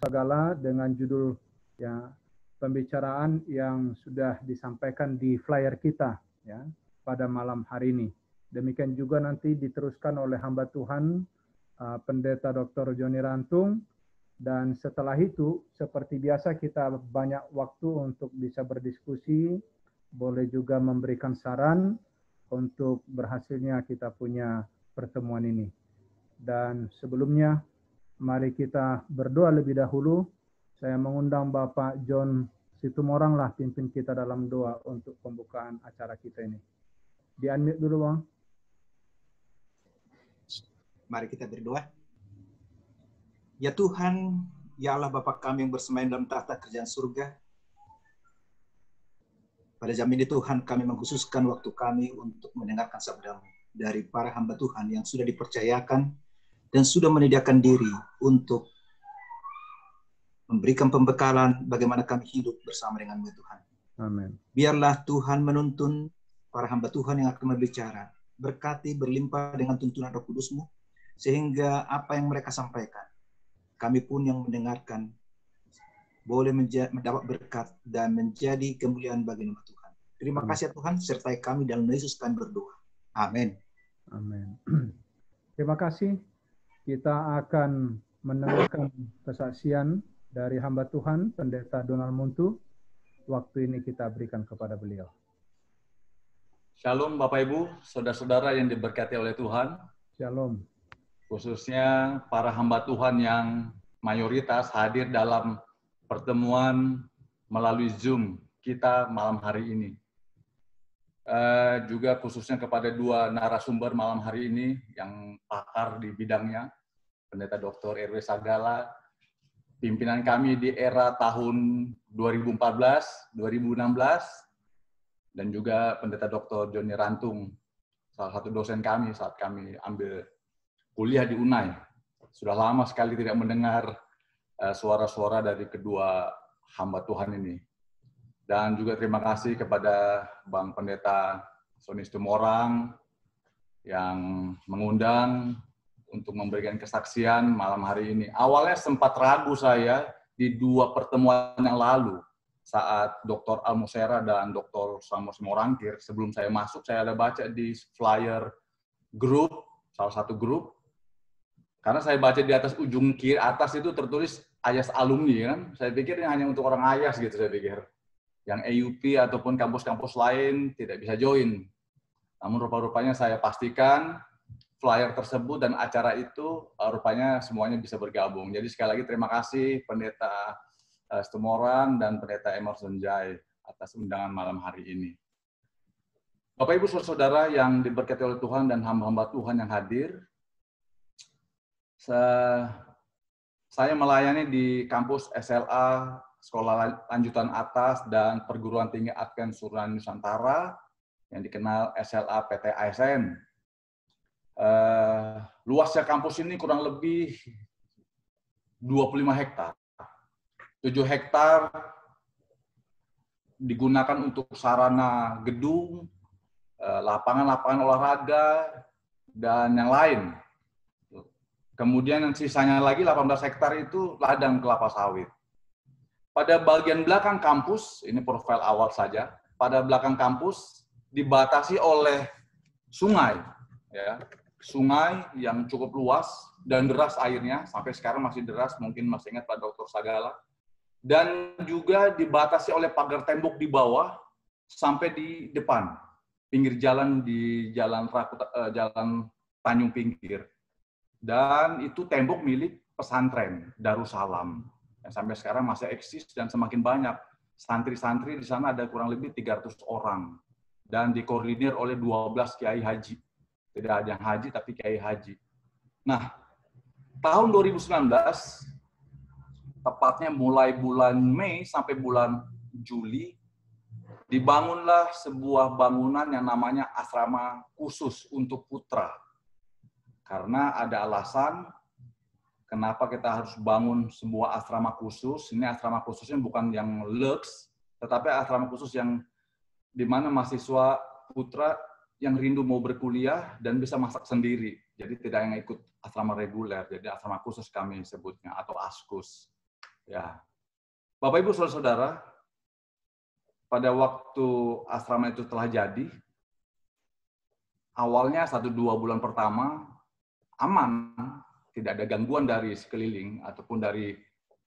Sagala dengan judul ya pembicaraan yang sudah disampaikan di flyer kita ya pada malam hari ini. Demikian juga nanti diteruskan oleh hamba Tuhan uh, Pendeta Dr. Joni Rantung dan setelah itu seperti biasa kita banyak waktu untuk bisa berdiskusi, boleh juga memberikan saran untuk berhasilnya kita punya pertemuan ini. Dan sebelumnya mari kita berdoa lebih dahulu. Saya mengundang Bapak John Situmorang lah pimpin kita dalam doa untuk pembukaan acara kita ini. Di unmute dulu Bang. Mari kita berdoa. Ya Tuhan, ya Allah Bapak kami yang bersemayam dalam tahta kerjaan surga. Pada jam ini Tuhan kami mengkhususkan waktu kami untuk mendengarkan sabdamu dari para hamba Tuhan yang sudah dipercayakan dan sudah menyediakan diri untuk memberikan pembekalan bagaimana kami hidup bersama dengan Tuhan. Amin. Biarlah Tuhan menuntun para hamba Tuhan yang akan berbicara. Berkati berlimpah dengan tuntunan roh kudusmu, sehingga apa yang mereka sampaikan, kami pun yang mendengarkan, boleh mendapat berkat dan menjadi kemuliaan bagi nama Tuhan. Terima Amin. kasih ya Tuhan, sertai kami dalam Yesus kami berdoa. Amin. Amin. Terima kasih kita akan mendengarkan kesaksian dari hamba Tuhan, Pendeta Donald Muntu. Waktu ini kita berikan kepada beliau. Shalom Bapak Ibu, saudara-saudara yang diberkati oleh Tuhan. Shalom. Khususnya para hamba Tuhan yang mayoritas hadir dalam pertemuan melalui Zoom kita malam hari ini. Uh, juga khususnya kepada dua narasumber malam hari ini yang pakar di bidangnya, Pendeta Dr. RW Sagala, pimpinan kami di era tahun 2014, 2016, dan juga Pendeta Dr. Joni Rantung, salah satu dosen kami saat kami ambil kuliah di UNAI. Sudah lama sekali tidak mendengar eh, suara-suara dari kedua hamba Tuhan ini. Dan juga terima kasih kepada Bang Pendeta Sonis Tumorang yang mengundang untuk memberikan kesaksian malam hari ini. Awalnya sempat ragu saya di dua pertemuan yang lalu saat Dr. Almusera dan Dr. Samos Morangkir. Sebelum saya masuk, saya ada baca di flyer grup, salah satu grup. Karena saya baca di atas ujung kiri atas itu tertulis Ayas alumni kan. Saya pikir ini hanya untuk orang Ayas gitu saya pikir yang EUP ataupun kampus-kampus lain tidak bisa join. Namun rupa-rupanya saya pastikan flyer tersebut dan acara itu uh, rupanya semuanya bisa bergabung. Jadi sekali lagi terima kasih Pendeta uh, Stumorang dan Pendeta Emerson Jai atas undangan malam hari ini. Bapak Ibu Saudara yang diberkati oleh Tuhan dan hamba-hamba Tuhan yang hadir, saya melayani di kampus SLA sekolah lanjutan atas dan perguruan tinggi Advent Suran Nusantara yang dikenal SLA PT ASN. Uh, eh, luasnya kampus ini kurang lebih 25 hektar. 7 hektar digunakan untuk sarana gedung, eh, lapangan-lapangan olahraga, dan yang lain. Kemudian yang sisanya lagi 18 hektar itu ladang kelapa sawit. Pada bagian belakang kampus, ini profil awal saja, pada belakang kampus dibatasi oleh sungai, ya, sungai yang cukup luas dan deras airnya, sampai sekarang masih deras, mungkin masih ingat Pak Dr. Sagala, dan juga dibatasi oleh pagar tembok di bawah sampai di depan, pinggir jalan di jalan Rakuta, uh, jalan Tanjung Pinggir. Dan itu tembok milik pesantren Darussalam yang sampai sekarang masih eksis dan semakin banyak. Santri-santri di sana ada kurang lebih 300 orang dan dikoordinir oleh 12 kiai haji. Tidak ada yang haji tapi kiai haji. Nah, tahun 2019 tepatnya mulai bulan Mei sampai bulan Juli dibangunlah sebuah bangunan yang namanya asrama khusus untuk putra. Karena ada alasan kenapa kita harus bangun sebuah asrama khusus. Ini asrama khususnya bukan yang lux, tetapi asrama khusus yang di mana mahasiswa putra yang rindu mau berkuliah dan bisa masak sendiri. Jadi tidak yang ikut asrama reguler, jadi asrama khusus kami sebutnya atau askus. Ya, Bapak Ibu saudara-saudara, pada waktu asrama itu telah jadi, awalnya satu dua bulan pertama aman, tidak ada gangguan dari sekeliling ataupun dari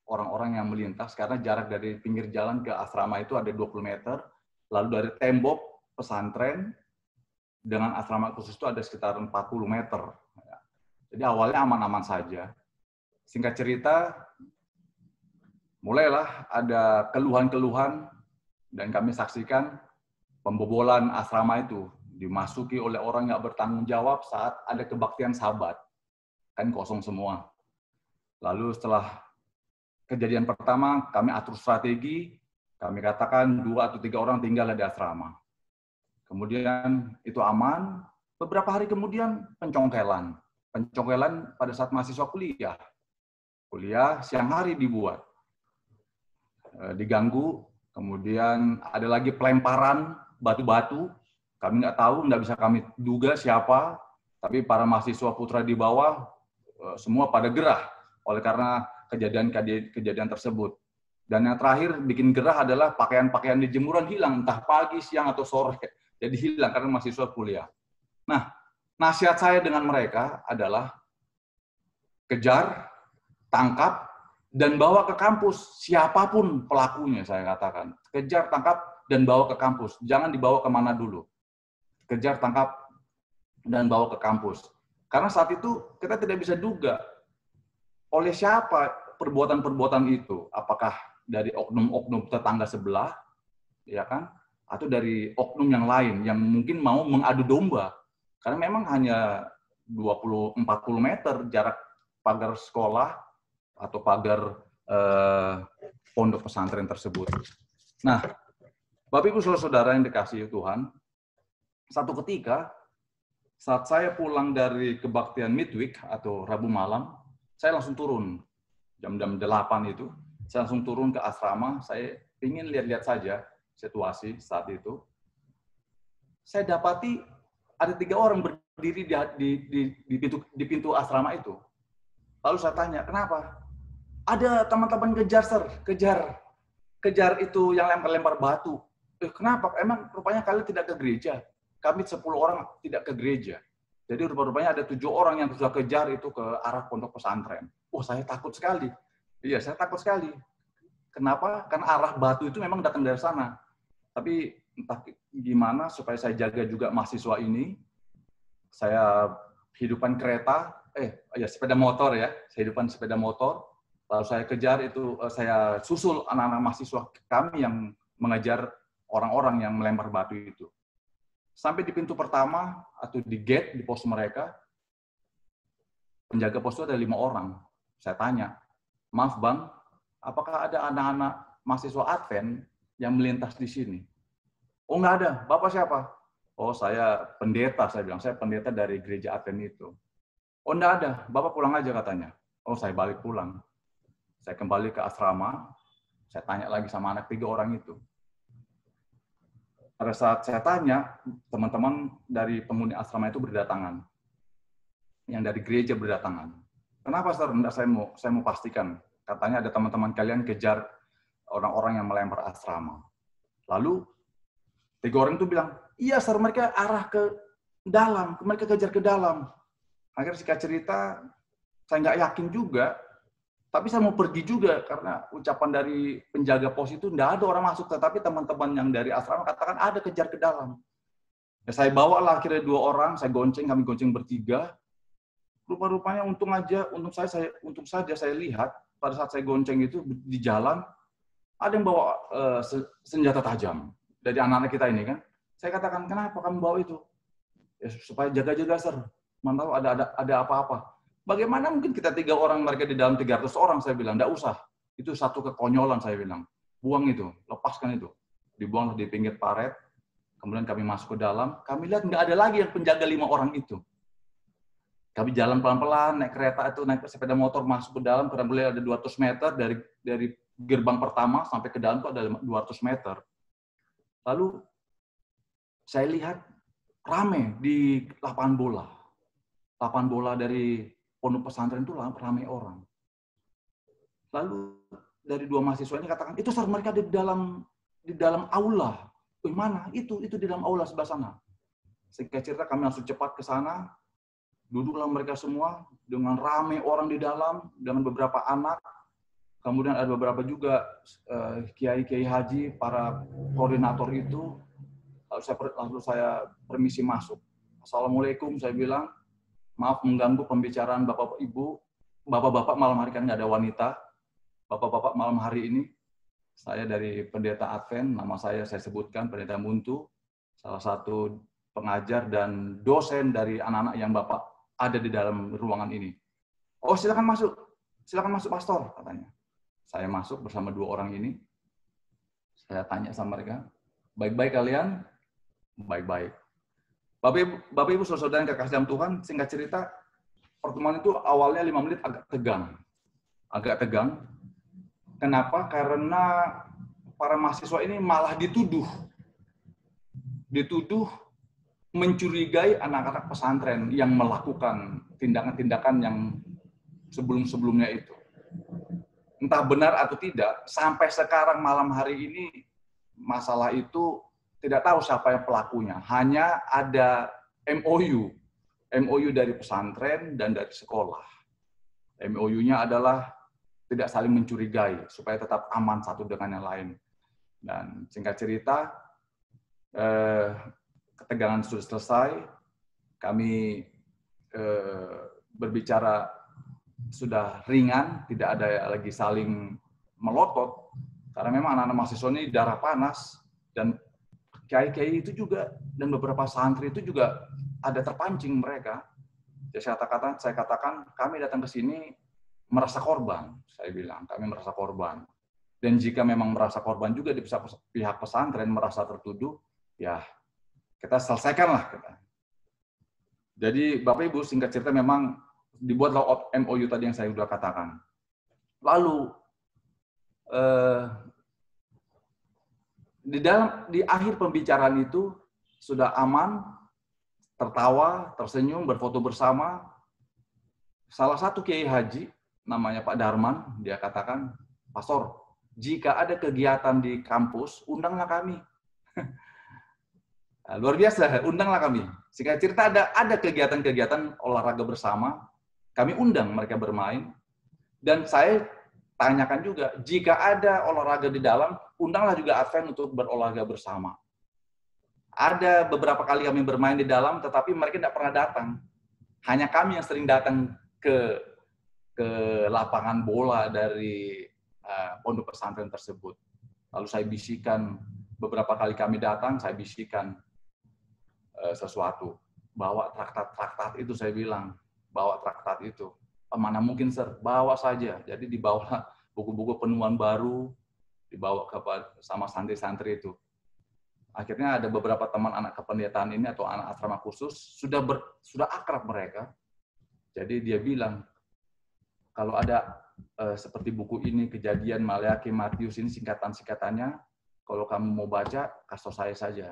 orang-orang yang melintas karena jarak dari pinggir jalan ke asrama itu ada 20 meter, lalu dari tembok pesantren dengan asrama khusus itu ada sekitar 40 meter. Jadi awalnya aman-aman saja. Singkat cerita, mulailah ada keluhan-keluhan dan kami saksikan pembobolan asrama itu dimasuki oleh orang yang bertanggung jawab saat ada kebaktian sahabat. Kan kosong semua. Lalu setelah kejadian pertama, kami atur strategi, kami katakan dua atau tiga orang tinggal di asrama. Kemudian itu aman, beberapa hari kemudian pencongkelan pencongkelan pada saat mahasiswa kuliah. Kuliah siang hari dibuat. E, diganggu, kemudian ada lagi pelemparan batu-batu. Kami nggak tahu, nggak bisa kami duga siapa, tapi para mahasiswa putra di bawah semua pada gerah oleh karena kejadian-kejadian tersebut. Dan yang terakhir bikin gerah adalah pakaian-pakaian di jemuran hilang, entah pagi, siang, atau sore. Jadi hilang karena mahasiswa kuliah. Nah, nasihat saya dengan mereka adalah kejar, tangkap, dan bawa ke kampus siapa pun pelakunya saya katakan. Kejar, tangkap, dan bawa ke kampus. Jangan dibawa ke mana dulu. Kejar, tangkap, dan bawa ke kampus. Karena saat itu kita tidak bisa duga oleh siapa perbuatan-perbuatan itu. Apakah dari oknum-oknum tetangga sebelah, ya kan? Atau dari oknum yang lain yang mungkin mau mengadu domba karena memang hanya 20-40 meter jarak pagar sekolah atau pagar eh, pondok pesantren tersebut. Nah, Bapak Ibu Saudara yang dikasihi Tuhan, satu ketika saat saya pulang dari kebaktian midweek atau Rabu malam, saya langsung turun jam-jam 8 itu, saya langsung turun ke asrama, saya ingin lihat-lihat saja situasi saat itu. Saya dapati ada tiga orang berdiri di, di, di, di, pintu, di pintu asrama itu. Lalu saya tanya, kenapa? Ada teman-teman kejar, sir. Kejar. Kejar itu yang lempar-lempar batu. Eh, kenapa? Emang rupanya kalian tidak ke gereja? Kami sepuluh orang tidak ke gereja. Jadi rupa-rupanya ada tujuh orang yang sudah kejar itu ke arah pondok pesantren. Oh, saya takut sekali. Iya, saya takut sekali. Kenapa? Karena arah batu itu memang datang dari sana. Tapi entah gimana supaya saya jaga juga mahasiswa ini. Saya hidupan kereta, eh ya sepeda motor ya, saya hidupan sepeda motor. Lalu saya kejar itu, eh, saya susul anak-anak mahasiswa kami yang mengejar orang-orang yang melempar batu itu. Sampai di pintu pertama atau di gate di pos mereka, penjaga pos itu ada lima orang. Saya tanya, maaf bang, apakah ada anak-anak mahasiswa Advent yang melintas di sini? Oh nggak ada. Bapak siapa? Oh saya pendeta. Saya bilang saya pendeta dari gereja Advent itu. Oh nggak ada. Bapak pulang aja katanya. Oh saya balik pulang. Saya kembali ke asrama. Saya tanya lagi sama anak tiga orang itu. Pada saat saya tanya, teman-teman dari penghuni asrama itu berdatangan. Yang dari gereja berdatangan. Kenapa, Sir? Enggak, saya mau saya mau pastikan. Katanya ada teman-teman kalian kejar orang-orang yang melempar asrama. Lalu Tiga orang itu bilang, iya sir, mereka arah ke dalam, mereka kejar ke dalam. Akhirnya singkat cerita, saya nggak yakin juga, tapi saya mau pergi juga karena ucapan dari penjaga pos itu nggak ada orang masuk, tetapi teman-teman yang dari asrama katakan ada kejar ke dalam. Ya, saya bawa lah akhirnya dua orang, saya gonceng, kami gonceng bertiga. Rupa-rupanya untung aja, untung saya, saya untung saja saya lihat pada saat saya gonceng itu di jalan ada yang bawa uh, senjata tajam dari anak-anak kita ini kan. Saya katakan, kenapa kamu bawa itu? Ya, supaya jaga-jaga, sir. Mantap ada ada ada apa-apa. Bagaimana mungkin kita tiga orang, mereka di dalam 300 orang, saya bilang, tidak usah. Itu satu kekonyolan, saya bilang. Buang itu, lepaskan itu. Dibuang di pinggir paret, kemudian kami masuk ke dalam, kami lihat nggak ada lagi yang penjaga lima orang itu. Kami jalan pelan-pelan, naik kereta itu, naik sepeda motor, masuk ke dalam, kurang lebih ada 200 meter, dari dari gerbang pertama sampai ke dalam itu ada 200 meter. Lalu saya lihat rame di lapangan bola. Lapangan bola dari pondok pesantren itu rame orang. Lalu dari dua mahasiswa ini katakan, itu sir mereka di dalam di dalam aula. Wih, mana? Itu itu di dalam aula sebelah sana. Singkat cerita kami langsung cepat ke sana. Duduklah mereka semua dengan rame orang di dalam dengan beberapa anak. Kemudian ada beberapa juga uh, kiai-kiai haji, para koordinator itu. Lalu saya, lalu saya permisi masuk. Assalamualaikum, saya bilang. Maaf mengganggu pembicaraan Bapak Ibu. Bapak-bapak malam hari kan nggak ada wanita. Bapak-bapak malam hari ini saya dari Pendeta Advent, nama saya saya sebutkan Pendeta Muntu, salah satu pengajar dan dosen dari anak-anak yang Bapak ada di dalam ruangan ini. Oh, silakan masuk. Silakan masuk pastor katanya. Saya masuk bersama dua orang ini. Saya tanya sama mereka, "Baik-baik kalian?" "Baik-baik." Bapak Ibu, Bapak Ibu saudara yang kekasih dalam Tuhan, singkat cerita, pertemuan itu awalnya lima menit agak tegang. Agak tegang. Kenapa? Karena para mahasiswa ini malah dituduh. Dituduh mencurigai anak-anak pesantren yang melakukan tindakan-tindakan yang sebelum-sebelumnya itu. Entah benar atau tidak, sampai sekarang malam hari ini masalah itu tidak tahu siapa yang pelakunya. Hanya ada MOU, MOU dari pesantren dan dari sekolah. MOU-nya adalah tidak saling mencurigai supaya tetap aman satu dengan yang lain. Dan singkat cerita, eh, ketegangan sudah selesai, kami eh, berbicara sudah ringan, tidak ada lagi saling melotot, karena memang anak-anak mahasiswa ini darah panas dan kiai-kiai itu juga dan beberapa santri itu juga ada terpancing mereka. Jadi saya katakan, saya katakan kami datang ke sini merasa korban. Saya bilang kami merasa korban. Dan jika memang merasa korban juga di pihak pesantren merasa tertuduh, ya kita selesaikanlah kita. Jadi Bapak Ibu singkat cerita memang dibuatlah MOU tadi yang saya sudah katakan. Lalu eh, di dalam di akhir pembicaraan itu sudah aman, tertawa, tersenyum, berfoto bersama. Salah satu kiai haji namanya Pak Darman, dia katakan, "Pastor, jika ada kegiatan di kampus, undanglah kami." Luar biasa, undanglah kami. Singkat cerita ada ada kegiatan-kegiatan olahraga bersama, kami undang mereka bermain. Dan saya tanyakan juga, jika ada olahraga di dalam, undanglah juga Advent untuk berolahraga bersama. Ada beberapa kali kami bermain di dalam, tetapi mereka tidak pernah datang. Hanya kami yang sering datang ke ke lapangan bola dari uh, pondok pesantren tersebut. Lalu saya bisikan, beberapa kali kami datang, saya bisikan uh, sesuatu. Bawa traktat-traktat itu saya bilang, bawa traktat itu mana mungkin sir, bawa saja. Jadi dibawa buku-buku penuhan baru, dibawa ke sama santri-santri itu. Akhirnya ada beberapa teman anak kependetaan ini atau anak asrama khusus sudah ber, sudah akrab mereka. Jadi dia bilang kalau ada eh, seperti buku ini kejadian Maleaki Matius ini singkatan-singkatannya kalau kamu mau baca kasih saya saja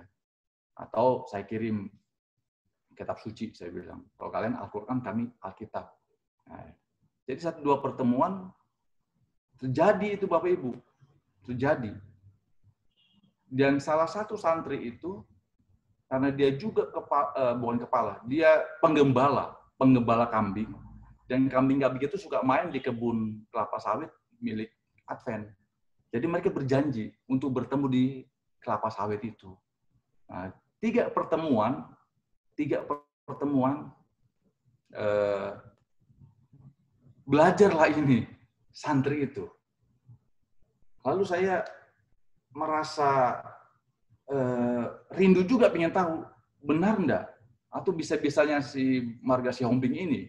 atau saya kirim kitab suci saya bilang. Kalau kalian Al-Qur'an kami Alkitab. Nah, jadi satu dua pertemuan terjadi itu Bapak Ibu. Terjadi. Dan salah satu santri itu karena dia juga kepala, uh, bukan kepala, dia penggembala, penggembala kambing. Dan kambing kambing itu suka main di kebun kelapa sawit milik Advent. Jadi mereka berjanji untuk bertemu di kelapa sawit itu. Nah, tiga pertemuan, tiga pertemuan eh, belajarlah ini santri itu. Lalu saya merasa eh, rindu juga pengen tahu benar enggak atau bisa-bisanya si Marga Sihombing ini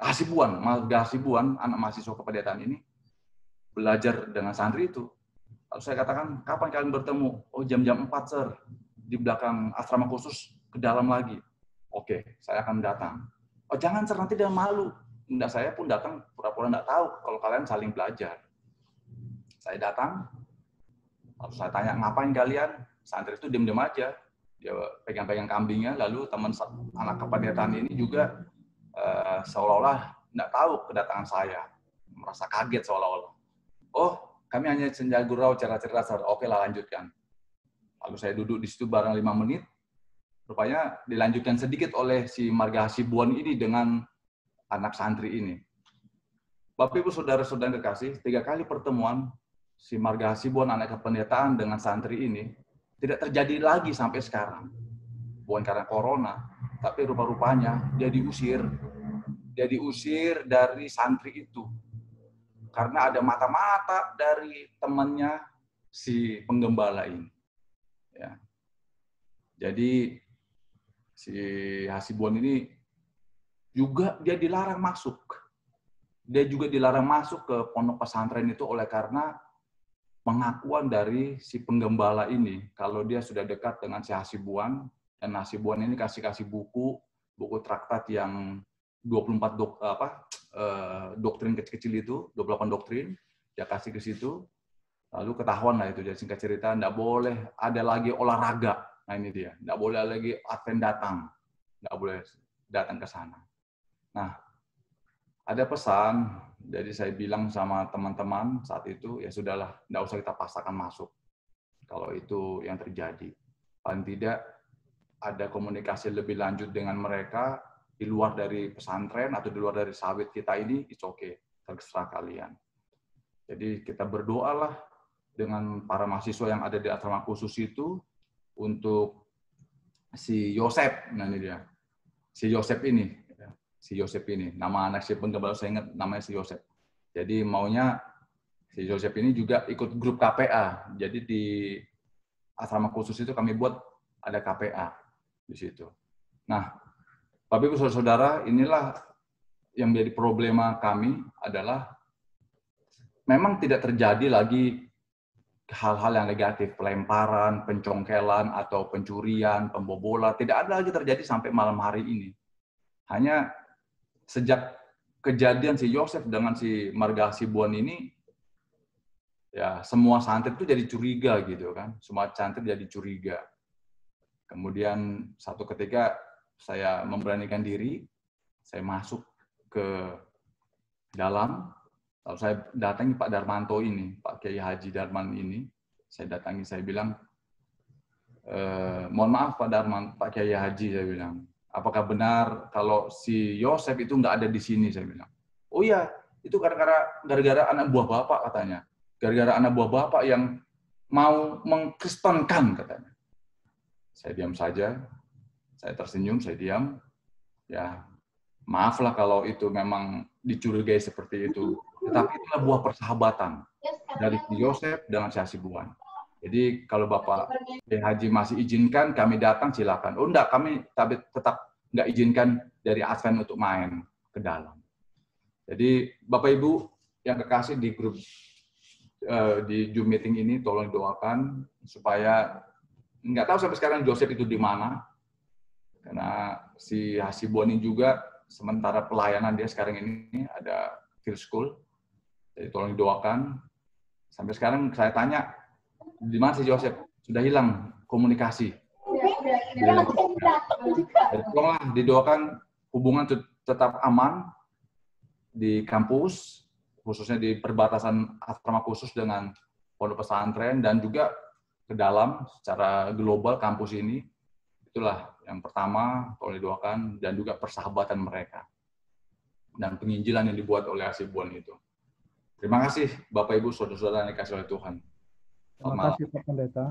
Hasibuan, Marga Hasibuan, anak mahasiswa kepedetaan ini belajar dengan santri itu. Lalu saya katakan, kapan kalian bertemu? Oh jam-jam 4, sir. Di belakang asrama khusus, ke dalam lagi. Oke, saya akan datang. Oh jangan, sir, nanti dia malu enggak saya pun datang pura-pura enggak tahu kalau kalian saling belajar. Saya datang, lalu saya tanya ngapain kalian? Santri itu diam-diam aja, dia pegang-pegang kambingnya, lalu teman anak kepanitiaan ini juga uh, seolah-olah enggak tahu kedatangan saya, merasa kaget seolah-olah. Oh, kami hanya senja gurau cerita-cerita, oke lah lanjutkan. Lalu saya duduk di situ barang lima menit, rupanya dilanjutkan sedikit oleh si Marga Hasibuan ini dengan anak santri ini. Bapak Ibu Saudara-saudara kekasih, tiga kali pertemuan si Marga Hasibuan anak kependetaan dengan santri ini tidak terjadi lagi sampai sekarang. Bukan karena corona, tapi rupa-rupanya dia diusir. Dia diusir dari santri itu. Karena ada mata-mata dari temannya si penggembala ini. Ya. Jadi si Hasibuan ini juga dia dilarang masuk. Dia juga dilarang masuk ke pondok pesantren itu oleh karena pengakuan dari si penggembala ini. Kalau dia sudah dekat dengan si Hasibuan dan Hasibuan ini kasih-kasih buku buku traktat yang 24 dok, apa eh, doktrin kecil-kecil itu 28 doktrin dia kasih ke situ. Lalu ketahuan lah itu jadi singkat cerita tidak boleh ada lagi olahraga. Nah ini dia. Tidak boleh lagi advent datang. Tidak boleh datang ke sana. Nah ada pesan, jadi saya bilang sama teman-teman saat itu, ya sudahlah, tidak usah kita paksakan masuk. Kalau itu yang terjadi. Paling tidak ada komunikasi lebih lanjut dengan mereka di luar dari pesantren atau di luar dari sawit kita ini, it's okay, terserah kalian. Jadi kita berdoalah dengan para mahasiswa yang ada di asrama khusus itu untuk si Yosep, nah ini dia, si Yosep ini si Yosep ini. Nama anak si penggembala saya ingat namanya si Yosep. Jadi maunya si Yosep ini juga ikut grup KPA. Jadi di asrama khusus itu kami buat ada KPA di situ. Nah, Bapak Ibu Saudara, inilah yang menjadi problema kami adalah memang tidak terjadi lagi hal-hal yang negatif, pelemparan, pencongkelan, atau pencurian, pembobolan, tidak ada lagi terjadi sampai malam hari ini. Hanya sejak kejadian si Yosef dengan si Marga Sibuan ini, ya semua santri itu jadi curiga gitu kan, semua santri jadi curiga. Kemudian satu ketika saya memberanikan diri, saya masuk ke dalam, lalu saya datangi Pak Darmanto ini, Pak Kiai Haji Darman ini, saya datangi, saya bilang, e, mohon maaf Pak Darman, Pak Kiai Haji, saya bilang, apakah benar kalau si Yosef itu nggak ada di sini saya bilang. Oh iya itu gara-gara gara-gara anak buah bapak katanya. Gara-gara anak buah bapak yang mau mengkristenkan katanya. Saya diam saja saya tersenyum saya diam. Ya maaflah kalau itu memang dicurigai seperti itu. Tetapi itulah buah persahabatan dari Yosef dengan si Hasibuan jadi kalau Bapak Haji masih izinkan, kami datang silakan. Oh enggak, kami tapi tetap enggak izinkan dari Advent untuk main ke dalam. Jadi Bapak Ibu yang kekasih di grup uh, di Zoom meeting ini tolong doakan supaya nggak tahu sampai sekarang Joseph itu di mana. Karena si Hasiboni juga sementara pelayanan dia sekarang ini ada field school. Jadi tolong doakan. Sampai sekarang saya tanya, di mana si Joseph? Sudah hilang komunikasi. tolonglah didoakan hubungan tetap aman di kampus, khususnya di perbatasan asrama khusus dengan pondok pesantren dan juga ke dalam secara global kampus ini. Itulah yang pertama tolong didoakan dan juga persahabatan mereka dan penginjilan yang dibuat oleh Asibuan itu. Terima kasih Bapak Ibu saudara-saudara yang dikasih oleh Tuhan. Terima kasih Pak Pendeta.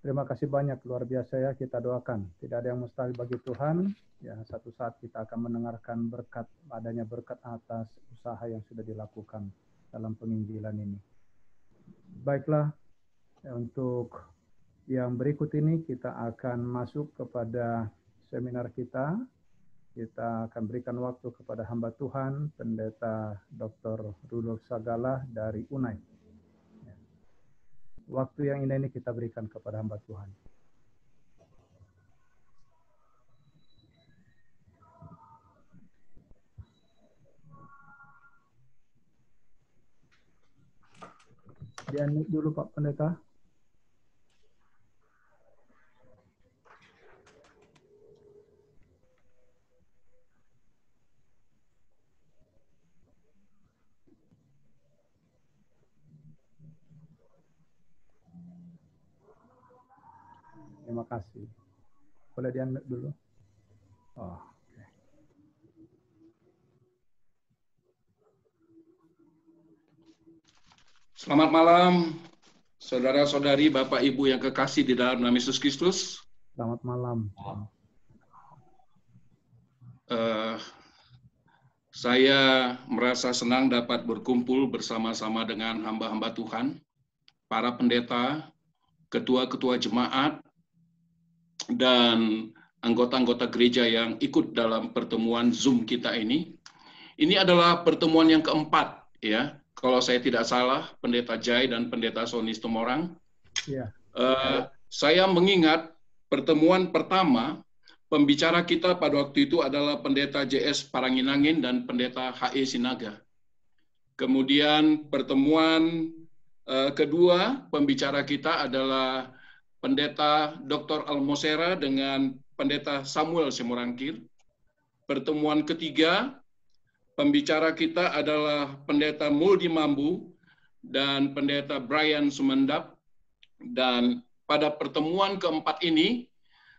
Terima kasih banyak luar biasa ya kita doakan. Tidak ada yang mustahil bagi Tuhan. Ya satu saat kita akan mendengarkan berkat adanya berkat atas usaha yang sudah dilakukan dalam penginjilan ini. Baiklah ya, untuk yang berikut ini kita akan masuk kepada seminar kita. Kita akan berikan waktu kepada hamba Tuhan, Pendeta Dr. Rudolf Sagala dari UNAI waktu yang indah ini kita berikan kepada hamba Tuhan. Dianut dulu Pak Pendeta. Terima kasih. Boleh di dulu? Oh. Selamat malam, saudara-saudari, Bapak Ibu yang kekasih di dalam nama Yesus Kristus. Selamat malam. Uh, saya merasa senang dapat berkumpul bersama-sama dengan hamba-hamba Tuhan, para pendeta, ketua-ketua jemaat, dan anggota-anggota gereja yang ikut dalam pertemuan Zoom kita ini. Ini adalah pertemuan yang keempat, ya, kalau saya tidak salah, Pendeta Jai dan Pendeta Sony Stomorang. Ya. Uh, saya mengingat pertemuan pertama, pembicara kita pada waktu itu adalah Pendeta JS Paranginangin dan Pendeta HE Sinaga. Kemudian pertemuan uh, kedua, pembicara kita adalah Pendeta Dr. Almosera dengan Pendeta Samuel Semorangkir. Pertemuan ketiga, Pembicara kita adalah Pendeta Muldi Mambu dan Pendeta Brian Sumendap. Dan pada pertemuan keempat ini,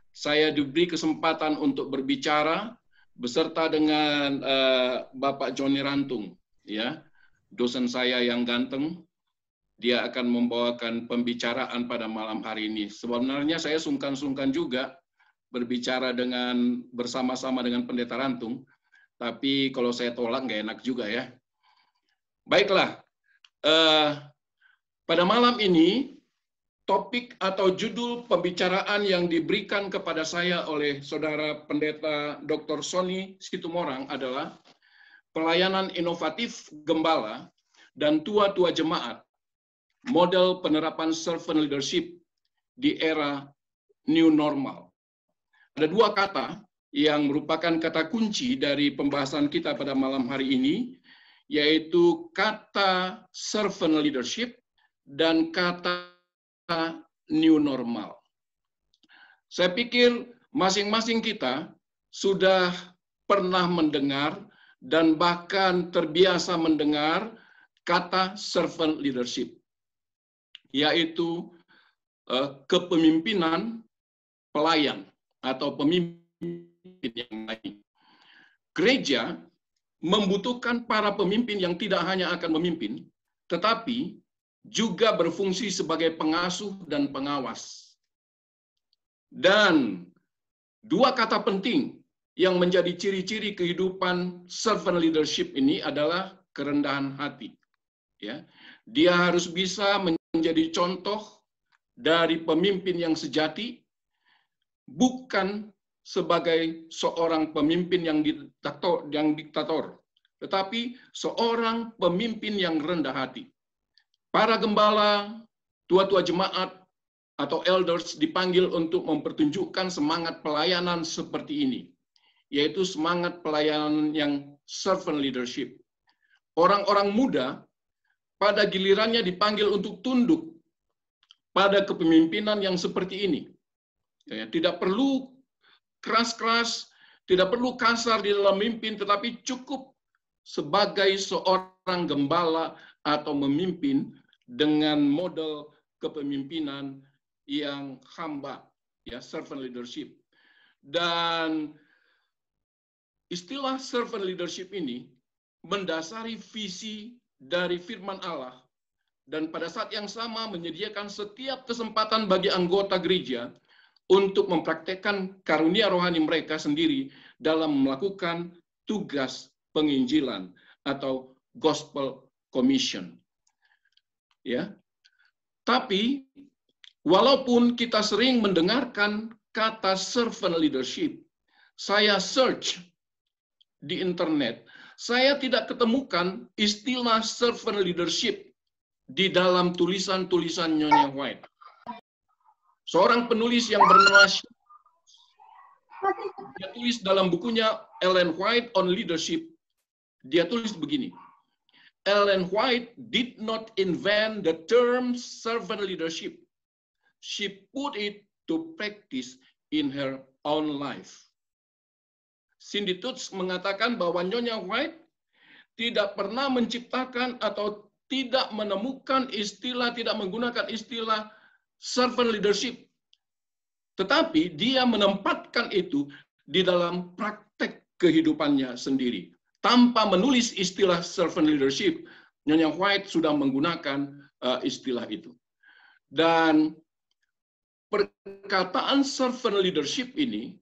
saya diberi kesempatan untuk berbicara beserta dengan uh, Bapak Joni Rantung, ya, dosen saya yang ganteng. Dia akan membawakan pembicaraan pada malam hari ini. Sebenarnya saya sungkan-sungkan juga berbicara dengan bersama-sama dengan Pendeta Rantung, tapi kalau saya tolak nggak enak juga ya. Baiklah, uh, pada malam ini topik atau judul pembicaraan yang diberikan kepada saya oleh saudara pendeta Dr. Sony Situmorang adalah pelayanan inovatif gembala dan tua-tua jemaat, model penerapan servant leadership di era new normal. Ada dua kata yang merupakan kata kunci dari pembahasan kita pada malam hari ini, yaitu kata servant leadership dan kata new normal. Saya pikir masing-masing kita sudah pernah mendengar dan bahkan terbiasa mendengar kata servant leadership, yaitu uh, kepemimpinan pelayan atau pemimpin yang lain. Gereja membutuhkan para pemimpin yang tidak hanya akan memimpin, tetapi juga berfungsi sebagai pengasuh dan pengawas. Dan dua kata penting yang menjadi ciri-ciri kehidupan servant leadership ini adalah kerendahan hati. Ya, dia harus bisa menjadi contoh dari pemimpin yang sejati, bukan sebagai seorang pemimpin yang diktator, yang diktator, tetapi seorang pemimpin yang rendah hati. Para gembala, tua-tua jemaat, atau elders dipanggil untuk mempertunjukkan semangat pelayanan seperti ini, yaitu semangat pelayanan yang servant leadership. Orang-orang muda pada gilirannya dipanggil untuk tunduk pada kepemimpinan yang seperti ini. Ya, tidak perlu keras-keras, tidak perlu kasar di dalam mimpin, tetapi cukup sebagai seorang gembala atau memimpin dengan model kepemimpinan yang hamba, ya servant leadership. Dan istilah servant leadership ini mendasari visi dari firman Allah dan pada saat yang sama menyediakan setiap kesempatan bagi anggota gereja untuk mempraktekkan karunia rohani mereka sendiri dalam melakukan tugas penginjilan atau gospel commission. Ya. Tapi walaupun kita sering mendengarkan kata servant leadership, saya search di internet, saya tidak ketemukan istilah servant leadership di dalam tulisan-tulisan Nyonya White. Seorang penulis yang bernama dia tulis dalam bukunya Ellen White on Leadership. Dia tulis begini. Ellen White did not invent the term servant leadership. She put it to practice in her own life. Cindy Tutz mengatakan bahwa Nyonya White tidak pernah menciptakan atau tidak menemukan istilah, tidak menggunakan istilah servant leadership. tetapi dia menempatkan itu di dalam praktek kehidupannya sendiri. Tanpa menulis istilah servant leadership, Nyonya White sudah menggunakan uh, istilah itu. Dan perkataan servant leadership ini,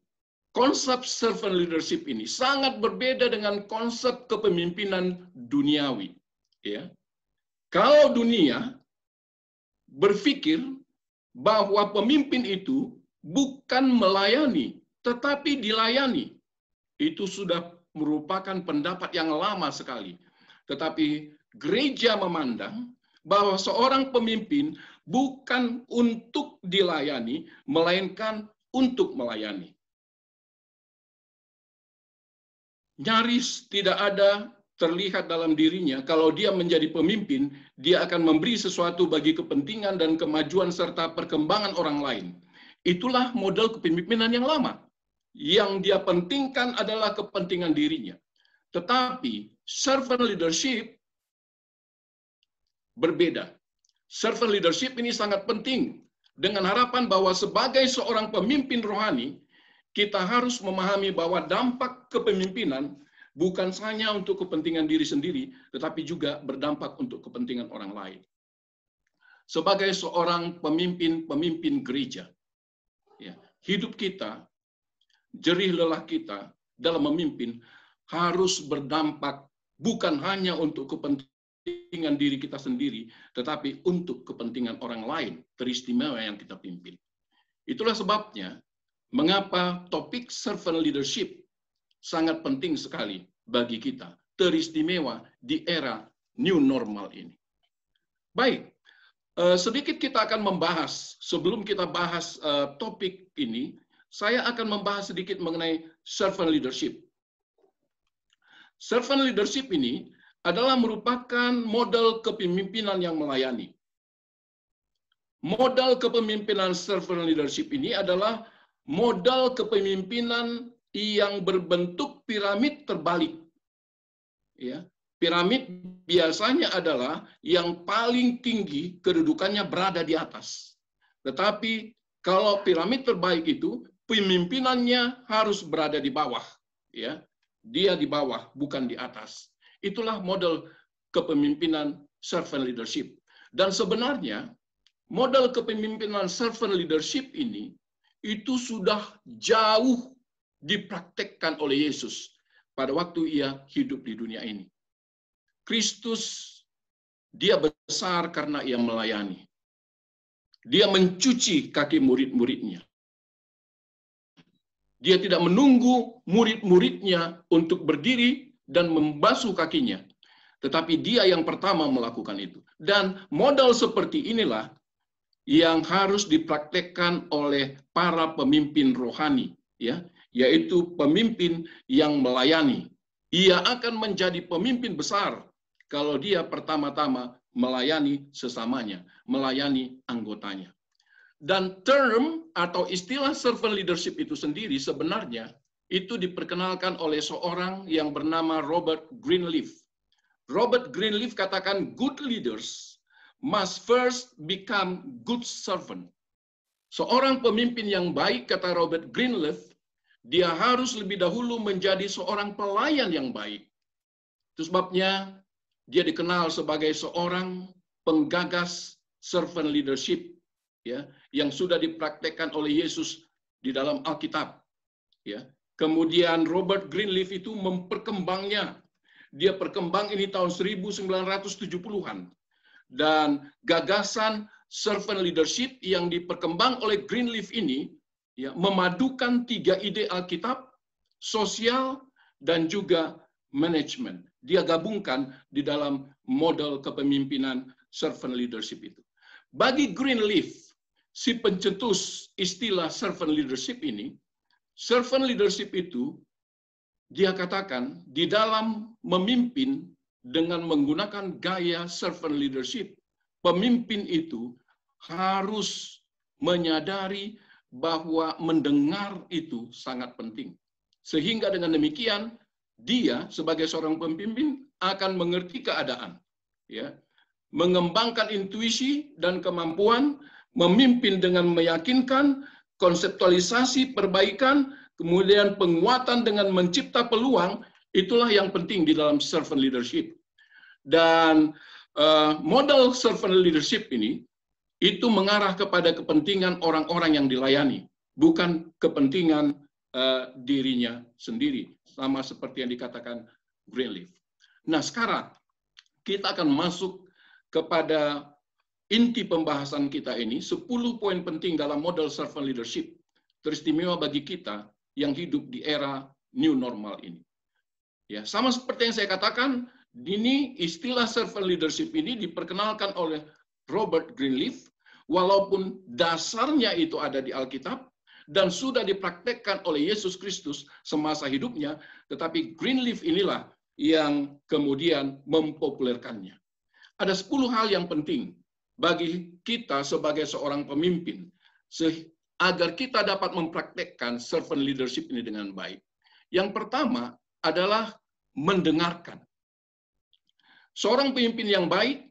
konsep servant leadership ini sangat berbeda dengan konsep kepemimpinan duniawi. Ya, kalau dunia berpikir bahwa pemimpin itu bukan melayani, tetapi dilayani. Itu sudah merupakan pendapat yang lama sekali. Tetapi gereja memandang bahwa seorang pemimpin bukan untuk dilayani, melainkan untuk melayani. Nyaris tidak ada terlihat dalam dirinya kalau dia menjadi pemimpin, dia akan memberi sesuatu bagi kepentingan dan kemajuan serta perkembangan orang lain. Itulah model kepemimpinan yang lama. Yang dia pentingkan adalah kepentingan dirinya. Tetapi servant leadership berbeda. Servant leadership ini sangat penting dengan harapan bahwa sebagai seorang pemimpin rohani, kita harus memahami bahwa dampak kepemimpinan bukan hanya untuk kepentingan diri sendiri, tetapi juga berdampak untuk kepentingan orang lain. Sebagai seorang pemimpin-pemimpin gereja, ya, hidup kita, jerih lelah kita dalam memimpin harus berdampak bukan hanya untuk kepentingan diri kita sendiri, tetapi untuk kepentingan orang lain, teristimewa yang kita pimpin. Itulah sebabnya mengapa topik servant leadership sangat penting sekali bagi kita, teristimewa di era new normal ini. Baik, eh, sedikit kita akan membahas, sebelum kita bahas eh, topik ini, saya akan membahas sedikit mengenai servant leadership. Servant leadership ini adalah merupakan model kepemimpinan yang melayani. Model kepemimpinan servant leadership ini adalah model kepemimpinan yang berbentuk piramid terbalik. Ya, piramid biasanya adalah yang paling tinggi kedudukannya berada di atas. Tetapi kalau piramid terbaik itu pemimpinannya harus berada di bawah, ya dia di bawah, bukan di atas. Itulah model kepemimpinan servant leadership. Dan sebenarnya model kepemimpinan servant leadership ini itu sudah jauh dipraktekkan oleh Yesus pada waktu ia hidup di dunia ini. Kristus dia besar karena ia melayani. Dia mencuci kaki murid-muridnya. Dia tidak menunggu murid-muridnya untuk berdiri dan membasuh kakinya. Tetapi dia yang pertama melakukan itu. Dan modal seperti inilah yang harus dipraktekkan oleh para pemimpin rohani, ya, yaitu pemimpin yang melayani. Ia akan menjadi pemimpin besar kalau dia pertama-tama melayani sesamanya, melayani anggotanya. Dan term atau istilah servant leadership itu sendiri sebenarnya itu diperkenalkan oleh seorang yang bernama Robert Greenleaf. Robert Greenleaf katakan good leaders must first become good servant. Seorang pemimpin yang baik, kata Robert Greenleaf, dia harus lebih dahulu menjadi seorang pelayan yang baik. Itu sebabnya dia dikenal sebagai seorang penggagas servant leadership ya yang sudah dipraktekkan oleh Yesus di dalam Alkitab ya kemudian Robert Greenleaf itu memperkembangnya dia perkembang ini tahun 1970-an dan gagasan servant leadership yang diperkembang oleh Greenleaf ini ya memadukan tiga ide Alkitab sosial dan juga manajemen dia gabungkan di dalam model kepemimpinan servant leadership itu. Bagi Greenleaf si pencetus istilah servant leadership ini, servant leadership itu dia katakan di dalam memimpin dengan menggunakan gaya servant leadership, pemimpin itu harus menyadari bahwa mendengar itu sangat penting. Sehingga dengan demikian dia sebagai seorang pemimpin akan mengerti keadaan, ya, mengembangkan intuisi dan kemampuan memimpin dengan meyakinkan, konseptualisasi perbaikan, kemudian penguatan dengan mencipta peluang, itulah yang penting di dalam servant leadership. Dan uh, model servant leadership ini itu mengarah kepada kepentingan orang-orang yang dilayani, bukan kepentingan uh, dirinya sendiri, sama seperti yang dikatakan Greenleaf. Nah, sekarang kita akan masuk kepada inti pembahasan kita ini, 10 poin penting dalam model servant leadership, teristimewa bagi kita yang hidup di era new normal ini. Ya, sama seperti yang saya katakan, ini istilah servant leadership ini diperkenalkan oleh Robert Greenleaf walaupun dasarnya itu ada di Alkitab dan sudah dipraktekkan oleh Yesus Kristus semasa hidupnya, tetapi Greenleaf inilah yang kemudian mempopulerkannya. Ada 10 hal yang penting bagi kita sebagai seorang pemimpin agar kita dapat mempraktekkan servant leadership ini dengan baik. Yang pertama adalah mendengarkan. Seorang pemimpin yang baik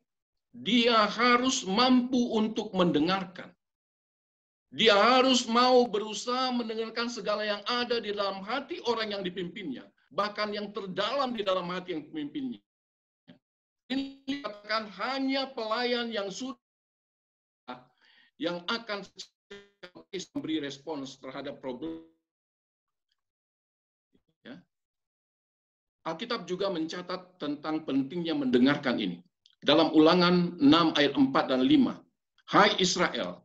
dia harus mampu untuk mendengarkan. Dia harus mau berusaha mendengarkan segala yang ada di dalam hati orang yang dipimpinnya, bahkan yang terdalam di dalam hati yang pemimpinnya. Ini dikatakan hanya pelayan yang sudah yang akan memberi respons terhadap problem. Ya. Alkitab juga mencatat tentang pentingnya mendengarkan ini dalam ulangan 6 ayat 4 dan 5. Hai Israel,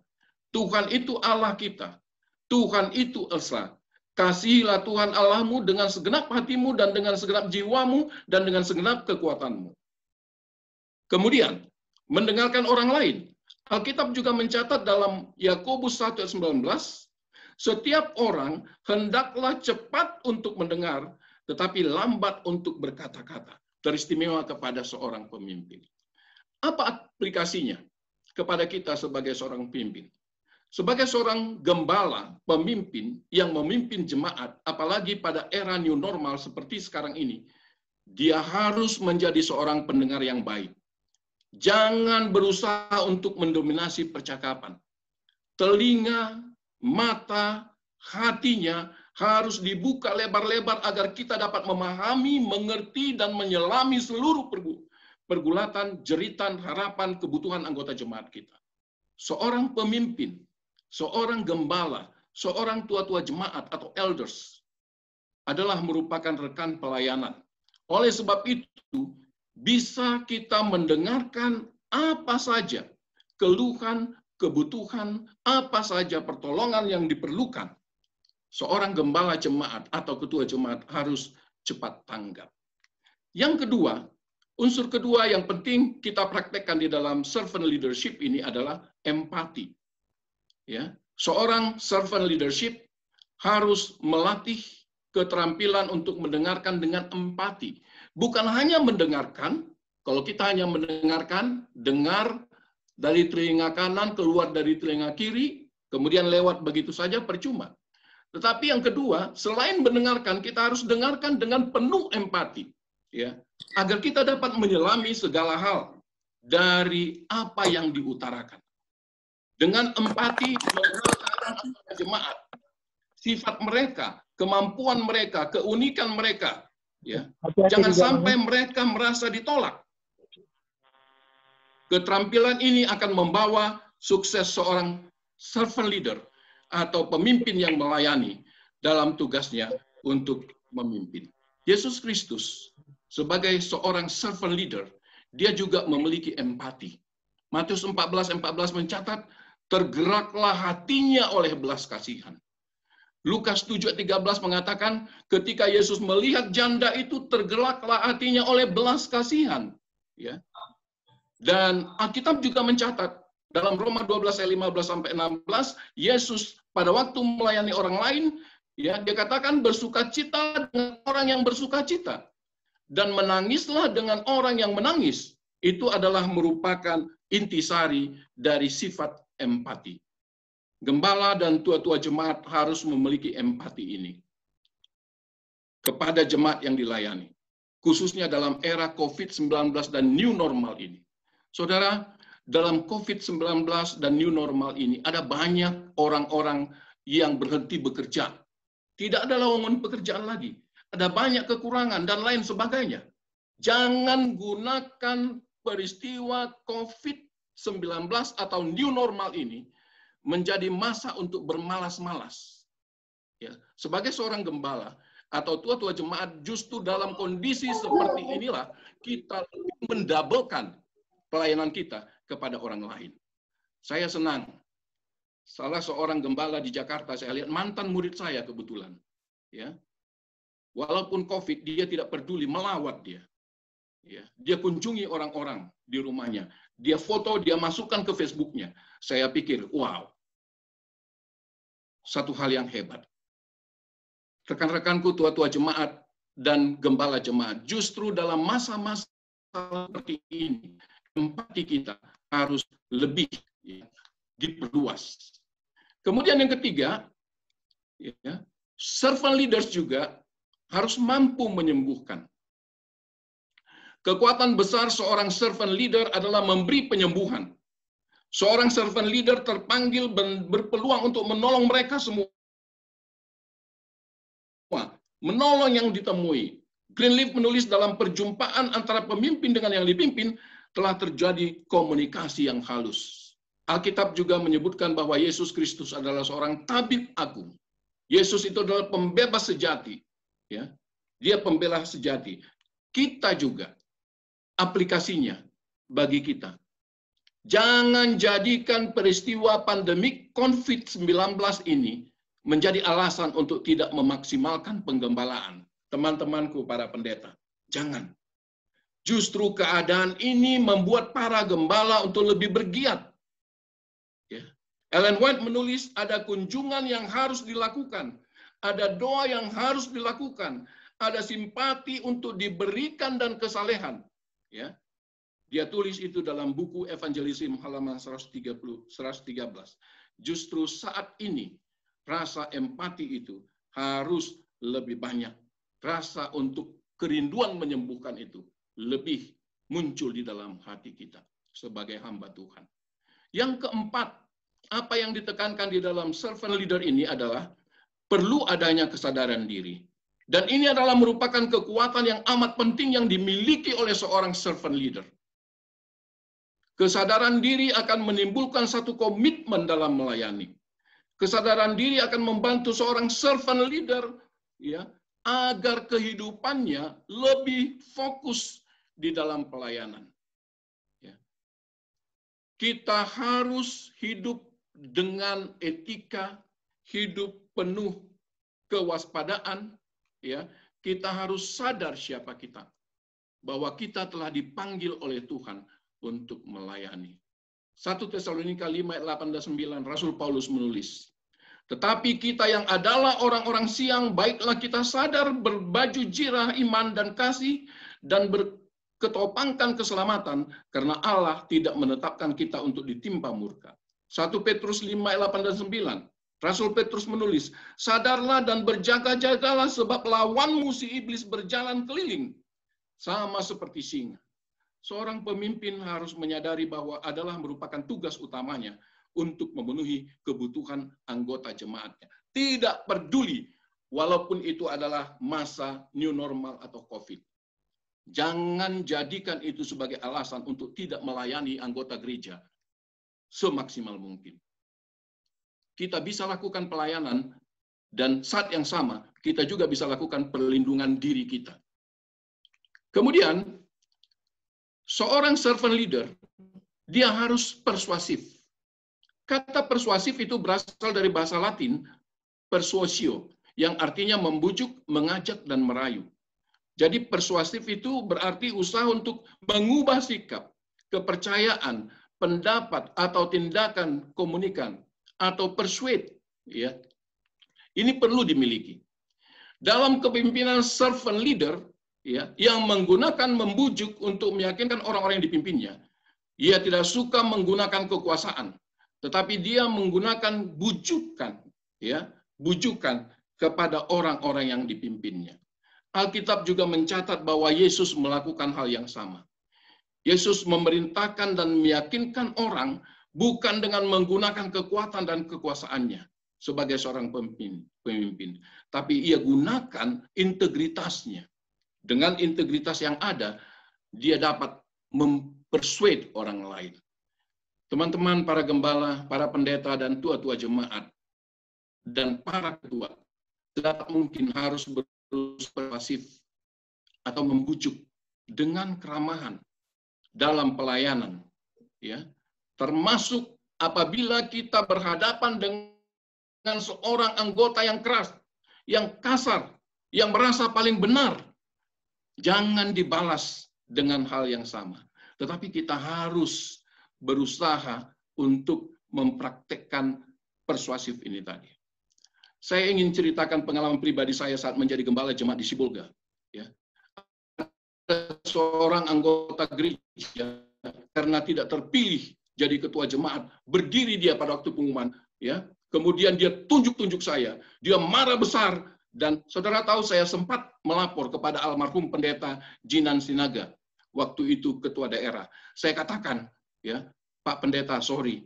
Tuhan itu Allah kita. Tuhan itu Esa. Kasihilah Tuhan Allahmu dengan segenap hatimu dan dengan segenap jiwamu dan dengan segenap kekuatanmu. Kemudian, mendengarkan orang lain. Alkitab juga mencatat dalam Yakobus 1 ayat 19, setiap orang hendaklah cepat untuk mendengar, tetapi lambat untuk berkata-kata. Teristimewa kepada seorang pemimpin. Apa aplikasinya kepada kita sebagai seorang pemimpin? Sebagai seorang gembala, pemimpin yang memimpin jemaat, apalagi pada era new normal seperti sekarang ini, dia harus menjadi seorang pendengar yang baik. Jangan berusaha untuk mendominasi percakapan. Telinga, mata, hatinya harus dibuka lebar-lebar agar kita dapat memahami, mengerti, dan menyelami seluruh pergulatan, jeritan, harapan, kebutuhan anggota jemaat kita. Seorang pemimpin, seorang gembala, seorang tua-tua jemaat atau elders adalah merupakan rekan pelayanan. Oleh sebab itu, bisa kita mendengarkan apa saja keluhan, kebutuhan, apa saja pertolongan yang diperlukan. Seorang gembala jemaat atau ketua jemaat harus cepat tanggap. Yang kedua, Unsur kedua yang penting kita praktekkan di dalam servant leadership ini adalah empati. Ya, seorang servant leadership harus melatih keterampilan untuk mendengarkan dengan empati. Bukan hanya mendengarkan, kalau kita hanya mendengarkan, dengar dari telinga kanan keluar dari telinga kiri, kemudian lewat begitu saja percuma. Tetapi yang kedua, selain mendengarkan, kita harus dengarkan dengan penuh empati ya agar kita dapat menyelami segala hal dari apa yang diutarakan. Dengan empati jemaat sifat mereka kemampuan mereka keunikan mereka ya. Jangan sampai mereka merasa ditolak. Keterampilan ini akan membawa sukses seorang servant leader atau pemimpin yang melayani dalam tugasnya untuk memimpin. Yesus Kristus sebagai seorang servant leader, dia juga memiliki empati. Matius 14 14 mencatat tergeraklah hatinya oleh belas kasihan. Lukas 7 13 mengatakan ketika Yesus melihat janda itu tergeraklah hatinya oleh belas kasihan, ya. Dan Alkitab juga mencatat dalam Roma 12 ayat 15 sampai 16, Yesus pada waktu melayani orang lain, ya dia katakan bersuka cita dengan orang yang bersuka cita dan menangislah dengan orang yang menangis. Itu adalah merupakan intisari dari sifat empati. Gembala dan tua-tua jemaat harus memiliki empati ini kepada jemaat yang dilayani, khususnya dalam era COVID-19 dan new normal ini. Saudara, dalam COVID-19 dan new normal ini ada banyak orang-orang yang berhenti bekerja. Tidak ada lowongan pekerjaan lagi. Ada banyak kekurangan dan lain sebagainya. Jangan gunakan peristiwa COVID-19 atau new normal ini menjadi masa untuk bermalas-malas. Ya, sebagai seorang gembala atau tua-tua jemaat justru dalam kondisi seperti inilah kita mendabelkan pelayanan kita kepada orang lain. Saya senang. Salah seorang gembala di Jakarta saya lihat mantan murid saya kebetulan ya. Walaupun covid dia tidak peduli melawat dia ya. Dia kunjungi orang-orang di rumahnya. Dia foto dia masukkan ke Facebooknya. Saya pikir wow. Satu hal yang hebat. Rekan-rekanku tua-tua jemaat dan gembala jemaat justru dalam masa-masa seperti ini empati kita harus lebih ya, diperluas. Kemudian yang ketiga, ya, servant leaders juga harus mampu menyembuhkan. Kekuatan besar seorang servant leader adalah memberi penyembuhan. Seorang servant leader terpanggil berpeluang untuk menolong mereka semua. Menolong yang ditemui. Greenleaf menulis dalam perjumpaan antara pemimpin dengan yang dipimpin telah terjadi komunikasi yang halus. Alkitab juga menyebutkan bahwa Yesus Kristus adalah seorang tabib agung. Yesus itu adalah pembebas sejati. Ya, Dia pembela sejati. Kita juga aplikasinya bagi kita. Jangan jadikan peristiwa pandemik COVID-19 ini menjadi alasan untuk tidak memaksimalkan penggembalaan. Teman-temanku para pendeta, jangan. Justru keadaan ini membuat para gembala untuk lebih bergiat Ellen White menulis ada kunjungan yang harus dilakukan, ada doa yang harus dilakukan, ada simpati untuk diberikan dan kesalehan. Ya, dia tulis itu dalam buku Evangelism halaman 130, 113. Justru saat ini rasa empati itu harus lebih banyak. Rasa untuk kerinduan menyembuhkan itu lebih muncul di dalam hati kita sebagai hamba Tuhan. Yang keempat, apa yang ditekankan di dalam servant leader ini adalah perlu adanya kesadaran diri. Dan ini adalah merupakan kekuatan yang amat penting yang dimiliki oleh seorang servant leader. Kesadaran diri akan menimbulkan satu komitmen dalam melayani. Kesadaran diri akan membantu seorang servant leader ya agar kehidupannya lebih fokus di dalam pelayanan. Ya. Kita harus hidup dengan etika hidup penuh kewaspadaan ya kita harus sadar siapa kita bahwa kita telah dipanggil oleh Tuhan untuk melayani 1 Tesalonika 5 ayat 8 dan 9 Rasul Paulus menulis tetapi kita yang adalah orang-orang siang baiklah kita sadar berbaju jirah iman dan kasih dan berketopangkan keselamatan karena Allah tidak menetapkan kita untuk ditimpa murka 1 Petrus 5 ayat 8 dan 9. Rasul Petrus menulis, Sadarlah dan berjaga-jagalah sebab lawanmu si iblis berjalan keliling. Sama seperti singa. Seorang pemimpin harus menyadari bahwa adalah merupakan tugas utamanya untuk memenuhi kebutuhan anggota jemaatnya. Tidak peduli walaupun itu adalah masa new normal atau COVID. Jangan jadikan itu sebagai alasan untuk tidak melayani anggota gereja semaksimal mungkin. Kita bisa lakukan pelayanan dan saat yang sama kita juga bisa lakukan perlindungan diri kita. Kemudian seorang servant leader dia harus persuasif. Kata persuasif itu berasal dari bahasa Latin persuasio yang artinya membujuk, mengajak dan merayu. Jadi persuasif itu berarti usaha untuk mengubah sikap, kepercayaan, pendapat atau tindakan komunikan atau persuade ya. Ini perlu dimiliki. Dalam kepemimpinan servant leader ya yang menggunakan membujuk untuk meyakinkan orang-orang yang dipimpinnya ia tidak suka menggunakan kekuasaan tetapi dia menggunakan bujukan ya bujukan kepada orang-orang yang dipimpinnya Alkitab juga mencatat bahwa Yesus melakukan hal yang sama Yesus memerintahkan dan meyakinkan orang bukan dengan menggunakan kekuatan dan kekuasaannya, sebagai seorang pemimpin, pemimpin. Tapi ia gunakan integritasnya. Dengan integritas yang ada, dia dapat mempersuade orang lain. Teman-teman para gembala, para pendeta dan tua-tua jemaat dan para ketua tidak mungkin harus berpersuasif atau membujuk dengan keramahan dalam pelayanan ya. Termasuk apabila kita berhadapan dengan seorang anggota yang keras yang kasar yang merasa paling benar jangan dibalas dengan hal yang sama. Tetapi kita harus berusaha untuk mempraktekkan persuasif ini tadi saya ingin ceritakan pengalaman pribadi saya saat menjadi gembala jemaat di Sibulga. Ya. Seorang anggota gereja karena tidak terpilih jadi ketua jemaat, berdiri dia pada waktu pengumuman, ya. Kemudian dia tunjuk-tunjuk saya, dia marah besar dan saudara tahu saya sempat melapor kepada almarhum pendeta Jinan Sinaga waktu itu ketua daerah. Saya katakan, ya, Pak Pendeta, sorry,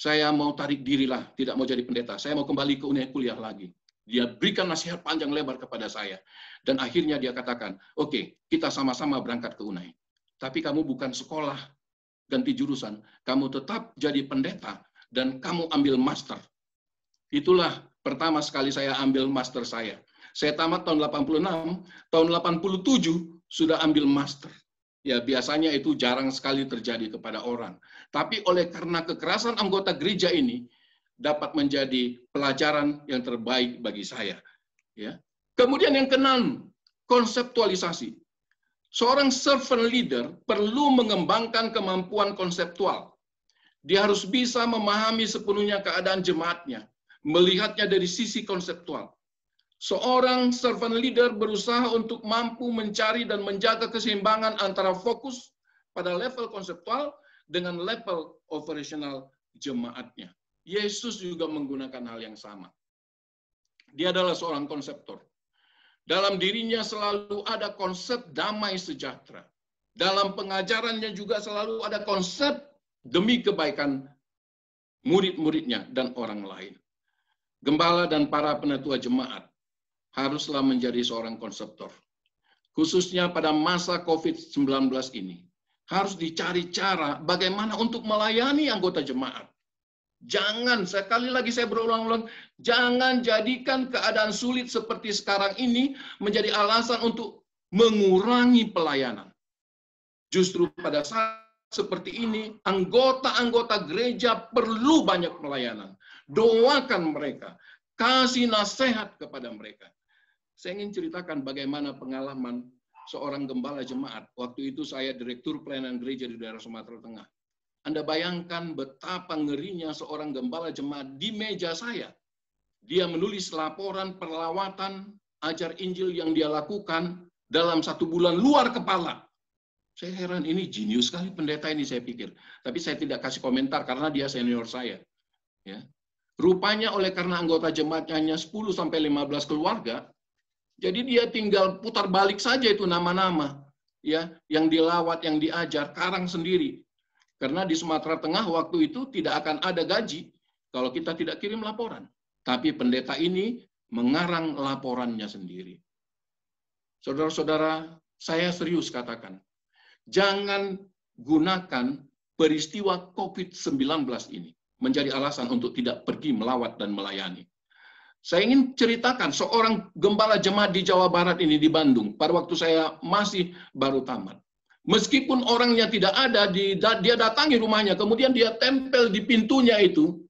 saya mau tarik diri lah, tidak mau jadi pendeta. Saya mau kembali ke UNED kuliah lagi. Dia berikan nasihat panjang lebar kepada saya. Dan akhirnya dia katakan, oke, okay, kita sama-sama berangkat ke UNAI. Tapi kamu bukan sekolah, ganti jurusan. Kamu tetap jadi pendeta, dan kamu ambil master. Itulah pertama sekali saya ambil master saya. Saya tamat tahun 86, tahun 87 sudah ambil master. Ya biasanya itu jarang sekali terjadi kepada orang. Tapi oleh karena kekerasan anggota gereja ini dapat menjadi pelajaran yang terbaik bagi saya. Ya. Kemudian yang keenam, konseptualisasi. Seorang servant leader perlu mengembangkan kemampuan konseptual. Dia harus bisa memahami sepenuhnya keadaan jemaatnya, melihatnya dari sisi konseptual. Seorang servant leader berusaha untuk mampu mencari dan menjaga keseimbangan antara fokus pada level konseptual dengan level operasional jemaatnya. Yesus juga menggunakan hal yang sama. Dia adalah seorang konseptor. Dalam dirinya selalu ada konsep damai sejahtera. Dalam pengajarannya juga selalu ada konsep demi kebaikan murid-muridnya dan orang lain. Gembala dan para penetua jemaat haruslah menjadi seorang konseptor. Khususnya pada masa COVID-19 ini. Harus dicari cara bagaimana untuk melayani anggota jemaat. Jangan, sekali lagi saya berulang-ulang, jangan jadikan keadaan sulit seperti sekarang ini menjadi alasan untuk mengurangi pelayanan. Justru pada saat seperti ini, anggota-anggota gereja perlu banyak pelayanan. Doakan mereka, kasih nasihat kepada mereka. Saya ingin ceritakan bagaimana pengalaman seorang gembala jemaat. Waktu itu saya direktur pelayanan gereja di daerah Sumatera Tengah. Anda bayangkan betapa ngerinya seorang gembala jemaat di meja saya. Dia menulis laporan perlawatan ajar Injil yang dia lakukan dalam satu bulan luar kepala. Saya heran, ini jenius sekali pendeta ini saya pikir. Tapi saya tidak kasih komentar karena dia senior saya. Ya. Rupanya oleh karena anggota jemaatnya hanya 10 sampai 15 keluarga, jadi dia tinggal putar balik saja itu nama-nama ya yang dilawat, yang diajar, karang sendiri. Karena di Sumatera Tengah waktu itu tidak akan ada gaji kalau kita tidak kirim laporan. Tapi pendeta ini mengarang laporannya sendiri. Saudara-saudara, saya serius katakan, jangan gunakan peristiwa COVID-19 ini menjadi alasan untuk tidak pergi melawat dan melayani. Saya ingin ceritakan seorang gembala jemaat di Jawa Barat ini di Bandung pada waktu saya masih baru tamat. Meskipun orangnya tidak ada, dia datangi rumahnya, kemudian dia tempel di pintunya itu.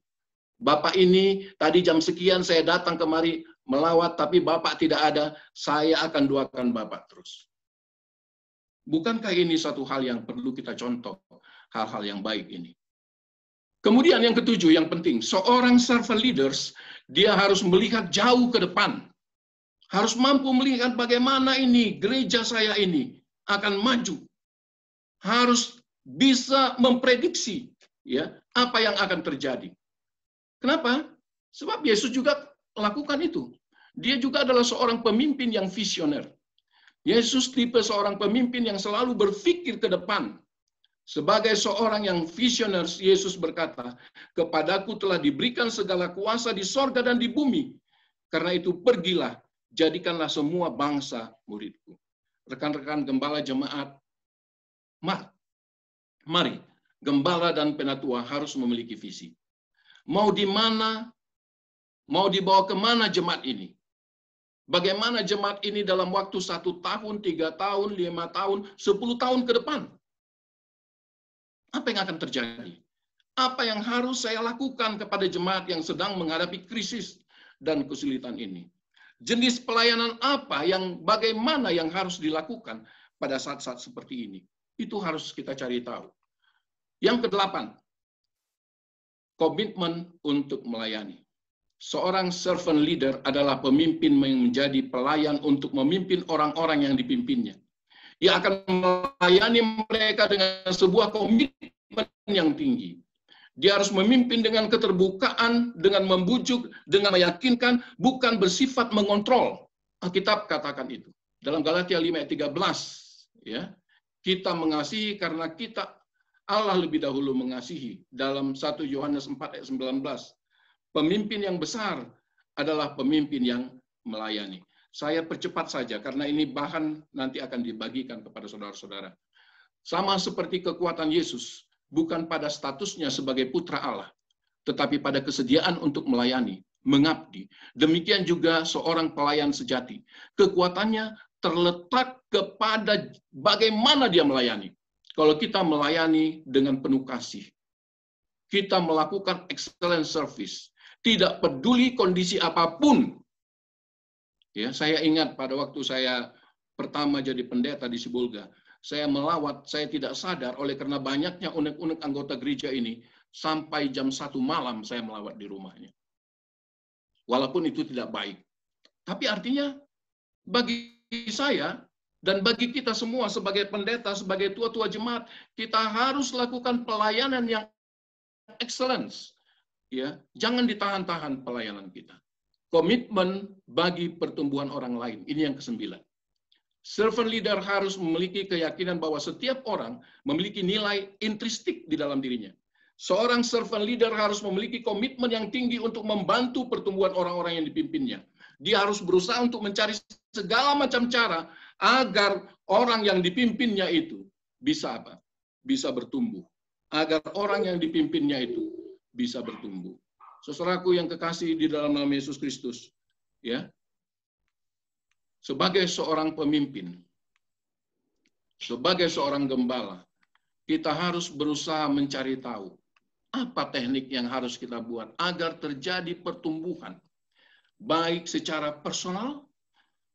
Bapak ini tadi jam sekian saya datang kemari melawat, tapi Bapak tidak ada, saya akan doakan Bapak terus. Bukankah ini satu hal yang perlu kita contoh, hal-hal yang baik ini? Kemudian yang ketujuh, yang penting, seorang servant leaders, dia harus melihat jauh ke depan. Harus mampu melihat bagaimana ini gereja saya ini akan maju. Harus bisa memprediksi ya apa yang akan terjadi. Kenapa? Sebab Yesus juga lakukan itu. Dia juga adalah seorang pemimpin yang visioner. Yesus tipe seorang pemimpin yang selalu berpikir ke depan Sebagai seorang yang visioner, Yesus berkata, Kepadaku telah diberikan segala kuasa di sorga dan di bumi. Karena itu pergilah, jadikanlah semua bangsa muridku. Rekan-rekan gembala jemaat, mari, gembala dan penatua harus memiliki visi. Mau di mana, mau dibawa ke mana jemaat ini? Bagaimana jemaat ini dalam waktu satu tahun, tiga tahun, lima tahun, sepuluh tahun ke depan? Apa yang akan terjadi? Apa yang harus saya lakukan kepada jemaat yang sedang menghadapi krisis dan kesulitan ini? Jenis pelayanan apa yang bagaimana yang harus dilakukan pada saat-saat seperti ini? Itu harus kita cari tahu. Yang kedelapan, komitmen untuk melayani. Seorang servant leader adalah pemimpin yang menjadi pelayan untuk memimpin orang-orang yang dipimpinnya. Ia akan melayani mereka dengan sebuah komitmen yang tinggi. Dia harus memimpin dengan keterbukaan, dengan membujuk, dengan meyakinkan, bukan bersifat mengontrol. Alkitab katakan itu. Dalam Galatia 5 ayat 13, ya. Kita mengasihi karena kita Allah lebih dahulu mengasihi. Dalam 1 Yohanes 4 ayat 19. Pemimpin yang besar adalah pemimpin yang melayani. Saya percepat saja karena ini bahan nanti akan dibagikan kepada saudara-saudara. Sama seperti kekuatan Yesus, bukan pada statusnya sebagai putra Allah, tetapi pada kesediaan untuk melayani, mengabdi. Demikian juga seorang pelayan sejati. Kekuatannya terletak kepada bagaimana dia melayani. Kalau kita melayani dengan penuh kasih, kita melakukan excellent service, tidak peduli kondisi apa pun Ya, saya ingat pada waktu saya pertama jadi pendeta di Sibulga, saya melawat, saya tidak sadar oleh karena banyaknya unek-unek anggota gereja ini, sampai jam satu malam saya melawat di rumahnya. Walaupun itu tidak baik. Tapi artinya bagi saya dan bagi kita semua sebagai pendeta, sebagai tua-tua jemaat, kita harus lakukan pelayanan yang excellence. Ya, jangan ditahan-tahan pelayanan kita komitmen bagi pertumbuhan orang lain. Ini yang kesembilan. Servant leader harus memiliki keyakinan bahwa setiap orang memiliki nilai intristik di dalam dirinya. Seorang servant leader harus memiliki komitmen yang tinggi untuk membantu pertumbuhan orang-orang yang dipimpinnya. Dia harus berusaha untuk mencari segala macam cara agar orang yang dipimpinnya itu bisa apa? Bisa bertumbuh. Agar orang yang dipimpinnya itu bisa bertumbuh. Saudaraku yang kekasih di dalam nama Yesus Kristus, ya. Sebagai seorang pemimpin, sebagai seorang gembala, kita harus berusaha mencari tahu apa teknik yang harus kita buat agar terjadi pertumbuhan baik secara personal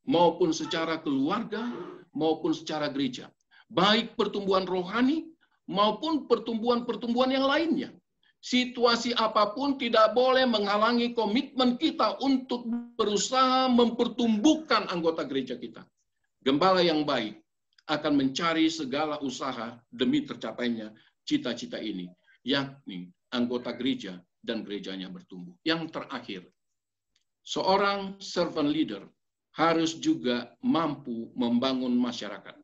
maupun secara keluarga maupun secara gereja, baik pertumbuhan rohani maupun pertumbuhan-pertumbuhan yang lainnya situasi apa pun tidak boleh menghalangi komitmen kita untuk berusaha mempertumbuhkan anggota gereja kita. Gembala yang baik akan mencari segala usaha demi tercapainya cita-cita ini, yakni anggota gereja dan gerejanya bertumbuh. Yang terakhir, seorang servant leader harus juga mampu membangun masyarakat.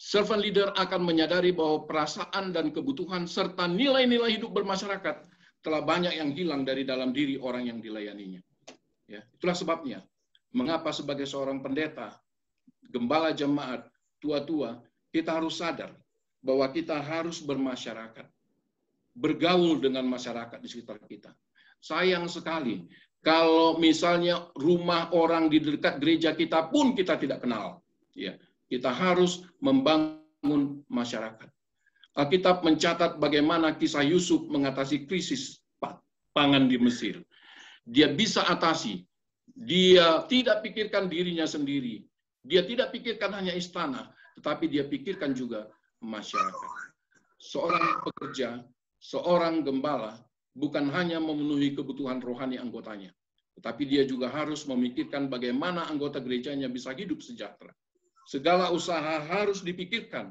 Servant leader akan menyadari bahwa perasaan dan kebutuhan serta nilai-nilai hidup bermasyarakat telah banyak yang hilang dari dalam diri orang yang dilayaninya. Ya, itulah sebabnya mengapa sebagai seorang pendeta, gembala jemaat, tua-tua, kita harus sadar bahwa kita harus bermasyarakat, bergaul dengan masyarakat di sekitar kita. Sayang sekali kalau misalnya rumah orang di dekat gereja kita pun kita tidak kenal. Ya, kita harus membangun masyarakat. Alkitab mencatat bagaimana kisah Yusuf mengatasi krisis pangan di Mesir. Dia bisa atasi. Dia tidak pikirkan dirinya sendiri. Dia tidak pikirkan hanya istana, tetapi dia pikirkan juga masyarakat. Seorang pekerja, seorang gembala, bukan hanya memenuhi kebutuhan rohani anggotanya, tetapi dia juga harus memikirkan bagaimana anggota gerejanya bisa hidup sejahtera. Segala usaha harus dipikirkan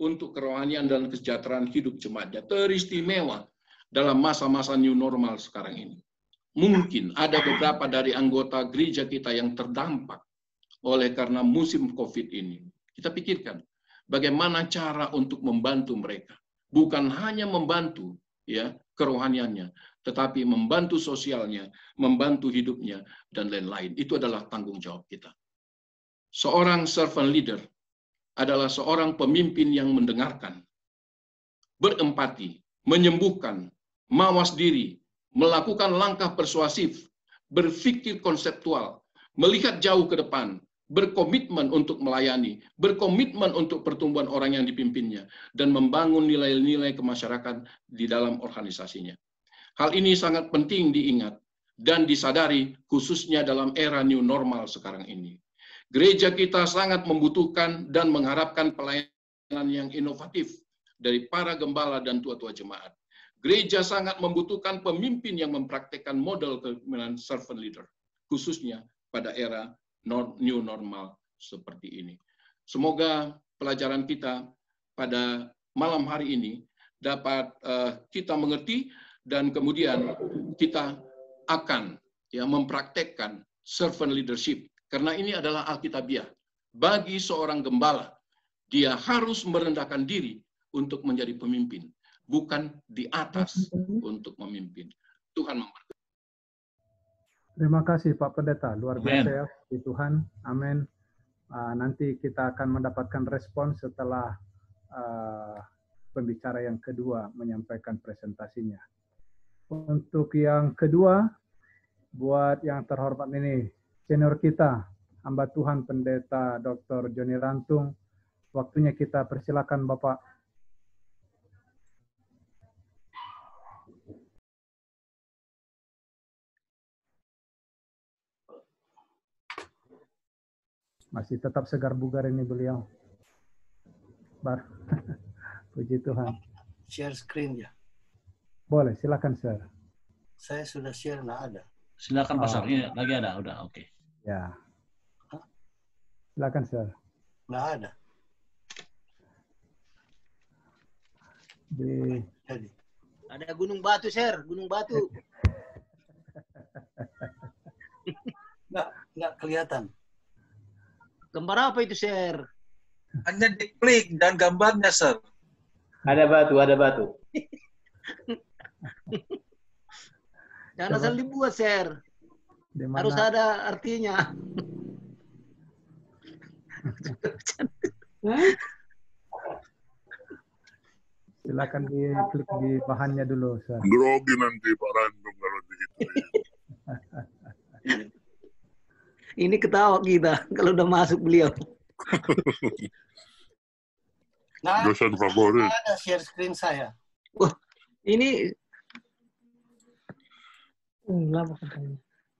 untuk kerohanian dan kesejahteraan hidup jemaatnya. Teristimewa dalam masa-masa new normal sekarang ini. Mungkin ada beberapa dari anggota gereja kita yang terdampak oleh karena musim COVID ini. Kita pikirkan, bagaimana cara untuk membantu mereka. Bukan hanya membantu ya kerohaniannya, tetapi membantu sosialnya, membantu hidupnya, dan lain-lain. Itu adalah tanggung jawab kita. Seorang servant leader adalah seorang pemimpin yang mendengarkan, berempati, menyembuhkan, mawas diri, melakukan langkah persuasif, berpikir konseptual, melihat jauh ke depan, berkomitmen untuk melayani, berkomitmen untuk pertumbuhan orang yang dipimpinnya, dan membangun nilai-nilai kemasyarakat di dalam organisasinya. Hal ini sangat penting diingat dan disadari khususnya dalam era new normal sekarang ini. Gereja kita sangat membutuhkan dan mengharapkan pelayanan yang inovatif dari para gembala dan tua-tua jemaat. Gereja sangat membutuhkan pemimpin yang mempraktekkan model kepemimpinan servant leader, khususnya pada era new normal seperti ini. Semoga pelajaran kita pada malam hari ini dapat uh, kita mengerti dan kemudian kita akan ya mempraktekkan servant leadership karena ini adalah alkitabiah. Bagi seorang gembala, dia harus merendahkan diri untuk menjadi pemimpin, bukan di atas untuk memimpin. Tuhan memberkati. Terima kasih Pak Pendeta, luar biasa ya di Tuhan. Amin. Uh, nanti kita akan mendapatkan respon setelah uh, pembicara yang kedua menyampaikan presentasinya. Untuk yang kedua, buat yang terhormat ini, senior kita, hamba Tuhan Pendeta Dr. Joni Rantung, waktunya kita persilakan Bapak Masih tetap segar bugar ini beliau. Bar. Puji Tuhan. Share screen ya. Boleh, silakan share. Saya sudah share, nggak ada. Silakan oh. Pastor, ini lagi ada, udah oke. Okay. Ya. Silakan share. Nggak ada. Di... Ada Gunung Batu, share. Gunung Batu. nggak, nggak kelihatan. Gambar apa itu, Sir? Hanya diklik dan gambarnya, Sir. Ada batu, ada batu. Jangan asal dibuat, Sir. Harus ada artinya. Silakan diklik di bahannya dulu, Sir. Grogi nanti Pak Randung kalau begitu. Ini ketawa kita kalau udah masuk beliau. nah, Dosen favorit. Ada share screen saya. Wah, ini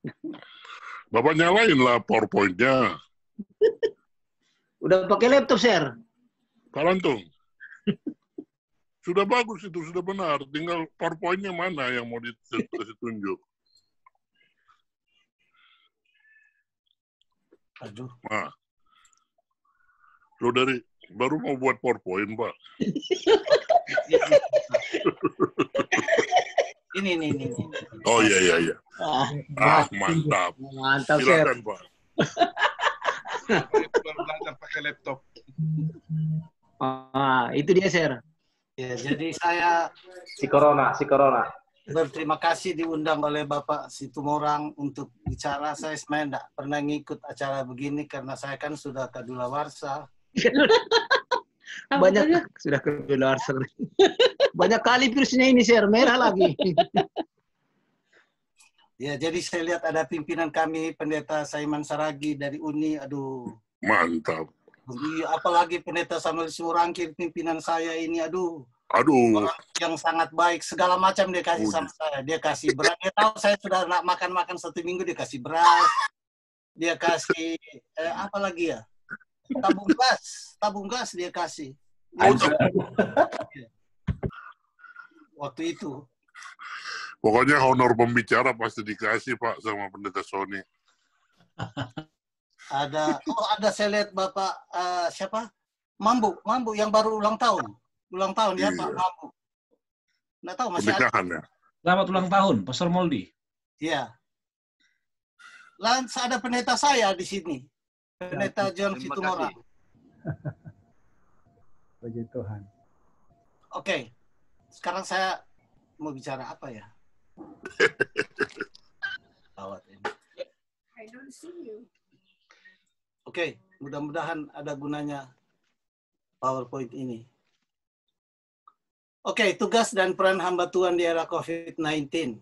Bapak nyalain lah PowerPoint-nya. Udah pakai laptop, share. Pak Lantung. Sudah bagus itu, sudah benar. Tinggal PowerPoint-nya mana yang mau ditunjuk. Aduh. Nah, lo dari baru mau buat PowerPoint, Pak. Ini, ini, ini. Oh iya, iya, iya. Ah, ah mantap. Mantap, Silakan, Pak. belajar pakai laptop. Ah, itu dia, Sir. Ya, jadi saya si corona, si corona berterima kasih diundang oleh Bapak Situmorang untuk bicara. Saya sebenarnya tidak pernah ngikut acara begini karena saya kan sudah warsa. Banyak sudah warsa. Banyak kali virusnya ini share merah lagi. ya, jadi saya lihat ada pimpinan kami Pendeta Saiman Saragi dari Uni. Aduh. Mantap. Apalagi Pendeta Samuel Simurangkir pimpinan saya ini. Aduh Aduh. yang sangat baik segala macam dia kasih sama saya. Dia kasih beras. Dia tahu saya sudah nak makan-makan satu minggu dia kasih beras. Dia kasih eh, apa lagi ya? Tabung gas, tabung gas dia kasih. Waktu itu. Pokoknya honor pembicara pasti dikasih Pak sama pendeta Sony. ada oh ada saya lihat Bapak uh, siapa? Mambu, Mambu yang baru ulang tahun ulang tahun ya Pak iya. Mampu. Nggak tahu masih Pernikahan ada. ya? Selamat ulang tahun, Pastor Moldi. Iya. Lans ada pendeta saya di sini. Pendeta John Situmorang. Puji Tuhan. Oke, sekarang saya mau bicara apa ya? Gawat ini. I don't see you. Oke, mudah-mudahan ada gunanya PowerPoint ini. Oke, tugas dan peran hamba Tuhan di era COVID-19.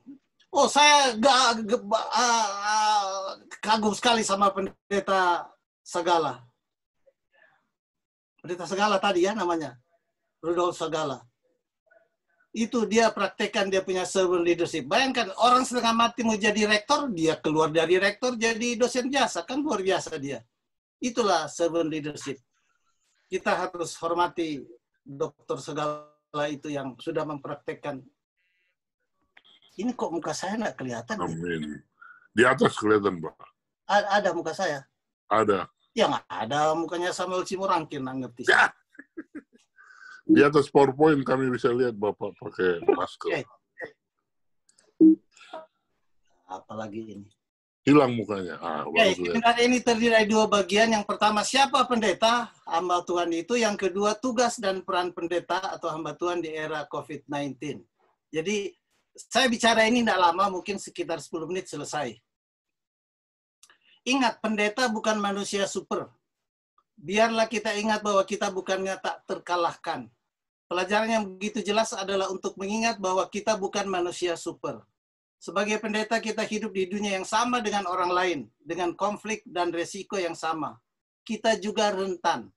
Oh, saya gak, ge- ba- ah, ah, kagum sekali sama pendeta Segala. Pendeta Segala tadi ya namanya. Rudolf Segala. Itu dia praktekkan dia punya servant leadership. Bayangkan orang setengah mati mau jadi rektor, dia keluar dari rektor jadi dosen biasa. Kan luar biasa dia. Itulah servant leadership. Kita harus hormati dokter segala itu yang sudah mempraktekkan. Ini kok muka saya nggak kelihatan? ya? Amin. Di atas kelihatan, Pak. A- Ada muka saya. Ada. Ya nggak ada mukanya Samuel Simorangkin, nggak ngerti. Ya. Di atas PowerPoint kami bisa lihat Bapak pakai masker. Apalagi ini. Hilang mukanya. Ah, ini terdiri dari dua bagian. Yang pertama, siapa pendeta, hamba Tuhan itu. Yang kedua, tugas dan peran pendeta atau hamba Tuhan di era COVID-19. Jadi, saya bicara ini tidak lama, mungkin sekitar 10 menit selesai. Ingat, pendeta bukan manusia super. Biarlah kita ingat bahwa kita bukannya tak terkalahkan. Pelajaran yang begitu jelas adalah untuk mengingat bahwa kita bukan manusia super. Sebagai pendeta kita hidup di dunia yang sama dengan orang lain, dengan konflik dan resiko yang sama. Kita juga rentan.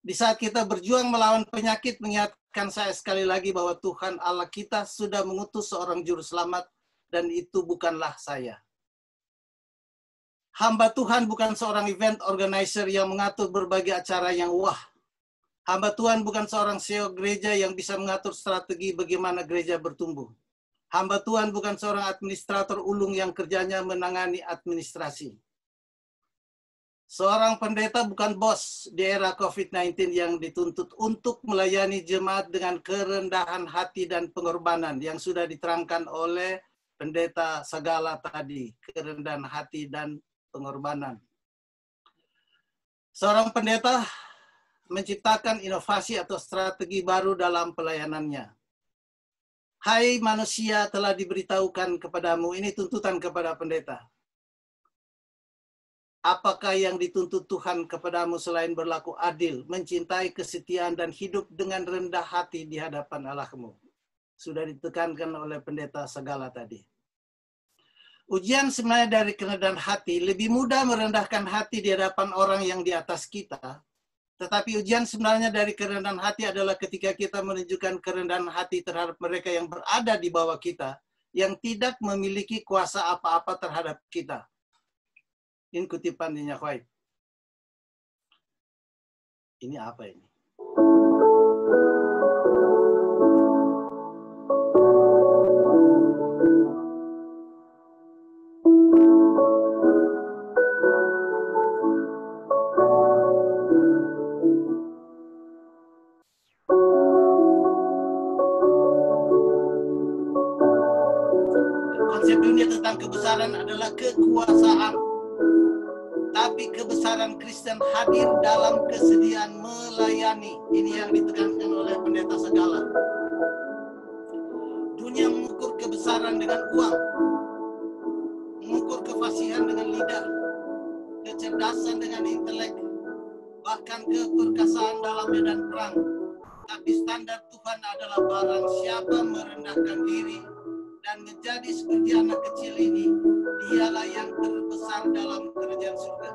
Di saat kita berjuang melawan penyakit, mengingatkan saya sekali lagi bahwa Tuhan Allah kita sudah mengutus seorang juru selamat dan itu bukanlah saya. Hamba Tuhan bukan seorang event organizer yang mengatur berbagai acara yang wah. Hamba Tuhan bukan seorang CEO gereja yang bisa mengatur strategi bagaimana gereja bertumbuh. Hamba Tuhan bukan seorang administrator ulung yang kerjanya menangani administrasi. Seorang pendeta bukan bos di era COVID-19 yang dituntut untuk melayani jemaat dengan kerendahan hati dan pengorbanan yang sudah diterangkan oleh pendeta segala tadi, kerendahan hati dan pengorbanan. Seorang pendeta menciptakan inovasi atau strategi baru dalam pelayanannya. Hai manusia telah diberitahukan kepadamu, ini tuntutan kepada pendeta. Apakah yang dituntut Tuhan kepadamu selain berlaku adil, mencintai kesetiaan, dan hidup dengan rendah hati di hadapan Allahmu? Sudah ditekankan oleh pendeta segala tadi. Ujian sebenarnya dari kerendahan hati, lebih mudah merendahkan hati di hadapan orang yang di atas kita. Tetapi ujian sebenarnya dari kerendahan hati adalah ketika kita menunjukkan kerendahan hati terhadap mereka yang berada di bawah kita, yang tidak memiliki kuasa apa-apa terhadap kita. Ini kutipan di White. Ini apa ini? Kebesaran adalah kekuasaan. Tapi kebesaran Kristen hadir dalam kesediaan melayani. Ini yang ditekankan oleh pendeta segala. Dunia mengukur kebesaran dengan uang. Mengukur kefasihan dengan lidah. Kecerdasan dengan intelek. Bahkan keperkasaan dalam medan perang. Tapi standar Tuhan adalah barang siapa merendahkan diri dan menjadi seperti anak kecil ini, dialah yang terbesar dalam kerajaan surga.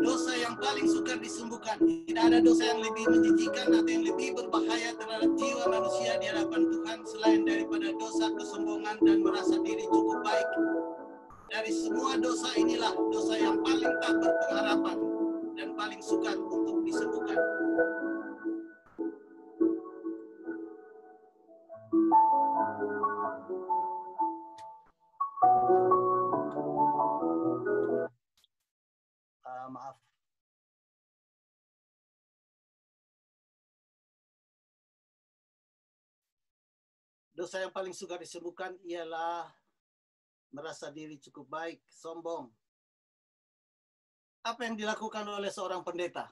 Dosa yang paling sukar disembuhkan. Tidak ada dosa yang lebih menjijikan atau yang lebih berbahaya terhadap jiwa manusia di hadapan Tuhan selain daripada dosa kesombongan dan merasa diri cukup baik. Dari semua dosa inilah dosa yang paling tak berpengharapan dan paling sukar untuk disembuhkan. Ah, maaf. Dosa yang paling sukar disembuhkan ialah merasa diri cukup baik, sombong. Apa yang dilakukan oleh seorang pendeta?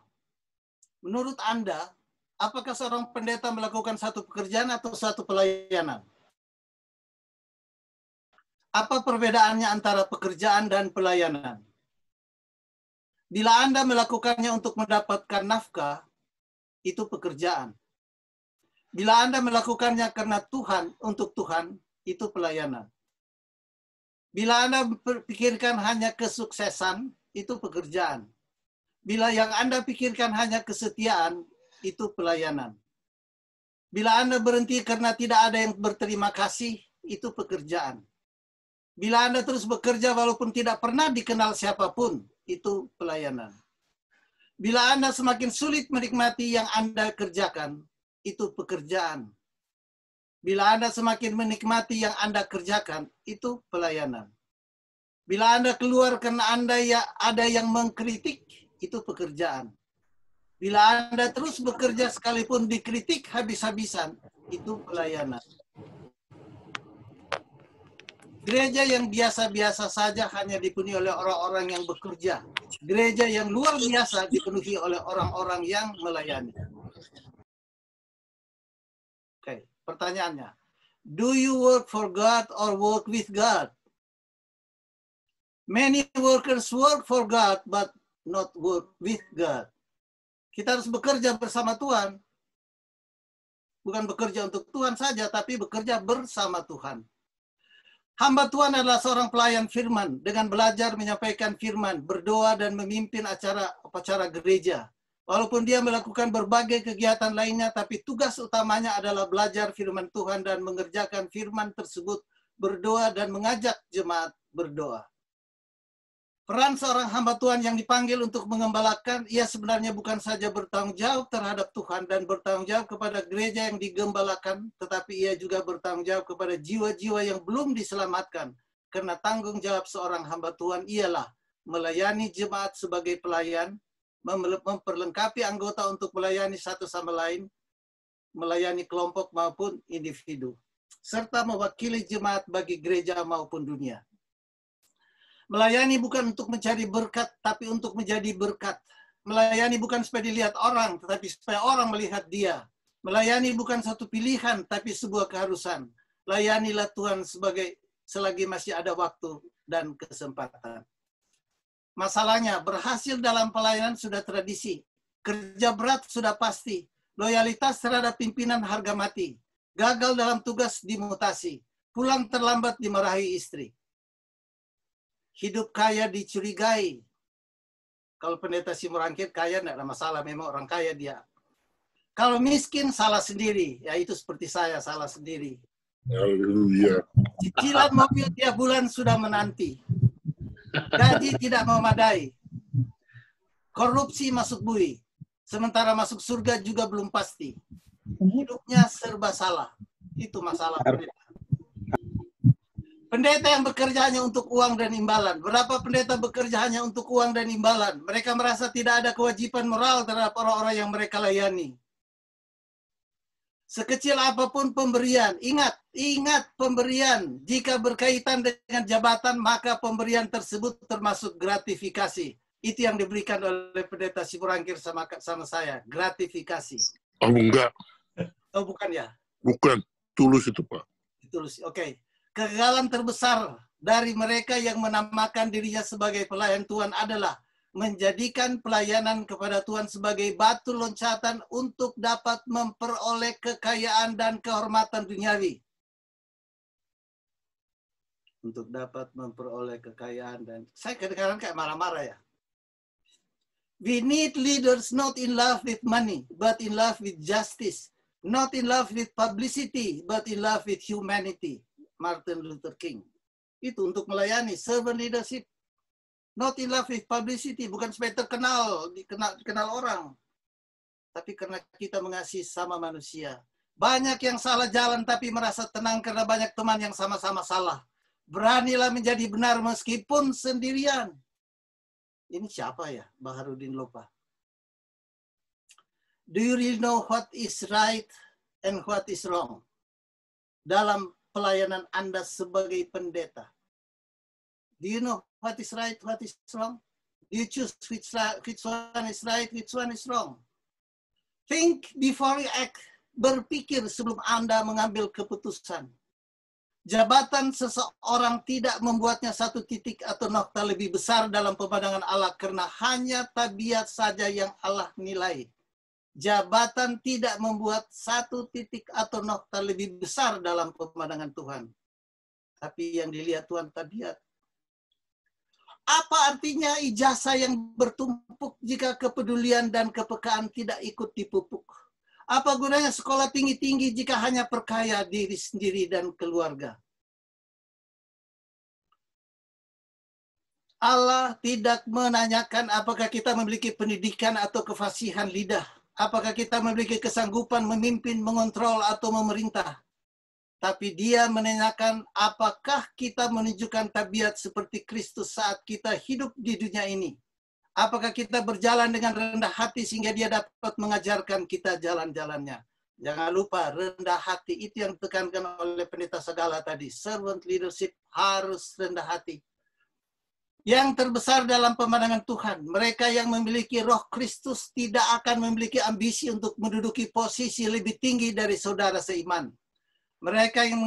Menurut Anda, apakah seorang pendeta melakukan satu pekerjaan atau satu pelayanan? Apa perbedaannya antara pekerjaan dan pelayanan? Bila Anda melakukannya untuk mendapatkan nafkah, itu pekerjaan. Bila Anda melakukannya karena Tuhan, untuk Tuhan, itu pelayanan. Bila Anda berpikirkan hanya kesuksesan, itu pekerjaan. Bila yang Anda pikirkan hanya kesetiaan, itu pelayanan. Bila Anda berhenti karena tidak ada yang berterima kasih, itu pekerjaan. Bila Anda terus bekerja walaupun tidak pernah dikenal siapa pun, itu pelayanan. Bila Anda semakin sulit menikmati yang Anda kerjakan, itu pekerjaan. Bila Anda semakin menikmati yang Anda kerjakan, itu pelayanan. Bila Anda keluar karena Anda ya ada yang mengkritik, itu pekerjaan. Bila Anda terus bekerja sekalipun dikritik habis-habisan, itu pelayanan. Gereja yang biasa-biasa saja hanya dipenuhi oleh orang-orang yang bekerja. Gereja yang luar biasa dipenuhi oleh orang-orang yang melayani. Oke, pertanyaannya. Do you work for God or work with God? Many workers work for God but not work with God. Kita harus bekerja bersama Tuhan. Bukan bekerja untuk Tuhan saja, tapi bekerja bersama Tuhan. Hamba Tuhan adalah seorang pelayan firman dengan belajar menyampaikan firman, berdoa dan memimpin acara upacara gereja. Walaupun dia melakukan berbagai kegiatan lainnya, tapi tugas utamanya adalah belajar firman Tuhan dan mengerjakan firman tersebut, berdoa dan mengajak jemaat berdoa. Peran seorang hamba Tuhan yang dipanggil untuk mengembalakan, ia sebenarnya bukan saja bertanggung jawab terhadap Tuhan dan bertanggung jawab kepada gereja yang digembalakan, tetapi ia juga bertanggung jawab kepada jiwa-jiwa yang belum diselamatkan. Karena tanggung jawab seorang hamba Tuhan ialah melayani jemaat sebagai pelayan, memperlengkapi anggota untuk melayani satu sama lain, melayani kelompok maupun individu, serta mewakili jemaat bagi gereja maupun dunia. Melayani bukan untuk mencari berkat, tapi untuk menjadi berkat. Melayani bukan supaya dilihat orang, tetapi supaya orang melihat dia. Melayani bukan satu pilihan, tapi sebuah keharusan. Layanilah Tuhan sebagai selagi masih ada waktu dan kesempatan. Masalahnya, berhasil dalam pelayanan sudah tradisi. Kerja berat sudah pasti. Loyalitas terhadap pimpinan harga mati. Gagal dalam tugas dimutasi. Pulang terlambat dimarahi istri hidup kaya dicurigai. Kalau pendeta Simurangkit kaya tidak ada masalah, memang orang kaya dia. Kalau miskin salah sendiri, ya itu seperti saya salah sendiri. Haleluya. Cicilan mobil tiap bulan sudah menanti. Gaji tidak memadai. Korupsi masuk bui. Sementara masuk surga juga belum pasti. Hidupnya serba salah. Itu masalah pendeta. Pendeta yang bekerja hanya untuk uang dan imbalan. Berapa pendeta bekerja hanya untuk uang dan imbalan? Mereka merasa tidak ada kewajiban moral terhadap orang-orang yang mereka layani. Sekecil apa pun pemberian, ingat, ingat pemberian. Jika berkaitan dengan jabatan, maka pemberian tersebut termasuk gratifikasi. Itu yang diberikan oleh pendeta Sipurangkir sama, sama saya, gratifikasi. Oh, enggak. Oh, bukan ya? Bukan. Tulus itu, Pak. Tulus, oke. Okay kegagalan terbesar dari mereka yang menamakan dirinya sebagai pelayan Tuhan adalah menjadikan pelayanan kepada Tuhan sebagai batu loncatan untuk dapat memperoleh kekayaan dan kehormatan duniawi. Untuk dapat memperoleh kekayaan dan saya kadang-kadang kayak marah-marah ya. We need leaders not in love with money, but in love with justice. Not in love with publicity, but in love with humanity. Martin Luther King. Itu untuk melayani servant leadership. Not in love with publicity, bukan supaya terkenal, dikenal, dikenal orang. Tapi karena kita mengasihi sama manusia. Banyak yang salah jalan tapi merasa tenang karena banyak teman yang sama-sama salah. Beranilah menjadi benar meskipun sendirian. Ini siapa ya? Baharudin Lopa. Do you really know what is right and what is wrong? Dalam pelayanan Anda sebagai pendeta. Do you know what is right, what is wrong? Do you choose which, which one is right, which one is wrong? Think before you act. Berpikir sebelum Anda mengambil keputusan. Jabatan seseorang tidak membuatnya satu titik atau nokta lebih besar dalam pemandangan Allah karena hanya tabiat saja yang Allah nilai. Jabatan tidak membuat satu titik atau nokta lebih besar dalam pemandangan Tuhan. Tapi yang dilihat Tuhan tabiat. Apa artinya ijazah yang bertumpuk jika kepedulian dan kepekaan tidak ikut dipupuk? Apa gunanya sekolah tinggi-tinggi jika hanya perkaya diri sendiri dan keluarga? Allah tidak menanyakan apakah kita memiliki pendidikan atau kefasihan lidah. Apakah kita memiliki kesanggupan memimpin, mengontrol, atau memerintah. Tapi dia menanyakan apakah kita menunjukkan tabiat seperti Kristus saat kita hidup di dunia ini. Apakah kita berjalan dengan rendah hati sehingga dia dapat mengajarkan kita jalan-jalannya. Jangan lupa rendah hati itu yang ditekankan oleh pendeta segala tadi. Servant leadership harus rendah hati. Yang terbesar dalam pemandangan Tuhan, mereka yang memiliki roh Kristus tidak akan memiliki ambisi untuk menduduki posisi lebih tinggi dari saudara seiman. Mereka yang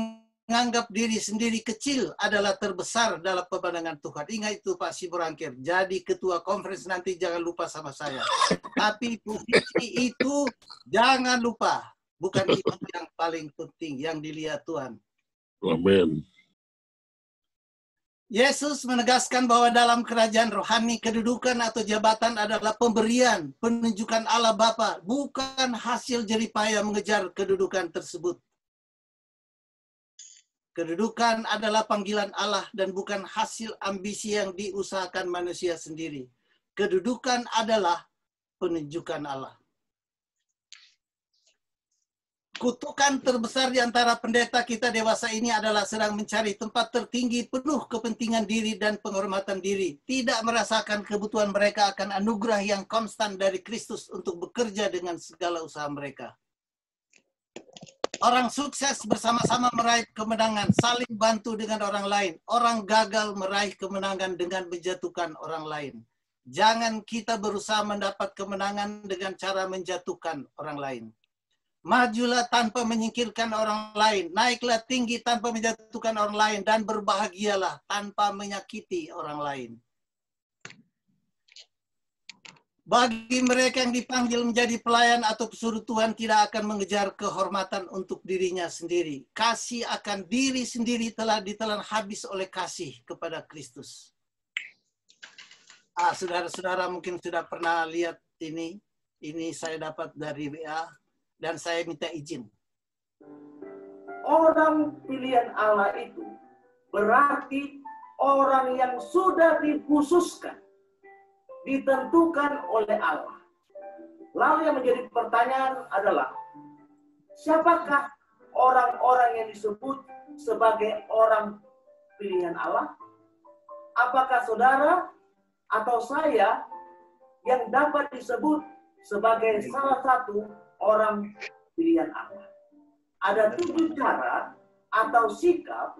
menganggap diri sendiri kecil adalah terbesar dalam pemandangan Tuhan. Ingat itu Pak Siburangkir. Jadi ketua conference nanti jangan lupa sama saya. Tapi posisi itu jangan lupa. Bukan itu yang paling penting, yang dilihat Tuhan. Amin. Yesus menegaskan bahwa dalam kerajaan rohani kedudukan atau jabatan adalah pemberian, penunjukan Allah Bapa, bukan hasil jeripaya mengejar kedudukan tersebut. Kedudukan adalah panggilan Allah dan bukan hasil ambisi yang diusahakan manusia sendiri. Kedudukan adalah penunjukan Allah. Kutukan terbesar di antara pendeta kita dewasa ini adalah sedang mencari tempat tertinggi penuh kepentingan diri dan penghormatan diri. Tidak merasakan kebutuhan mereka akan anugerah yang konstan dari Kristus untuk bekerja dengan segala usaha mereka. Orang sukses bersama-sama meraih kemenangan, saling bantu dengan orang lain. Orang gagal meraih kemenangan dengan menjatuhkan orang lain. Jangan kita berusaha mendapat kemenangan dengan cara menjatuhkan orang lain. Majulah tanpa menyingkirkan orang lain. Naiklah tinggi tanpa menjatuhkan orang lain. Dan berbahagialah tanpa menyakiti orang lain. Bagi mereka yang dipanggil menjadi pelayan atau pesuruh Tuhan tidak akan mengejar kehormatan untuk dirinya sendiri. Kasih akan diri sendiri telah ditelan habis oleh kasih kepada Kristus. Ah, saudara-saudara mungkin sudah pernah lihat ini. Ini saya dapat dari WA dan saya minta izin. Orang pilihan Allah itu berarti orang yang sudah dikhususkan, ditentukan oleh Allah. Lalu yang menjadi pertanyaan adalah, siapakah orang-orang yang disebut sebagai orang pilihan Allah? Apakah saudara atau saya yang dapat disebut sebagai salah satu orang pilihan Allah. Ada tujuh cara atau sikap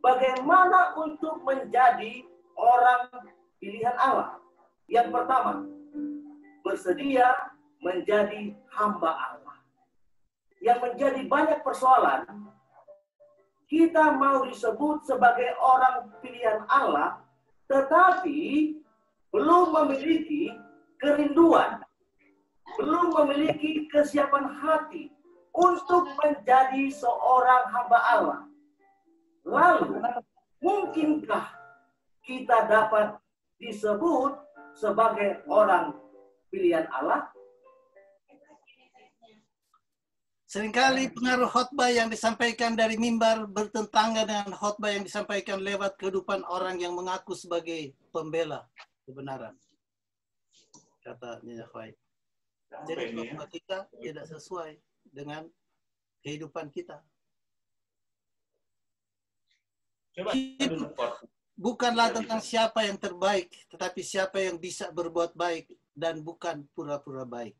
bagaimana untuk menjadi orang pilihan Allah. Yang pertama, bersedia menjadi hamba Allah. Yang menjadi banyak persoalan, kita mau disebut sebagai orang pilihan Allah, tetapi belum memiliki kerinduan belum memiliki kesiapan hati untuk menjadi seorang hamba Allah. Lalu, mungkinkah kita dapat disebut sebagai orang pilihan Allah? Seringkali pengaruh khotbah yang disampaikan dari mimbar bertentangan dengan khotbah yang disampaikan lewat kehidupan orang yang mengaku sebagai pembela kebenaran. Kata Nyonya White. Jadi khotbah kita tidak sesuai dengan kehidupan kita. Hidup bukanlah tentang siapa yang terbaik, tetapi siapa yang bisa berbuat baik dan bukan pura-pura baik.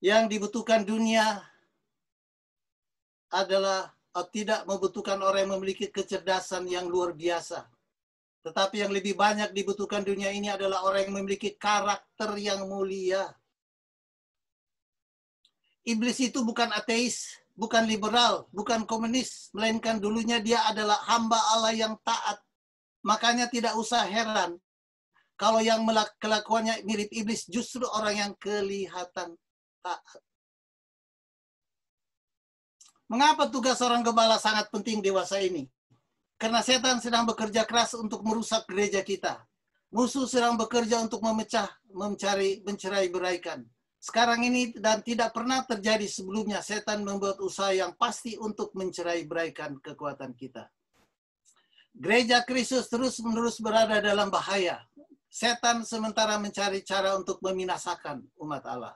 Yang dibutuhkan dunia adalah tidak membutuhkan orang yang memiliki kecerdasan yang luar biasa. Tetapi yang lebih banyak dibutuhkan dunia ini adalah orang yang memiliki karakter yang mulia. Iblis itu bukan ateis, bukan liberal, bukan komunis, melainkan dulunya dia adalah hamba Allah yang taat. Makanya tidak usah heran kalau yang kelakuannya mirip iblis justru orang yang kelihatan taat. Mengapa tugas seorang gembala sangat penting dewasa ini? Karena setan sedang bekerja keras untuk merusak gereja kita. Musuh sedang bekerja untuk memecah, mencari, mencerai beraikan. Sekarang ini dan tidak pernah terjadi sebelumnya, setan membuat usaha yang pasti untuk mencerai beraikan kekuatan kita. Gereja Kristus terus-menerus berada dalam bahaya. Setan sementara mencari cara untuk membinasakan umat Allah.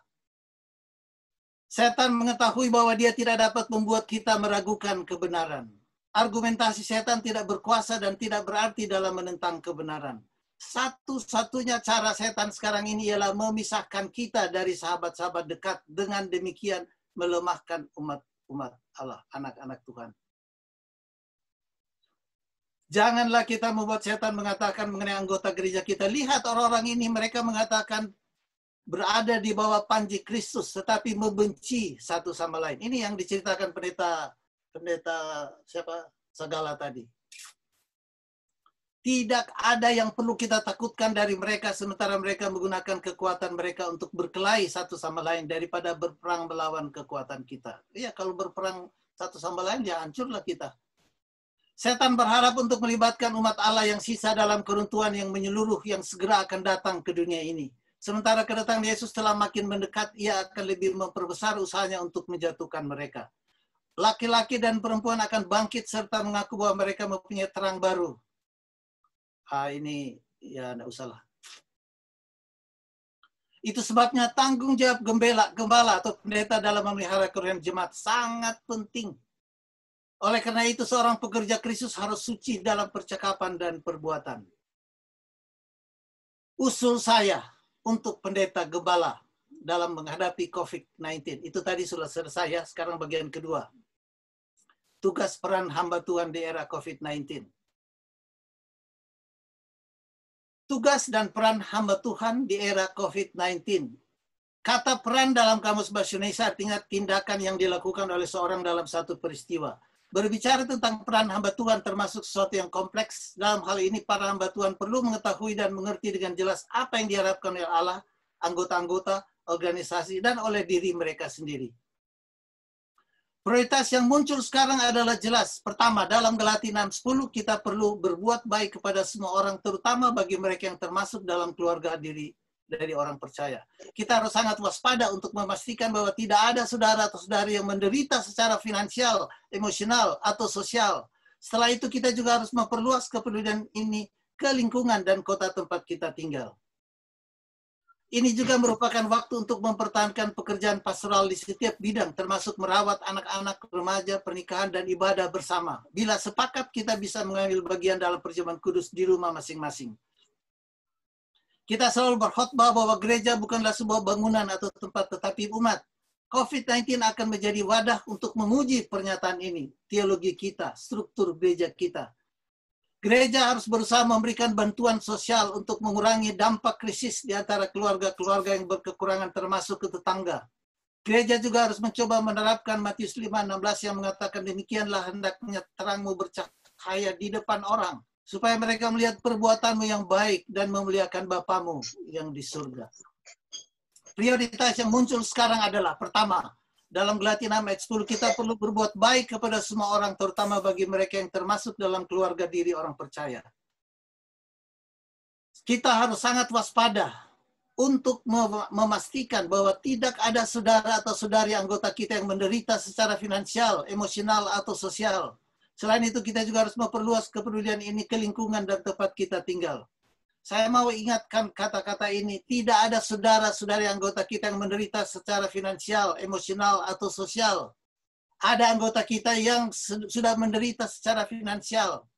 Setan mengetahui bahwa dia tidak dapat membuat kita meragukan kebenaran. Argumentasi setan tidak berkuasa dan tidak berarti dalam menentang kebenaran. Satu-satunya cara setan sekarang ini ialah memisahkan kita dari sahabat-sahabat dekat dengan demikian melemahkan umat-umat Allah, anak-anak Tuhan. Janganlah kita membuat setan mengatakan mengenai anggota gereja kita. Lihat orang-orang ini mereka mengatakan berada di bawah panji Kristus tetapi membenci satu sama lain. Ini yang diceritakan pendeta pendeta siapa? Segala tadi. Tidak ada yang perlu kita takutkan dari mereka sementara mereka menggunakan kekuatan mereka untuk berkelahi satu sama lain daripada berperang melawan kekuatan kita. Iya, kalau berperang satu sama lain ya hancurlah kita. Setan berharap untuk melibatkan umat Allah yang sisa dalam keruntuhan yang menyeluruh yang segera akan datang ke dunia ini. Sementara kedatangan Yesus telah makin mendekat, ia akan lebih memperbesar usahanya untuk menjatuhkan mereka. Laki-laki dan perempuan akan bangkit serta mengaku bahwa mereka mempunyai terang baru. Ah, ini ya enggak usahlah. Itu sebabnya tanggung jawab gembala, gembala atau pendeta dalam memelihara kerugian jemaat sangat penting. Oleh karena itu seorang pekerja Kristus harus suci dalam percakapan dan perbuatan. Usul saya untuk pendeta gembala dalam menghadapi COVID-19. Itu tadi sudah selesai ya, sekarang bagian kedua. Tugas peran hamba Tuhan di era COVID-19. Tugas dan peran hamba Tuhan di era COVID-19. Kata peran dalam Kamus Bahasa Indonesia artinya tindakan yang dilakukan oleh seorang dalam satu peristiwa. Berbicara tentang peran hamba Tuhan termasuk sesuatu yang kompleks. Dalam hal ini para hamba Tuhan perlu mengetahui dan mengerti dengan jelas apa yang diharapkan oleh Allah, anggota-anggota, organisasi, dan oleh diri mereka sendiri. Prioritas yang muncul sekarang adalah jelas. Pertama, dalam Galatia 6.10 kita perlu berbuat baik kepada semua orang, terutama bagi mereka yang termasuk dalam keluarga diri dari orang percaya. Kita harus sangat waspada untuk memastikan bahwa tidak ada saudara atau saudari yang menderita secara finansial, emosional, atau sosial. Setelah itu kita juga harus memperluas kepedulian ini ke lingkungan dan kota tempat kita tinggal. Ini juga merupakan waktu untuk mempertahankan pekerjaan pastoral di setiap bidang, termasuk merawat anak-anak, remaja, pernikahan, dan ibadah bersama. Bila sepakat, kita bisa mengambil bagian dalam perjamuan kudus di rumah masing-masing. Kita selalu berkhotbah bahwa gereja bukanlah sebuah bangunan atau tempat, tetapi umat. COVID-19 akan menjadi wadah untuk menguji pernyataan ini, teologi kita, struktur gereja kita. Gereja harus berusaha memberikan bantuan sosial untuk mengurangi dampak krisis di antara keluarga-keluarga yang berkekurangan termasuk ke tetangga. Gereja juga harus mencoba menerapkan Matius 5:16 yang mengatakan demikianlah hendaknya terangmu bercahaya di depan orang supaya mereka melihat perbuatanmu yang baik dan memuliakan Bapamu yang di surga. Prioritas yang muncul sekarang adalah pertama, dalam Galatia 6 ayat 10 kita perlu berbuat baik kepada semua orang terutama bagi mereka yang termasuk dalam keluarga diri orang percaya. Kita harus sangat waspada untuk memastikan bahwa tidak ada saudara atau saudari anggota kita yang menderita secara finansial, emosional, atau sosial. Selain itu kita juga harus memperluas kepedulian ini ke lingkungan dan tempat kita tinggal. Saya mau ingatkan kata-kata ini, tidak ada saudara-saudari anggota kita yang menderita secara finansial, emosional, atau sosial. Ada anggota kita yang sudah menderita secara finansial.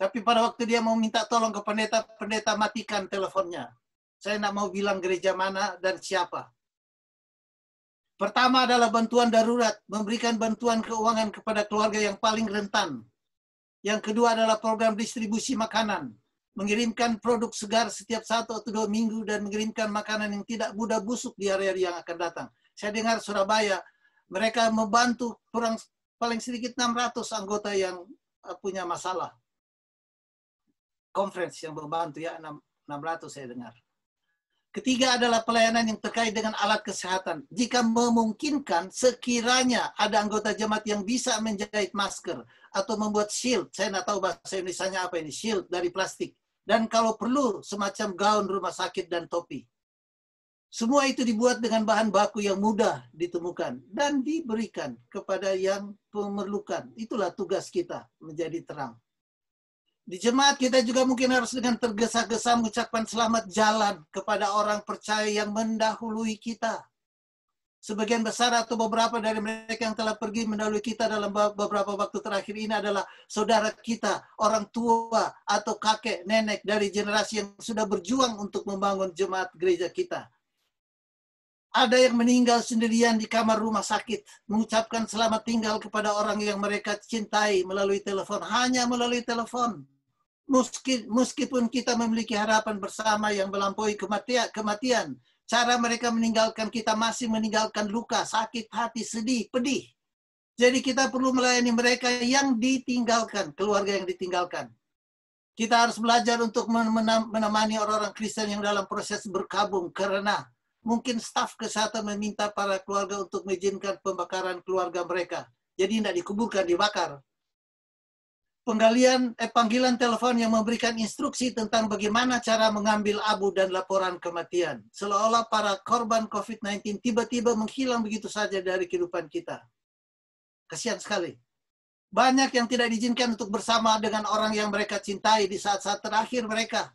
Tapi pada waktu dia mau minta tolong ke pendeta, pendeta matikan teleponnya. Saya tidak mau bilang gereja mana dan siapa. Pertama adalah bantuan darurat, memberikan bantuan keuangan kepada keluarga yang paling rentan. Yang kedua adalah program distribusi makanan, mengirimkan produk segar setiap satu atau dua minggu dan mengirimkan makanan yang tidak mudah busuk di hari-hari yang akan datang. Saya dengar Surabaya, mereka membantu kurang paling sedikit 600 anggota yang uh, punya masalah. Conference yang membantu ya, 600 saya dengar. Ketiga adalah pelayanan yang terkait dengan alat kesehatan. Jika memungkinkan, sekiranya ada anggota jemaat yang bisa menjahit masker atau membuat shield, saya tidak tahu bahasa Indonesia apa ini, shield dari plastik. Dan kalau perlu, semacam gaun rumah sakit dan topi. Semua itu dibuat dengan bahan baku yang mudah ditemukan dan diberikan kepada yang memerlukan. Itulah tugas kita menjadi terang. Di jemaat kita juga mungkin harus dengan tergesa-gesa mengucapkan selamat jalan kepada orang percaya yang mendahului kita. Sebagian besar atau beberapa dari mereka yang telah pergi mendahului kita dalam beberapa waktu terakhir ini adalah saudara kita, orang tua atau kakek, nenek dari generasi yang sudah berjuang untuk membangun jemaat gereja kita. Ada yang meninggal sendirian di kamar rumah sakit, mengucapkan selamat tinggal kepada orang yang mereka cintai melalui telepon, hanya melalui telepon meskipun kita memiliki harapan bersama yang melampaui kematian, kematian, cara mereka meninggalkan kita masih meninggalkan luka, sakit hati, sedih, pedih. Jadi kita perlu melayani mereka yang ditinggalkan, keluarga yang ditinggalkan. Kita harus belajar untuk menemani orang-orang Kristen yang dalam proses berkabung karena mungkin staf kesehatan meminta para keluarga untuk mengizinkan pembakaran keluarga mereka. Jadi tidak dikuburkan, dibakar penggalian eh, panggilan telepon yang memberikan instruksi tentang bagaimana cara mengambil abu dan laporan kematian. Seolah-olah para korban COVID-19 tiba-tiba menghilang begitu saja dari kehidupan kita. Kasihan sekali. Banyak yang tidak diizinkan untuk bersama dengan orang yang mereka cintai di saat-saat terakhir mereka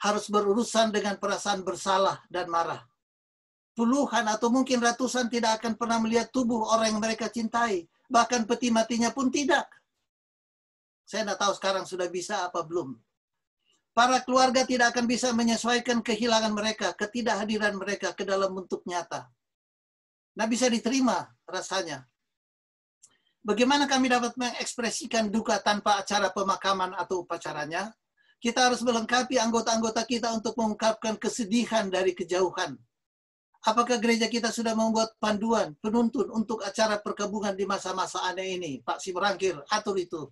harus berurusan dengan perasaan bersalah dan marah. Puluhan atau mungkin ratusan tidak akan pernah melihat tubuh orang yang mereka cintai. Bahkan peti matinya pun tidak saya tidak tahu sekarang sudah bisa apa belum. Para keluarga tidak akan bisa menyesuaikan kehilangan mereka, ketidakhadiran mereka ke dalam bentuk nyata. Nah bisa diterima rasanya. Bagaimana kami dapat mengekspresikan duka tanpa acara pemakaman atau upacaranya? Kita harus melengkapi anggota-anggota kita untuk mengungkapkan kesedihan dari kejauhan. Apakah gereja kita sudah membuat panduan, penuntun untuk acara perkabungan di masa-masa aneh ini? Pak Simrangkir, atur itu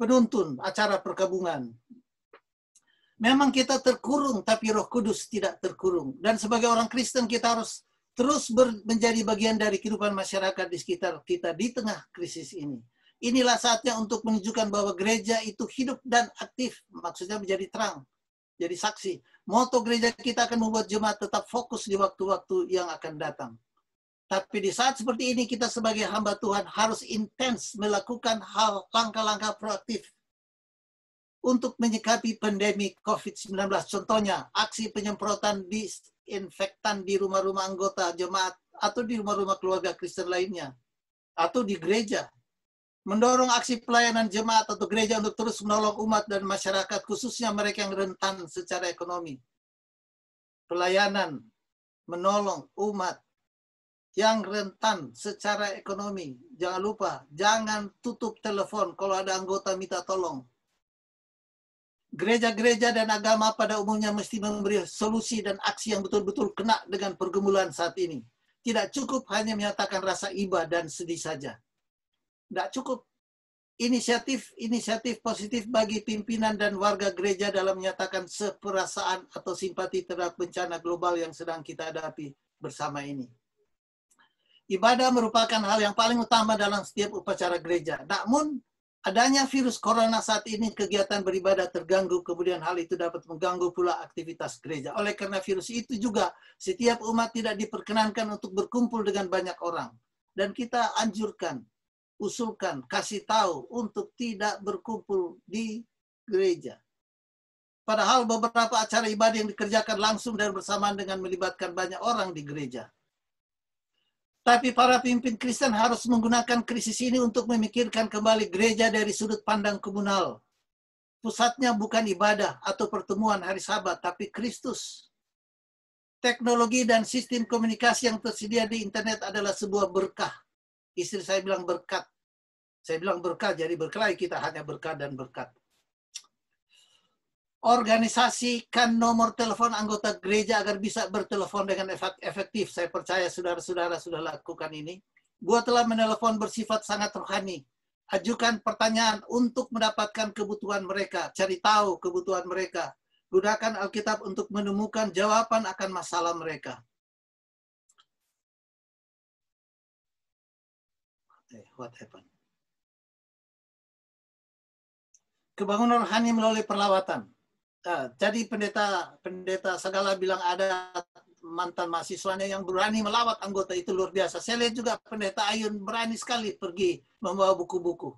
penuntun acara perkabungan. Memang kita terkurung, tapi roh kudus tidak terkurung. Dan sebagai orang Kristen kita harus terus menjadi bagian dari kehidupan masyarakat di sekitar kita di tengah krisis ini. Inilah saatnya untuk menunjukkan bahwa gereja itu hidup dan aktif. Maksudnya menjadi terang, jadi saksi. Moto gereja kita akan membuat jemaat tetap fokus di waktu-waktu yang akan datang. Tapi di saat seperti ini kita sebagai hamba Tuhan harus intens melakukan hal langkah-langkah proaktif untuk menyikapi pandemi COVID-19. Contohnya, aksi penyemprotan disinfektan di rumah-rumah anggota jemaat atau di rumah-rumah keluarga Kristen lainnya atau di gereja. Mendorong aksi pelayanan jemaat atau gereja untuk terus menolong umat dan masyarakat, khususnya mereka yang rentan secara ekonomi. Pelayanan, menolong umat, yang rentan secara ekonomi. Jangan lupa, jangan tutup telepon kalau ada anggota minta tolong. Gereja-gereja dan agama pada umumnya mesti memberi solusi dan aksi yang betul-betul kena dengan pergumulan saat ini. Tidak cukup hanya menyatakan rasa iba dan sedih saja. Tidak cukup. Inisiatif-inisiatif positif bagi pimpinan dan warga gereja dalam menyatakan seperasaan atau simpati terhadap bencana global yang sedang kita hadapi bersama ini. Ibadah merupakan hal yang paling utama dalam setiap upacara gereja. Namun, adanya virus corona saat ini kegiatan beribadah terganggu, kemudian hal itu dapat mengganggu pula aktivitas gereja. Oleh karena virus itu juga, setiap umat tidak diperkenankan untuk berkumpul dengan banyak orang. Dan kita anjurkan, usulkan, kasih tahu untuk tidak berkumpul di gereja. Padahal beberapa acara ibadah yang dikerjakan langsung dan bersamaan dengan melibatkan banyak orang di gereja. Tapi para pimpin Kristen harus menggunakan krisis ini untuk memikirkan kembali gereja dari sudut pandang komunal. Pusatnya bukan ibadah atau pertemuan hari sabat, tapi Kristus. teknologi dan sistem komunikasi yang tersedia di internet adalah sebuah berkah. Istri saya bilang berkat. Saya bilang berkat, jadi berkelahi kita hanya berkat dan berkat. Organisasikan nomor telepon anggota gereja agar bisa bertelepon dengan efek- efektif. Saya percaya saudara-saudara sudah lakukan ini. Buatlah menelepon bersifat sangat rohani. Ajukan pertanyaan untuk mendapatkan kebutuhan mereka. Cari tahu kebutuhan mereka. Gunakan Alkitab untuk menemukan jawaban akan masalah mereka. Eh, what happened? Kebangunan rohani melalui perlawatan. Nah, jadi pendeta pendeta segala bilang ada mantan mahasiswanya yang berani melawat anggota itu luar biasa. Saya lihat juga pendeta Ayun berani sekali pergi membawa buku-buku.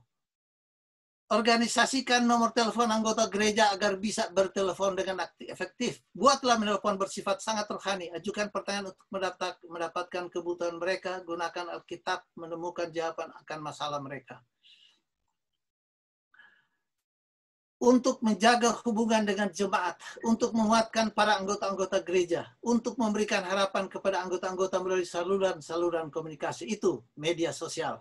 Organisasikan nomor telepon anggota gereja agar bisa bertelepon dengan aktif, efektif. Buatlah menelpon bersifat sangat rohani. Ajukan pertanyaan untuk mendapat, mendapatkan kebutuhan mereka. Gunakan Alkitab menemukan jawaban akan masalah mereka. Untuk menjaga hubungan dengan jemaat, untuk menguatkan para anggota-anggota gereja, untuk memberikan harapan kepada anggota-anggota melalui saluran-saluran komunikasi. Itu media sosial.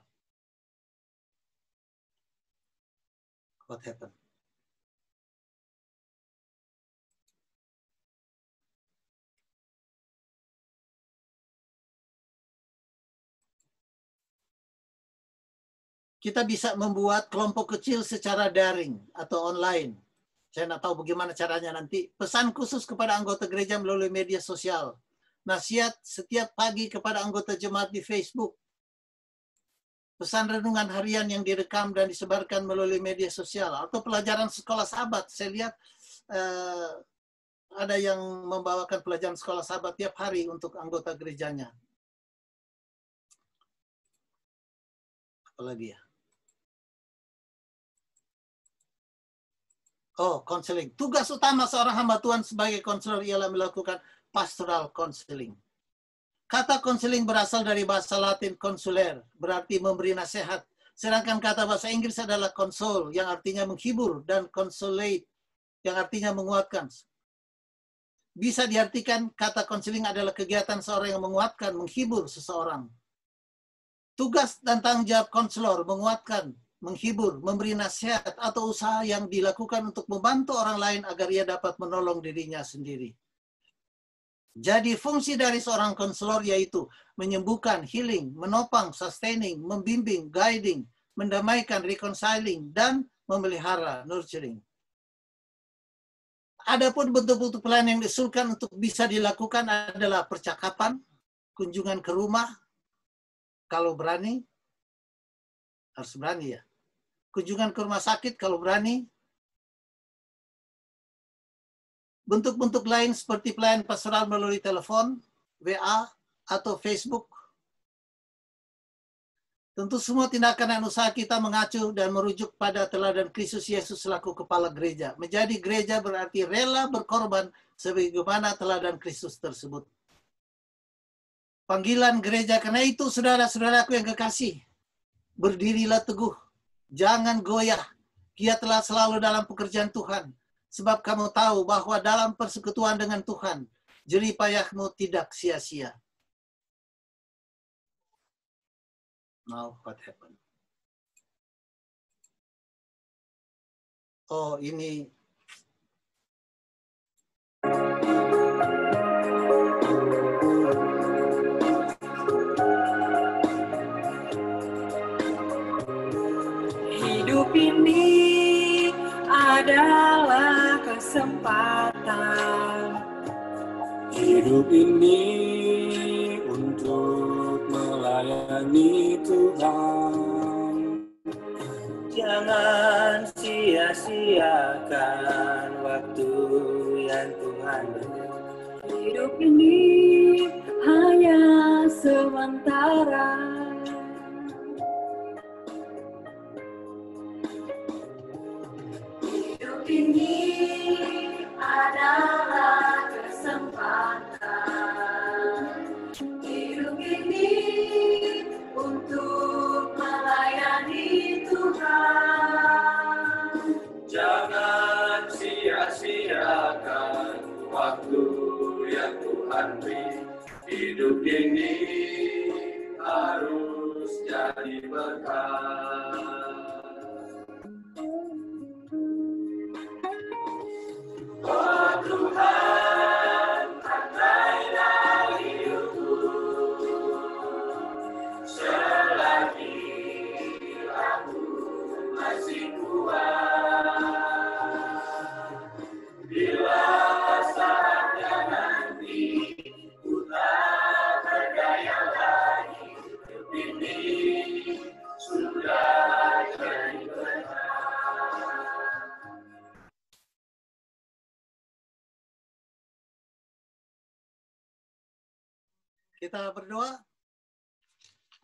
What happened? Kita bisa membuat kelompok kecil secara daring atau online. Saya tidak tahu bagaimana caranya nanti. Pesan khusus kepada anggota gereja melalui media sosial. Nasihat setiap pagi kepada anggota jemaat di Facebook. Pesan renungan harian yang direkam dan disebarkan melalui media sosial. Atau pelajaran sekolah sahabat. Saya lihat eh, ada yang membawakan pelajaran sekolah sahabat tiap hari untuk anggota gerejanya. Apalagi ya? Oh, konseling. Tugas utama seorang hamba Tuhan sebagai konselor ialah melakukan pastoral counseling. Kata konseling berasal dari bahasa Latin konsuler, berarti memberi nasihat. Sedangkan kata bahasa Inggris adalah console, yang artinya menghibur, dan consolate, yang artinya menguatkan. Bisa diartikan kata konseling adalah kegiatan seorang yang menguatkan, menghibur seseorang. Tugas dan tanggung jawab konselor menguatkan, menghibur, memberi nasihat, atau usaha yang dilakukan untuk membantu orang lain agar ia dapat menolong dirinya sendiri. Jadi fungsi dari seorang konselor yaitu menyembuhkan, healing, menopang, sustaining, membimbing, guiding, mendamaikan, reconciling, dan memelihara, nurturing. Adapun bentuk-bentuk pelayanan yang diusulkan untuk bisa dilakukan adalah percakapan, kunjungan ke rumah, kalau berani, harus berani ya. Kunjungan ke rumah sakit kalau berani. Bentuk-bentuk lain seperti pelayanan pastoral melalui telepon, WA, atau Facebook. Tentu semua tindakan dan usaha kita mengacu dan merujuk pada teladan Kristus Yesus selaku kepala gereja. Menjadi gereja berarti rela berkorban sebagaimana teladan Kristus tersebut. Panggilan gereja karena itu saudara-saudaraku yang kekasih, berdirilah teguh, jangan goyah, giatlah selalu dalam pekerjaan Tuhan, sebab kamu tahu bahwa dalam persekutuan dengan Tuhan, jerih payahmu tidak sia-sia. Now what happened? Oh, ini ini adalah kesempatan. Hidup ini untuk melayani Tuhan. Jangan sia-siakan waktu yang Tuhan beri. Hidup ini hanya sementara. Ini adalah kesempatan. Hidup ini untuk melayani Tuhan. Jangan sia-siakan waktu yang Tuhan beri. Hidup ini harus jadi berkat. Kita berdoa.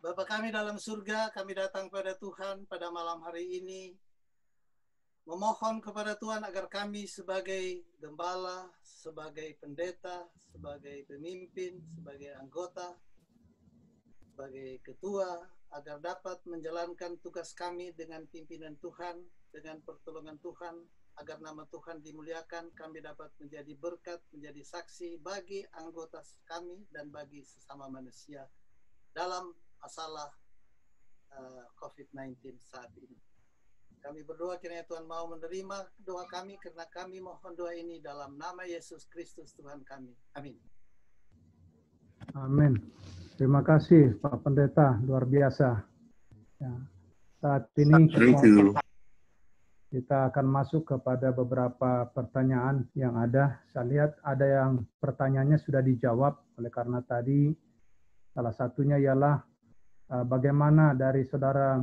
Bapa kami dalam surga, kami datang pada Tuhan pada malam hari ini. Memohon kepada Tuhan agar kami sebagai gembala, sebagai pendeta, sebagai pemimpin, sebagai anggota, sebagai ketua, agar dapat menjalankan tugas kami dengan pimpinan Tuhan, dengan pertolongan Tuhan, agar nama Tuhan dimuliakan, kami dapat menjadi berkat, menjadi saksi bagi anggota kami dan bagi sesama manusia dalam masalah uh, COVID-19 saat ini. Kami berdoa kiranya Tuhan mau menerima doa kami karena kami mohon doa ini dalam nama Yesus Kristus Tuhan kami. Amin. Amin. Terima kasih Pak Pendeta, luar biasa. Ya, saat ini Thank you. Kita akan masuk kepada beberapa pertanyaan yang ada. Saya lihat ada yang pertanyaannya sudah dijawab oleh karena tadi salah satunya ialah uh, bagaimana dari saudara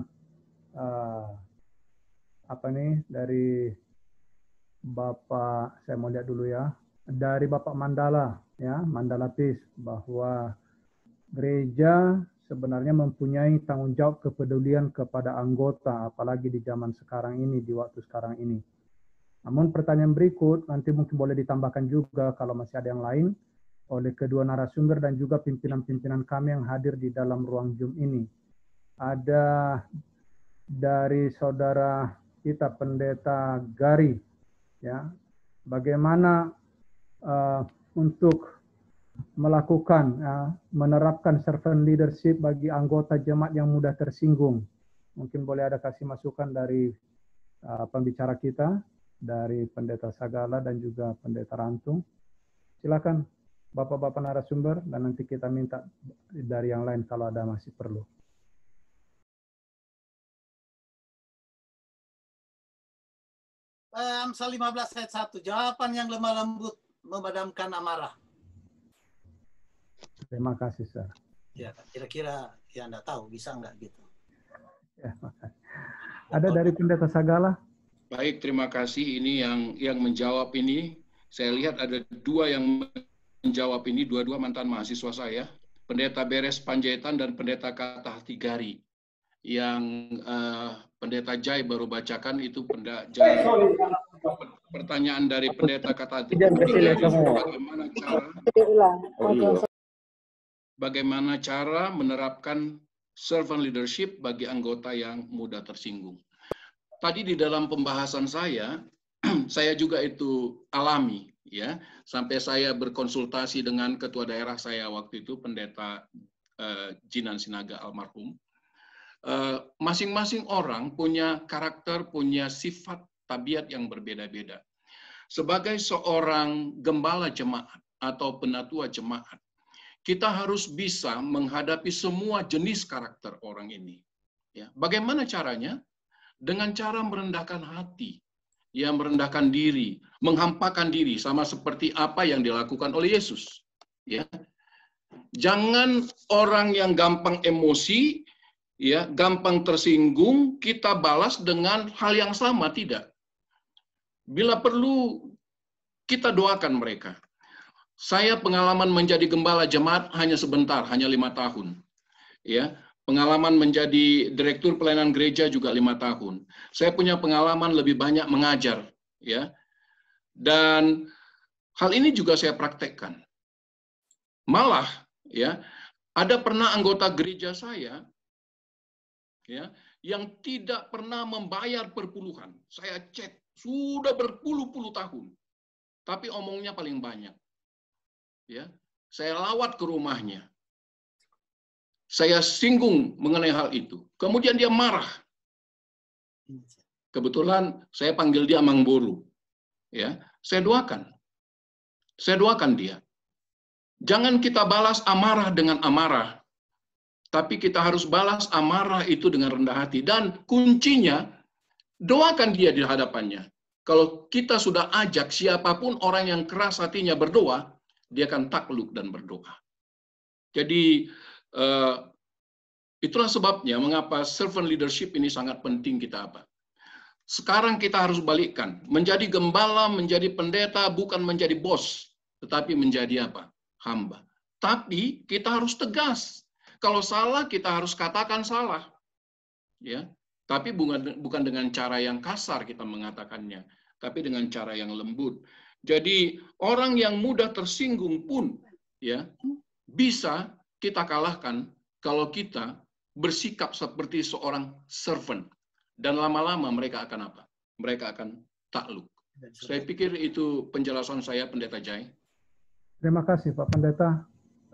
uh, apa nih dari Bapak saya mau lihat dulu ya dari Bapak Mandala ya Mandala Peace bahwa gereja sebenarnya mempunyai tanggung jawab kepedulian kepada anggota, apalagi di zaman sekarang ini, di waktu sekarang ini. Namun pertanyaan berikut nanti mungkin boleh ditambahkan juga kalau masih ada yang lain oleh kedua narasumber dan juga pimpinan-pimpinan kami yang hadir di dalam ruang Zoom ini. Ada dari saudara kita pendeta Gari, ya, bagaimana uh, untuk melakukan uh, menerapkan servant leadership bagi anggota jemaat yang mudah tersinggung. Mungkin boleh ada kasih masukan dari uh, pembicara kita, dari pendeta Sagala dan juga pendeta Rantung. Silakan Bapak-bapak narasumber dan nanti kita minta dari yang lain kalau ada masih perlu. Amsal 15 ayat 1. Jawaban yang lemah lembut memadamkan amarah. Terima kasih, Sir. Ya, kira-kira ya Anda tahu bisa nggak gitu. Ya. Ada dari pendeta Sagala? Baik, terima kasih. Ini yang yang menjawab ini, saya lihat ada dua yang menjawab ini, dua-dua mantan mahasiswa saya. Pendeta Beres Panjaitan dan Pendeta Kata Tigari. Yang uh, Pendeta Jai baru bacakan itu Pendeta Jai. Pertanyaan dari Pendeta Kata Tigari, bagaimana cara bagaimana cara menerapkan servant leadership bagi anggota yang mudah tersinggung. Tadi di dalam pembahasan saya, saya juga itu alami ya, sampai saya berkonsultasi dengan ketua daerah saya waktu itu pendeta uh, Jinan Sinaga almarhum. Masing-masing uh, orang punya karakter, punya sifat tabiat yang berbeda-beda. Sebagai seorang gembala jemaat atau penatua jemaat, kita harus bisa menghadapi semua jenis karakter orang ini. Ya, bagaimana caranya? Dengan cara merendahkan hati, ya merendahkan diri, menghampakan diri sama seperti apa yang dilakukan oleh Yesus. Ya, jangan orang yang gampang emosi, ya gampang tersinggung, kita balas dengan hal yang sama tidak. Bila perlu kita doakan mereka. Saya pengalaman menjadi gembala jemaat hanya sebentar, hanya lima tahun. Ya, pengalaman menjadi direktur pelayanan gereja juga lima tahun. Saya punya pengalaman lebih banyak mengajar, ya. Dan hal ini juga saya praktekkan. Malah, ya, ada pernah anggota gereja saya, ya, yang tidak pernah membayar perpuluhan. Saya cek sudah berpuluh-puluh tahun, tapi omongnya paling banyak ya Saya lawat ke rumahnya. Saya singgung mengenai hal itu. Kemudian dia marah. Kebetulan saya panggil dia Mangburu. Ya, saya doakan. Saya doakan dia. Jangan kita balas amarah dengan amarah. Tapi kita harus balas amarah itu dengan rendah hati. Dan kuncinya, doakan dia di hadapannya. Kalau kita sudah ajak siapa pun orang yang keras hatinya berdoa, dia akan takluk dan berdoa. Jadi, eh, itulah sebabnya mengapa servant leadership ini sangat penting kita apa. Sekarang kita harus balikkan. Menjadi gembala, menjadi pendeta, bukan menjadi bos. Tetapi menjadi apa? Hamba. Tapi kita harus tegas. Kalau salah, kita harus katakan salah. Ya, tapi bukan bukan dengan cara yang kasar kita mengatakannya, tapi dengan cara yang lembut. Jadi orang yang mudah tersinggung pun ya bisa kita kalahkan kalau kita bersikap seperti seorang servant dan lama-lama mereka akan apa? Mereka akan takluk. Saya pikir itu penjelasan saya Pendeta Jai. Terima kasih Pak Pendeta.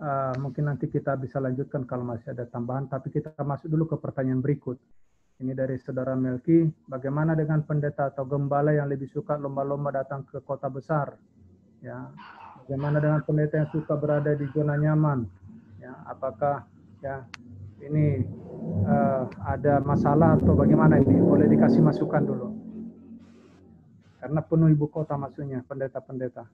Uh, mungkin nanti kita bisa lanjutkan kalau masih ada tambahan, tapi kita masuk dulu ke pertanyaan berikut. Ini dari Saudara Melki, bagaimana dengan pendeta atau gembala yang lebih suka lomba-lomba datang ke kota besar? Ya, bagaimana dengan pendeta yang suka berada di zona nyaman? Ya, apakah ya ini uh, ada masalah atau bagaimana ini? Boleh dikasih masukan dulu. Karena penuh ibu kota maksudnya, pendeta-pendeta.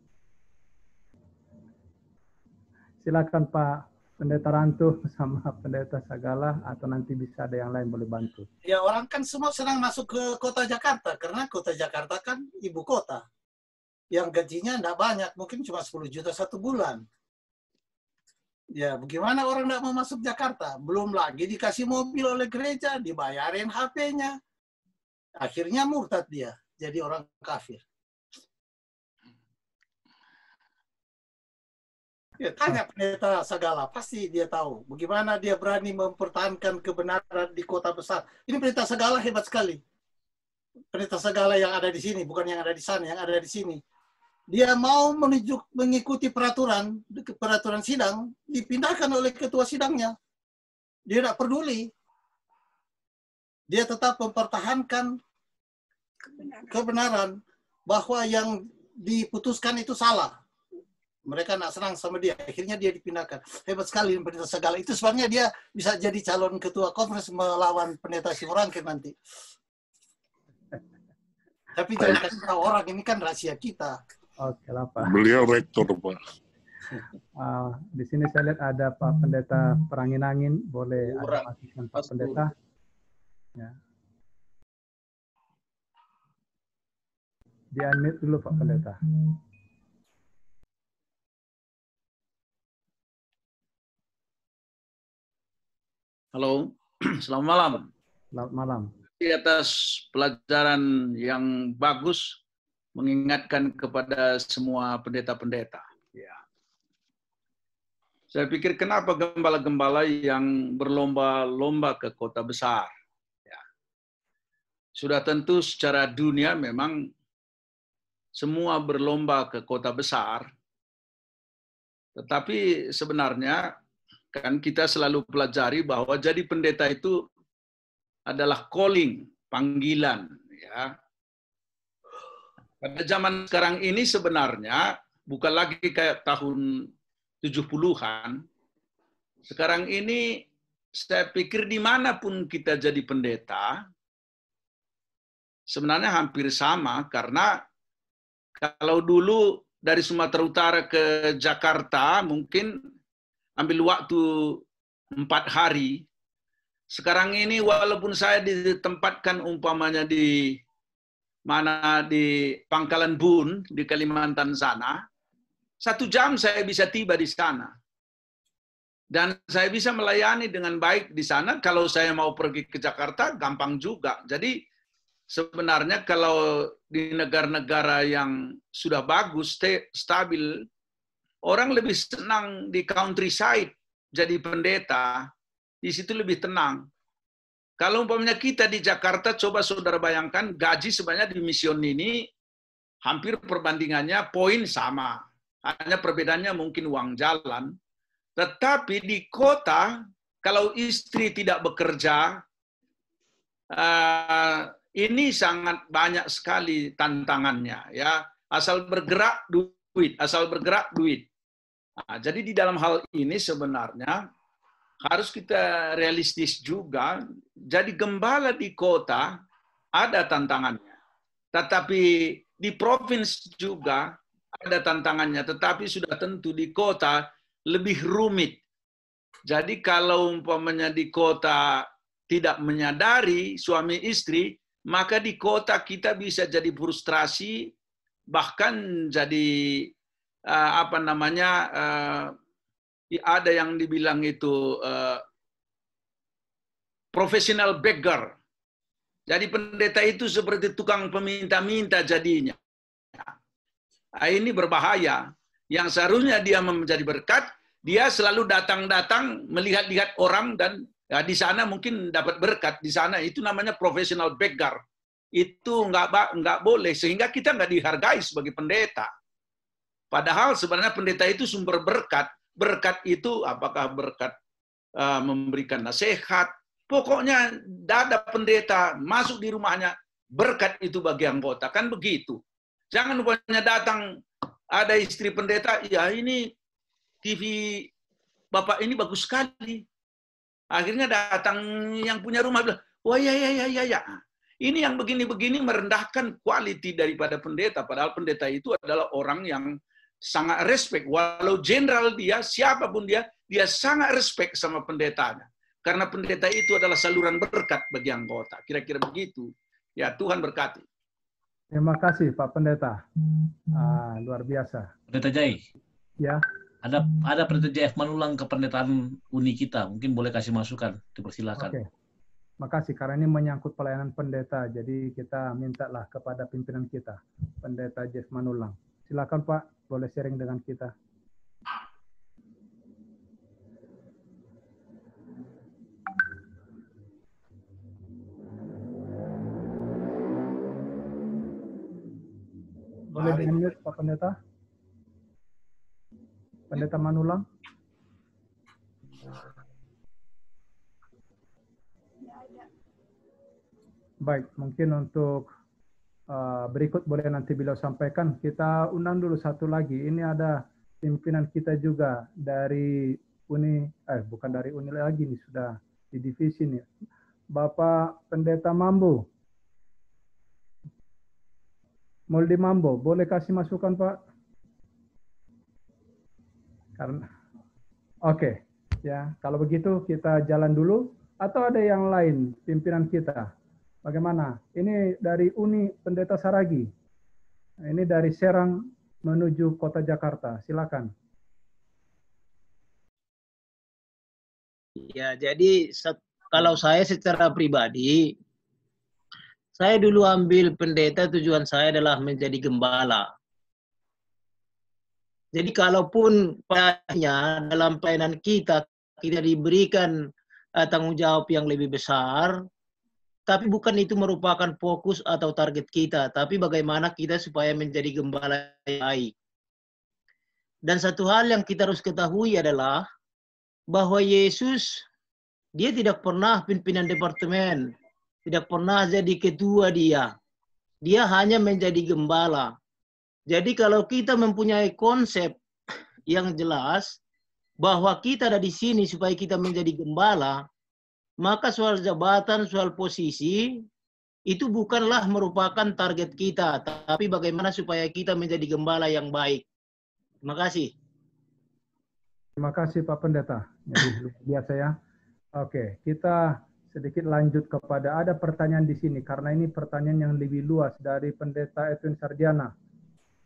Silakan Pak Pendeta Rantu sama Pendeta Sagala atau nanti bisa ada yang lain boleh bantu. Ya orang kan semua senang masuk ke kota Jakarta karena kota Jakarta kan ibu kota. Yang gajinya tidak banyak, mungkin cuma 10 juta satu bulan. Ya, bagaimana orang tidak mau masuk Jakarta? Belum lagi dikasih mobil oleh gereja, dibayarin HP-nya. Akhirnya murtad dia, jadi orang kafir. Ya, tanya pendeta Sagala, pasti dia tahu bagaimana dia berani mempertahankan kebenaran di kota besar. Ini pendeta Sagala hebat sekali. Pendeta Sagala yang ada di sini, bukan yang ada di sana, yang ada di sini. Dia mau menunjuk mengikuti peraturan peraturan sidang, dipindahkan oleh ketua sidangnya. Dia tidak peduli. Dia tetap mempertahankan kebenaran bahwa yang diputuskan itu salah mereka nak senang sama dia. Akhirnya dia dipindahkan. Hebat sekali pendeta segala. Itu sebabnya dia bisa jadi calon ketua konferensi melawan pendeta Simorangkir nanti. Tapi jangan kasih tahu orang, ini kan rahasia kita. Oke lah Pak. Beliau rektor Pak. Uh, di sini saya lihat ada Pak Pendeta Perangin Angin. Boleh ada masukan Pak Pendeta. Ya. Di unmute dulu Pak Pendeta. Halo, selamat malam. Selamat malam. Di atas pelajaran yang bagus, mengingatkan kepada semua pendeta-pendeta. Ya. Saya pikir kenapa gembala-gembala yang berlomba-lomba ke kota besar? Ya. Sudah tentu secara dunia memang semua berlomba ke kota besar, tetapi sebenarnya kan kita selalu pelajari bahwa jadi pendeta itu adalah calling, panggilan ya. Pada zaman sekarang ini sebenarnya bukan lagi kayak tahun 70-an. Sekarang ini saya pikir di mana pun kita jadi pendeta, sebenarnya hampir sama karena kalau dulu dari Sumatera Utara ke Jakarta mungkin ambil waktu empat hari. Sekarang ini walaupun saya ditempatkan umpamanya di mana di Pangkalan Bun di Kalimantan sana, satu jam saya bisa tiba di sana. Dan saya bisa melayani dengan baik di sana. Kalau saya mau pergi ke Jakarta, gampang juga. Jadi sebenarnya kalau di negara-negara yang sudah bagus, stabil, Orang lebih senang di countryside jadi pendeta, di situ lebih tenang. Kalau umpamanya kita di Jakarta, coba saudara bayangkan gaji sebenarnya di mision ini hampir perbandingannya poin sama. Hanya perbedaannya mungkin uang jalan. Tetapi di kota, kalau istri tidak bekerja, uh, ini sangat banyak sekali tantangannya. Ya, asal bergerak duit, asal bergerak duit. Nah, jadi di dalam hal ini sebenarnya harus kita realistis juga. Jadi gembala di kota ada tantangannya. Tetapi di provinsi juga ada tantangannya. Tetapi sudah tentu di kota lebih rumit. Jadi kalau umpamanya di kota tidak menyadari suami istri, maka di kota kita bisa jadi frustrasi, bahkan jadi uh, apa namanya uh, ada yang dibilang itu uh, professional beggar. Jadi pendeta itu seperti tukang peminta-minta jadinya. Nah, ini berbahaya. Yang seharusnya dia menjadi berkat, dia selalu datang-datang melihat-lihat orang dan ya, di sana mungkin dapat berkat. Di sana itu namanya professional beggar. Itu nggak nggak boleh sehingga kita nggak dihargai sebagai pendeta. Padahal sebenarnya pendeta itu sumber berkat. Berkat itu apakah berkat uh, memberikan nasihat. Pokoknya ada pendeta masuk di rumahnya, berkat itu bagi anggota. Kan begitu. Jangan rupanya datang ada istri pendeta, ya ini TV Bapak ini bagus sekali. Akhirnya datang yang punya rumah bilang, wah ya ya ya ya ya. Ini yang begini-begini merendahkan kualiti daripada pendeta. Padahal pendeta itu adalah orang yang sangat respect. Walau jenderal dia, siapa pun dia, dia sangat respect sama pendetanya. Karena pendeta itu adalah saluran berkat bagi anggota. Kira-kira begitu. Ya, Tuhan berkati. Terima kasih Pak Pendeta. Ah, luar biasa. Pendeta Jai. Ya. Ada ada Pendeta JF Manulang ke pendetaan uni kita. Mungkin boleh kasih masukan. Dipersilakan. Oke. Makasih karena ini menyangkut pelayanan pendeta. Jadi kita mintalah kepada pimpinan kita, Pendeta Jeff Manulang. Silakan Pak, boleh sharing dengan kita. Boleh di unmute Pak Pendeta? Pendeta Manulang? Baik, mungkin untuk berikut boleh nanti beliau sampaikan. Kita undang dulu satu lagi. Ini ada pimpinan kita juga dari Uni, eh bukan dari Uni lagi nih, sudah di divisi nih. Bapak Pendeta Mambo. Moldi Mambo, boleh kasih masukan Pak? Karena, oke, okay. ya kalau begitu kita jalan dulu. Atau ada yang lain pimpinan kita? Bagaimana? Ini dari Uni Pendeta Saragi. Ini dari Serang menuju Kota Jakarta. Silakan. Ya, jadi kalau saya secara pribadi, saya dulu ambil pendeta tujuan saya adalah menjadi gembala. Jadi kalaupun payahnya dalam pelayanan kita, kita diberikan uh, tanggung jawab yang lebih besar, tapi bukan itu merupakan fokus atau target kita, tapi bagaimana kita supaya menjadi gembala yang baik. Dan satu hal yang kita harus ketahui adalah bahwa Yesus dia tidak pernah pimpinan departemen, tidak pernah jadi ketua dia. Dia hanya menjadi gembala. Jadi kalau kita mempunyai konsep yang jelas bahwa kita ada di sini supaya kita menjadi gembala, maka soal jabatan, soal posisi itu bukanlah merupakan target kita, tapi bagaimana supaya kita menjadi gembala yang baik. Terima kasih. Terima kasih Pak Pendeta. Jadi luar biasa ya. Oke, kita sedikit lanjut kepada ada pertanyaan di sini karena ini pertanyaan yang lebih luas dari Pendeta Edwin Sardiana.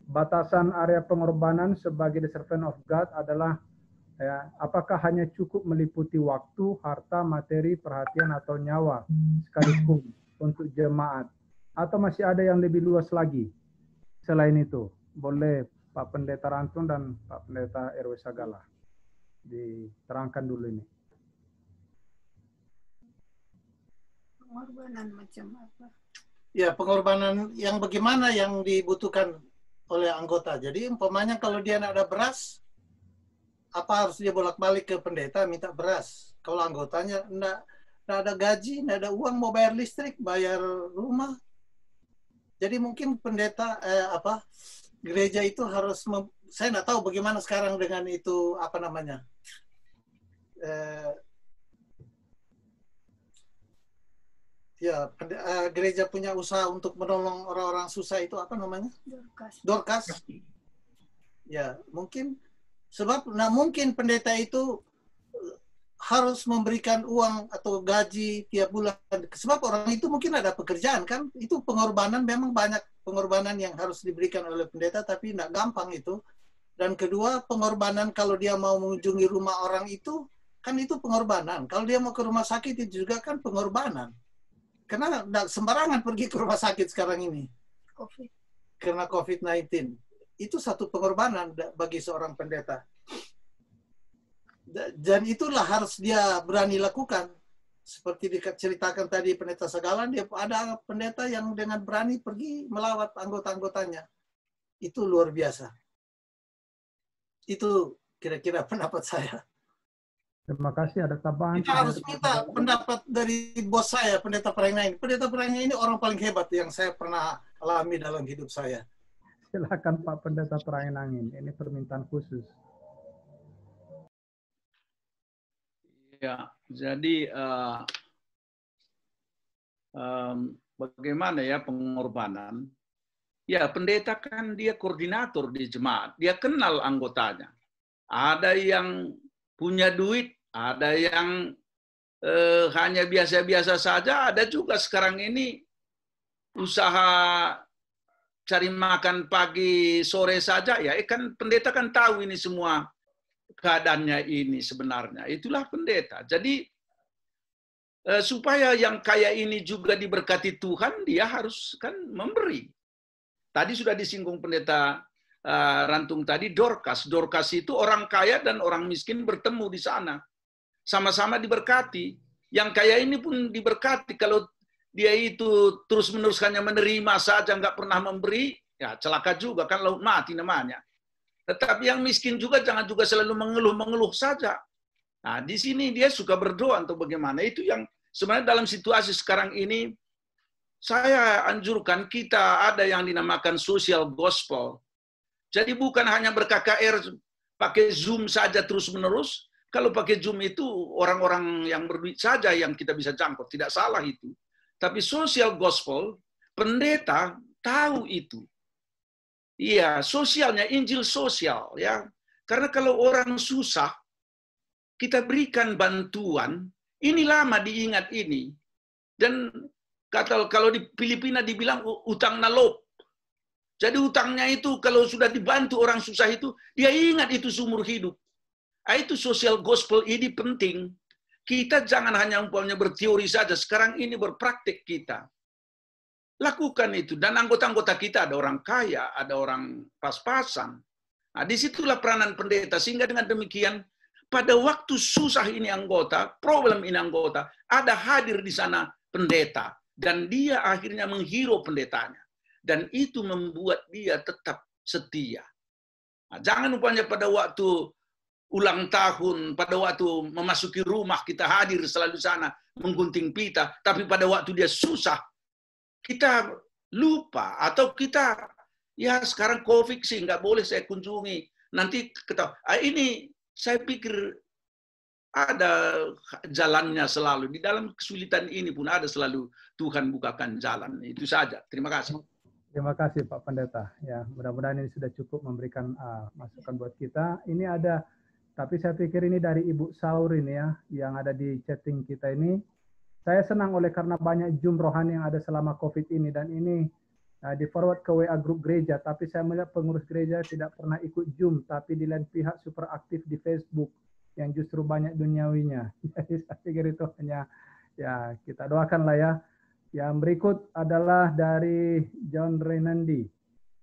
Batasan area pengorbanan sebagai the servant of God adalah ya, apakah hanya cukup meliputi waktu, harta, materi, perhatian atau nyawa sekalipun untuk jemaat atau masih ada yang lebih luas lagi selain itu? Boleh Pak Pendeta Rantun dan Pak Pendeta RW Sagala diterangkan dulu ini. Pengorbanan macam apa? Ya, pengorbanan yang bagaimana yang dibutuhkan oleh anggota. Jadi umpamanya kalau dia tidak ada beras, apa harus dia bolak-balik ke pendeta minta beras? Kalau anggotanya tidak tidak ada gaji, tidak ada uang mau bayar listrik, bayar rumah. Jadi mungkin pendeta eh, apa gereja itu harus mem, saya tidak tahu bagaimana sekarang dengan itu apa namanya eh, ya uh, gereja punya usaha untuk menolong orang-orang susah itu apa namanya? Dorcas. Dorcas. Ya, mungkin sebab nah mungkin pendeta itu harus memberikan uang atau gaji tiap bulan sebab orang itu mungkin ada pekerjaan kan itu pengorbanan memang banyak pengorbanan yang harus diberikan oleh pendeta tapi tidak gampang itu dan kedua pengorbanan kalau dia mau mengunjungi rumah orang itu kan itu pengorbanan kalau dia mau ke rumah sakit itu juga kan pengorbanan karena sembarangan pergi ke rumah sakit sekarang ini. COVID. Karena COVID-19. Itu satu pengorbanan bagi seorang pendeta. Dan itulah harus dia berani lakukan. Seperti diceritakan tadi pendeta Segalan, dia ada pendeta yang dengan berani pergi melawat anggota-anggotanya. Itu luar biasa. Itu kira-kira pendapat saya. Terima kasih ada tambahan. Kita harus minta pendapat dari bos saya, Pendeta Perengnya ini. Pendeta Perengnya ini orang paling hebat yang saya pernah alami dalam hidup saya. Silakan Pak Pendeta Perengangin, ini permintaan khusus. Ya, jadi uh, um, bagaimana ya pengorbanan? Ya, pendeta kan dia koordinator di jemaat, dia kenal anggotanya. Ada yang punya duit, ada yang eh, hanya biasa-biasa saja, ada juga sekarang ini usaha cari makan pagi sore saja ya, eh, kan pendeta kan tahu ini semua keadaannya ini sebenarnya. Itulah pendeta. Jadi eh, supaya yang kaya ini juga diberkati Tuhan, dia harus kan memberi. Tadi sudah disinggung pendeta uh, rantung tadi Dorcas. Dorcas itu orang kaya dan orang miskin bertemu di sana. Sama-sama diberkati. Yang kaya ini pun diberkati. Kalau dia itu terus-menerus hanya menerima saja, nggak pernah memberi, ya celaka juga, kan laut mati namanya. Tetapi yang miskin juga jangan juga selalu mengeluh-mengeluh saja. Nah, di sini dia suka berdoa untuk bagaimana. Itu yang sebenarnya dalam situasi sekarang ini, saya anjurkan kita ada yang dinamakan social gospel. Jadi bukan hanya ber-KKR pakai Zoom saja terus-menerus. Kalau pakai Zoom itu orang-orang yang berduit saja yang kita bisa jangkau. Tidak salah itu. Tapi social gospel, pendeta tahu itu. Iya, sosialnya Injil sosial ya. Karena kalau orang susah, kita berikan bantuan, ini lama diingat ini. Dan kata kalau di Filipina dibilang utang nalop. Jadi utangnya itu kalau sudah dibantu orang susah itu, dia ingat itu sumur hidup. Nah, itu social gospel ini penting. Kita jangan hanya umpamanya berteori saja, sekarang ini berpraktik kita. Lakukan itu. Dan anggota-anggota kita ada orang kaya, ada orang pas-pasan. Nah, di situlah peranan pendeta. Sehingga dengan demikian, pada waktu susah ini anggota, problem ini anggota, ada hadir di sana pendeta. Dan dia akhirnya menghiro pendetanya. Dan itu membuat dia tetap setia. Nah, jangan umpamanya pada waktu ulang tahun, pada waktu memasuki rumah kita hadir selalu sana menggunting pita, tapi pada waktu dia susah, kita lupa atau kita ya sekarang covid sih nggak boleh saya kunjungi. Nanti ketahui ah, ini saya pikir ada jalannya selalu. Di dalam kesulitan ini pun ada selalu Tuhan bukakan jalan. Itu saja. Terima kasih. Terima kasih Pak Pendeta. Ya mudah-mudahan ini sudah cukup memberikan uh, masukan buat kita. Ini ada tapi saya pikir ini dari Ibu Saurin ya yang ada di chatting kita ini saya senang oleh karena banyak Zoom rohani yang ada selama COVID ini dan ini uh, di forward ke WA grup gereja, tapi saya melihat pengurus gereja tidak pernah ikut Zoom, tapi di lain pihak super aktif di Facebook yang justru banyak duniawinya. Jadi saya pikir itu hanya ya kita doakanlah ya. Yang berikut adalah dari John Renandi.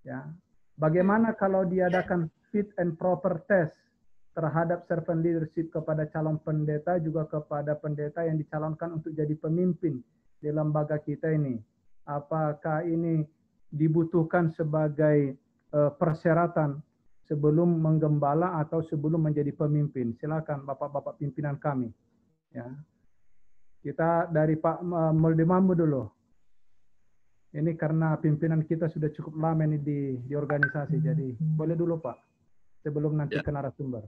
Ya, bagaimana kalau diadakan fit and proper test terhadap servant leadership kepada calon pendeta juga kepada pendeta yang dicalonkan untuk jadi pemimpin di lembaga kita ini. Apakah ini dibutuhkan sebagai uh, persyaratan sebelum menggembala atau sebelum menjadi pemimpin. Silakan Bapak-bapak pimpinan kami. Ya. Kita dari Pak Moldemamu dulu. Ini karena pimpinan kita sudah cukup lama ini di, di organisasi, jadi boleh dulu Pak, sebelum nanti ya. ke narasumber.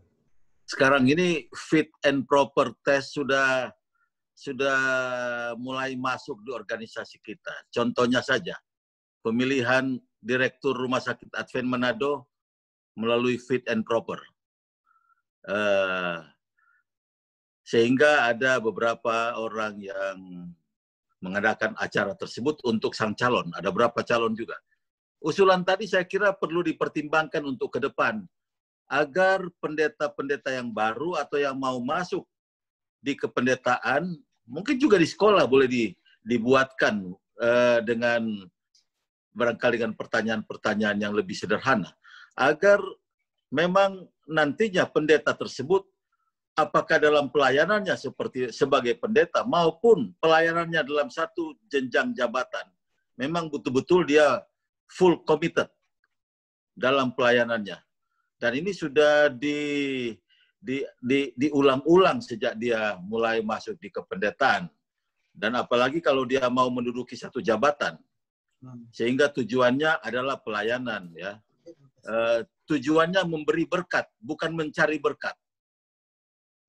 Sekarang ini fit and proper test sudah sudah mulai masuk di organisasi kita. Contohnya saja, pemilihan Direktur Rumah Sakit Advent Manado melalui fit and proper. Uh, sehingga ada beberapa orang yang mengadakan acara tersebut untuk sang calon. Ada berapa calon juga. Usulan tadi saya kira perlu dipertimbangkan untuk ke depan agar pendeta-pendeta yang baru atau yang mau masuk di kependetaan, mungkin juga di sekolah boleh di, dibuatkan uh, dengan barangkali dengan pertanyaan-pertanyaan yang lebih sederhana. Agar memang nantinya pendeta tersebut apakah dalam pelayanannya seperti sebagai pendeta maupun pelayanannya dalam satu jenjang jabatan memang betul-betul dia full committed dalam pelayanannya dan ini sudah di di, di diulang-ulang sejak dia mulai masuk di kependetaan dan apalagi kalau dia mau menduduki satu jabatan sehingga tujuannya adalah pelayanan ya uh, tujuannya memberi berkat, bukan mencari berkat.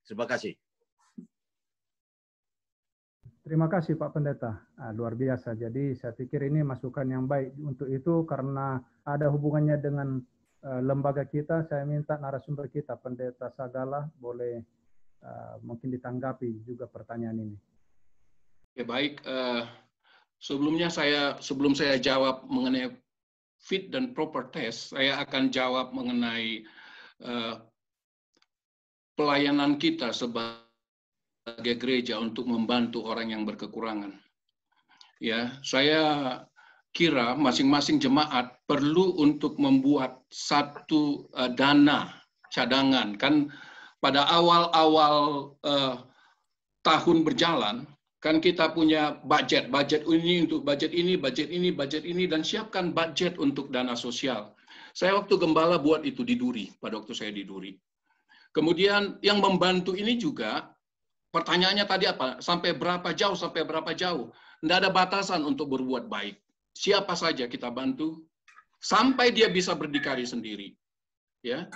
Terima kasih. Terima kasih Pak Pendeta, ah, luar biasa. Jadi saya pikir ini masukan yang baik untuk itu karena ada hubungannya dengan lembaga kita. Saya minta narasumber kita, Pendeta Sagala, boleh uh, mungkin ditanggapi juga pertanyaan ini. Ya baik, uh, sebelumnya saya sebelum saya jawab mengenai fit dan proper test, saya akan jawab mengenai uh, pelayanan kita sebagai gereja untuk membantu orang yang berkekurangan. Ya, saya kira masing-masing jemaat perlu untuk membuat satu uh, dana cadangan kan pada awal-awal uh, tahun berjalan kan kita punya budget, budget ini untuk budget ini, budget ini, budget ini, dan siapkan budget untuk dana sosial. Saya waktu gembala buat itu di Duri, pada waktu saya di Duri. Kemudian yang membantu ini juga, pertanyaannya tadi apa? Sampai berapa jauh, sampai berapa jauh? Tidak ada batasan untuk berbuat baik. Siapa saja kita bantu, sampai dia bisa berdikari sendiri. Ya,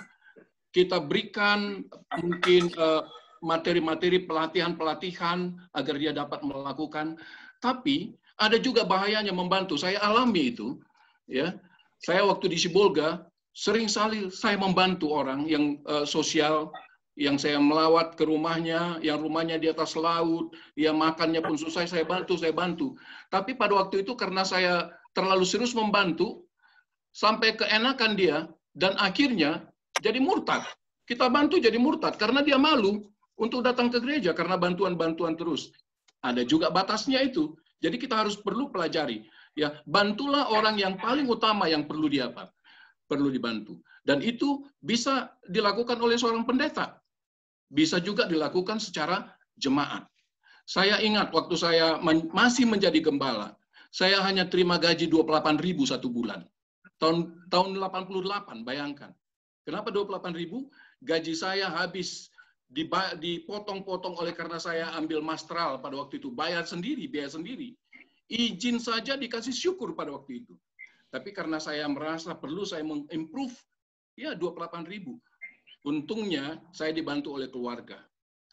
kita berikan mungkin uh, materi-materi pelatihan-pelatihan agar dia dapat melakukan. Tapi ada juga bahayanya membantu. Saya alami itu, ya. Saya waktu di Sibolga sering sekali saya membantu orang yang uh, sosial, yang saya melawat ke rumahnya, yang rumahnya di atas laut, yang makannya pun susah, saya bantu, saya bantu. Tapi pada waktu itu karena saya terlalu serius membantu, sampai keenakan dia, dan akhirnya jadi murtad. Kita bantu jadi murtad karena dia malu untuk datang ke gereja karena bantuan-bantuan terus. Ada juga batasnya itu. Jadi kita harus perlu pelajari. Ya, bantulah orang yang paling utama yang perlu dia apa? Perlu dibantu. Dan itu bisa dilakukan oleh seorang pendeta. Bisa juga dilakukan secara jemaat. Saya ingat waktu saya masih menjadi gembala, saya hanya terima gaji 28 ribu satu bulan. Tahun tahun 88, bayangkan. Kenapa 28 ribu? Gaji saya habis dipotong-potong oleh karena saya ambil mastral pada waktu itu, bayar sendiri, biaya sendiri. Izin saja dikasih syukur pada waktu itu. Tapi karena saya merasa perlu saya mengimprove, ya 28 ribu. Untungnya saya dibantu oleh keluarga.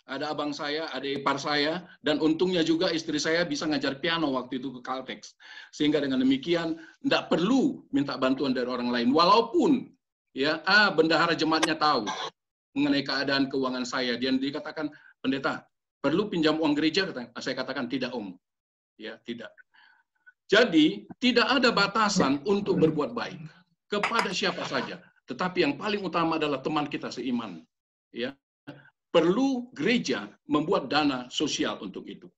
Ada abang saya, ada ipar saya, dan untungnya juga istri saya bisa ngajar piano waktu itu ke Caltex. Sehingga dengan demikian, tidak perlu minta bantuan dari orang lain. Walaupun ya ah bendahara jemaatnya tahu mengenai keadaan keuangan saya. Dia dikatakan, pendeta, perlu pinjam uang gereja? Saya katakan, tidak om. Ya, tidak. Jadi, tidak ada batasan untuk berbuat baik kepada siapa saja. Tetapi yang paling utama adalah teman kita seiman. Ya, perlu gereja membuat dana sosial untuk itu.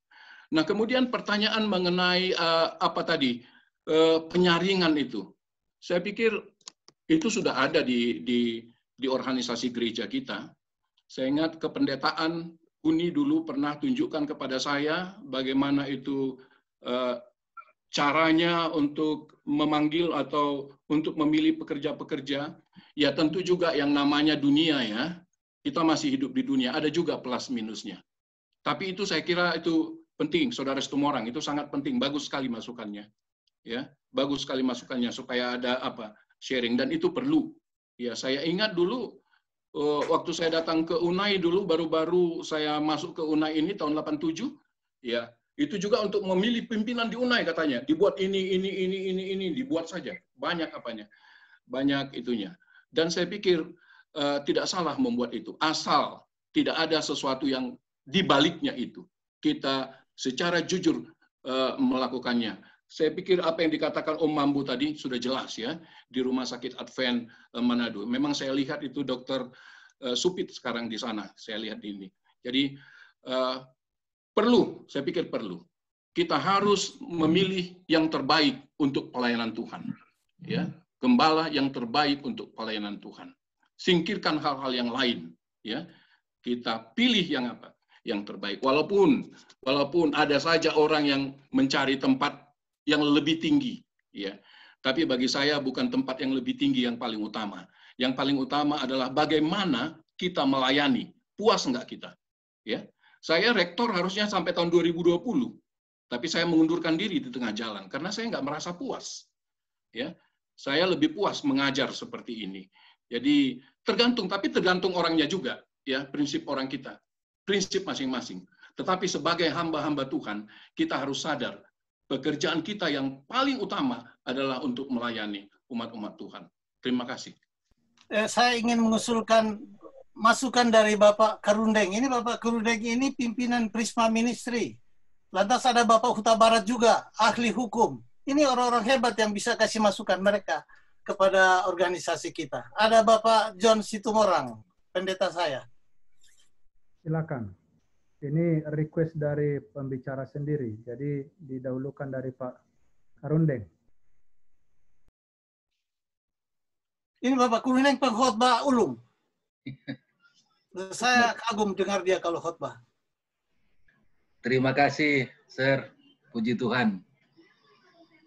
Nah, kemudian pertanyaan mengenai uh, apa tadi uh, penyaringan itu, saya pikir itu sudah ada di, di di organisasi gereja kita. Saya ingat kependetaan Uni dulu pernah tunjukkan kepada saya bagaimana itu uh, caranya untuk memanggil atau untuk memilih pekerja-pekerja, ya tentu juga yang namanya dunia ya, kita masih hidup di dunia, ada juga plus minusnya. Tapi itu saya kira itu penting, saudara orang itu sangat penting, bagus sekali masukannya. Ya, bagus sekali masukannya supaya ada apa sharing dan itu perlu. Ya, saya ingat dulu uh, waktu saya datang ke Unai dulu baru-baru saya masuk ke Unai ini tahun 87, ya itu juga untuk memilih pimpinan di Unai katanya. Dibuat ini, ini, ini, ini, ini, dibuat saja. Banyak apanya. Banyak itunya. Dan saya pikir uh, tidak salah membuat itu. Asal tidak ada sesuatu yang dibaliknya itu. Kita secara jujur uh, melakukannya. Saya pikir apa yang dikatakan Om Mambu tadi sudah jelas ya di Rumah Sakit Advent uh, Manado. Memang saya lihat itu dokter Supit sekarang di sana. Saya lihat ini. Jadi uh, Perlu, saya pikir perlu. Kita harus memilih yang terbaik untuk pelayanan Tuhan. Ya, gembala yang terbaik untuk pelayanan Tuhan. Singkirkan hal-hal yang lain, ya. Kita pilih yang apa? Yang terbaik. Walaupun walaupun ada saja orang yang mencari tempat yang lebih tinggi, ya. Tapi bagi saya bukan tempat yang lebih tinggi yang paling utama. Yang paling utama adalah bagaimana kita melayani. Puas enggak kita? Ya, saya rektor harusnya sampai tahun 2020, tapi saya mengundurkan diri di tengah jalan karena saya nggak merasa puas. Ya, saya lebih puas mengajar seperti ini. Jadi tergantung, tapi tergantung orangnya juga, ya prinsip orang kita, prinsip masing-masing. Tetapi sebagai hamba-hamba Tuhan, kita harus sadar pekerjaan kita yang paling utama adalah untuk melayani umat-umat Tuhan. Terima kasih. Eh, saya ingin mengusulkan masukan dari Bapak Karundeng. Ini Bapak Karundeng ini pimpinan Prisma Ministry. Lantas ada Bapak Huta Barat juga, ahli hukum. Ini orang-orang hebat yang bisa kasih masukan mereka kepada organisasi kita. Ada Bapak John Situmorang, pendeta saya. Silakan. Ini request dari pembicara sendiri, jadi didahulukan dari Pak Karundeng. Ini Bapak Karundeng pengkhotbah ulung. Saya kagum dengar dia kalau khotbah. Terima kasih, Sir. Puji Tuhan.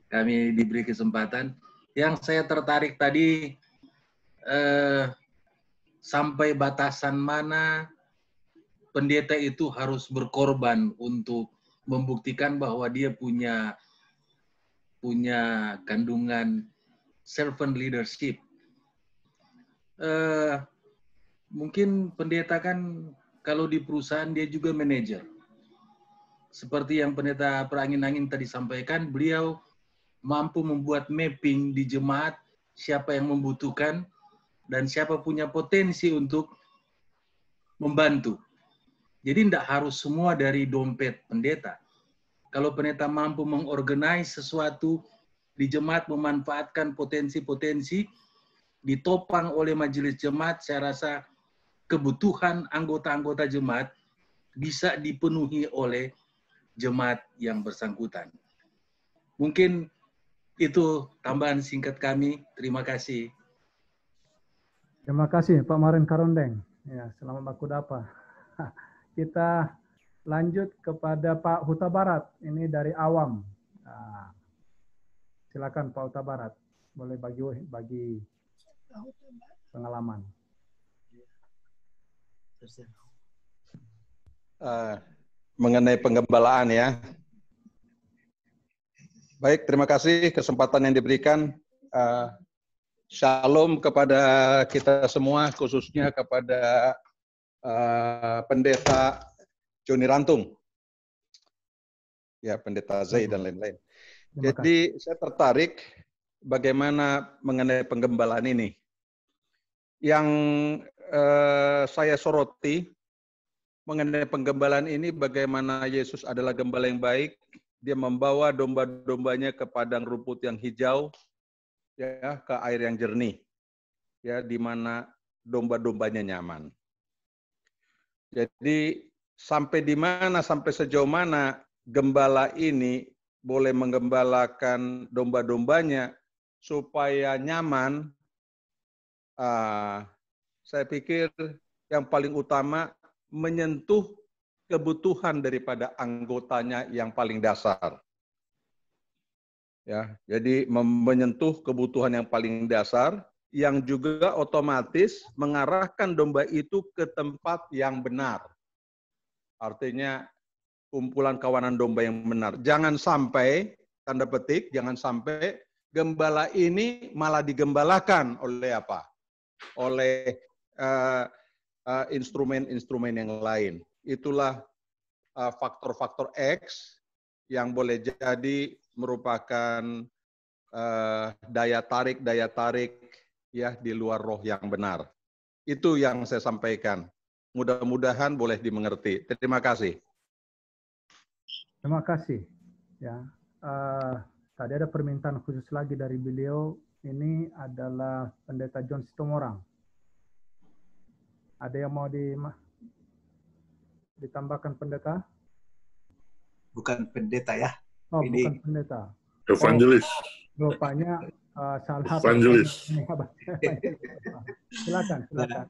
Kami diberi kesempatan. Yang saya tertarik tadi, eh, sampai batasan mana pendeta itu harus berkorban untuk membuktikan bahwa dia punya punya kandungan servant leadership. Eh, mungkin pendeta kan kalau di perusahaan dia juga manajer. Seperti yang pendeta perangin-angin tadi sampaikan, beliau mampu membuat mapping di jemaat siapa yang membutuhkan dan siapa punya potensi untuk membantu. Jadi tidak harus semua dari dompet pendeta. Kalau pendeta mampu mengorganize sesuatu di jemaat memanfaatkan potensi-potensi ditopang oleh majelis jemaat, saya rasa kebutuhan anggota-anggota jemaat bisa dipenuhi oleh jemaat yang bersangkutan. Mungkin itu tambahan singkat kami. Terima kasih. Terima kasih Pak Marin Karondeng. Ya, selamat baku dapa. Kita lanjut kepada Pak Huta Barat. Ini dari awam. Nah, silakan Pak Huta Barat. Boleh bagi bagi pengalaman. Uh, mengenai penggembalaan ya. Baik, terima kasih kesempatan yang diberikan. Uh, shalom kepada kita semua, khususnya kepada uh, pendeta Joni Rantung. Ya, pendeta Zai dan lain-lain. Jadi saya tertarik bagaimana mengenai penggembalaan ini. Yang eh, saya soroti mengenai penggembalaan ini bagaimana Yesus adalah gembala yang baik. Dia membawa domba-dombanya ke padang rumput yang hijau, ya, ke air yang jernih, ya, di mana domba-dombanya nyaman. Jadi sampai di mana, sampai sejauh mana gembala ini boleh menggembalakan domba-dombanya supaya nyaman, uh, saya pikir yang paling utama menyentuh kebutuhan daripada anggotanya yang paling dasar. Ya, jadi menyentuh kebutuhan yang paling dasar yang juga otomatis mengarahkan domba itu ke tempat yang benar. Artinya kumpulan kawanan domba yang benar. Jangan sampai tanda petik, jangan sampai gembala ini malah digembalakan oleh apa? Oleh eh, eh, instrumen-instrumen yang lain. Itulah eh, faktor-faktor X yang boleh jadi merupakan eh, daya tarik daya tarik ya di luar roh yang benar. Itu yang saya sampaikan. Mudah-mudahan boleh dimengerti. Terima kasih. Terima kasih. Ya, eh, tadi ada permintaan khusus lagi dari beliau. Ini adalah Pendeta John Sitomorang. Ada yang mau di, ditambahkan pendeta? Bukan pendeta ya. Oh, Ini- bukan pendeta. Evangelis. Oh, rupanya eh, salah. Evangelis. silakan, silakan.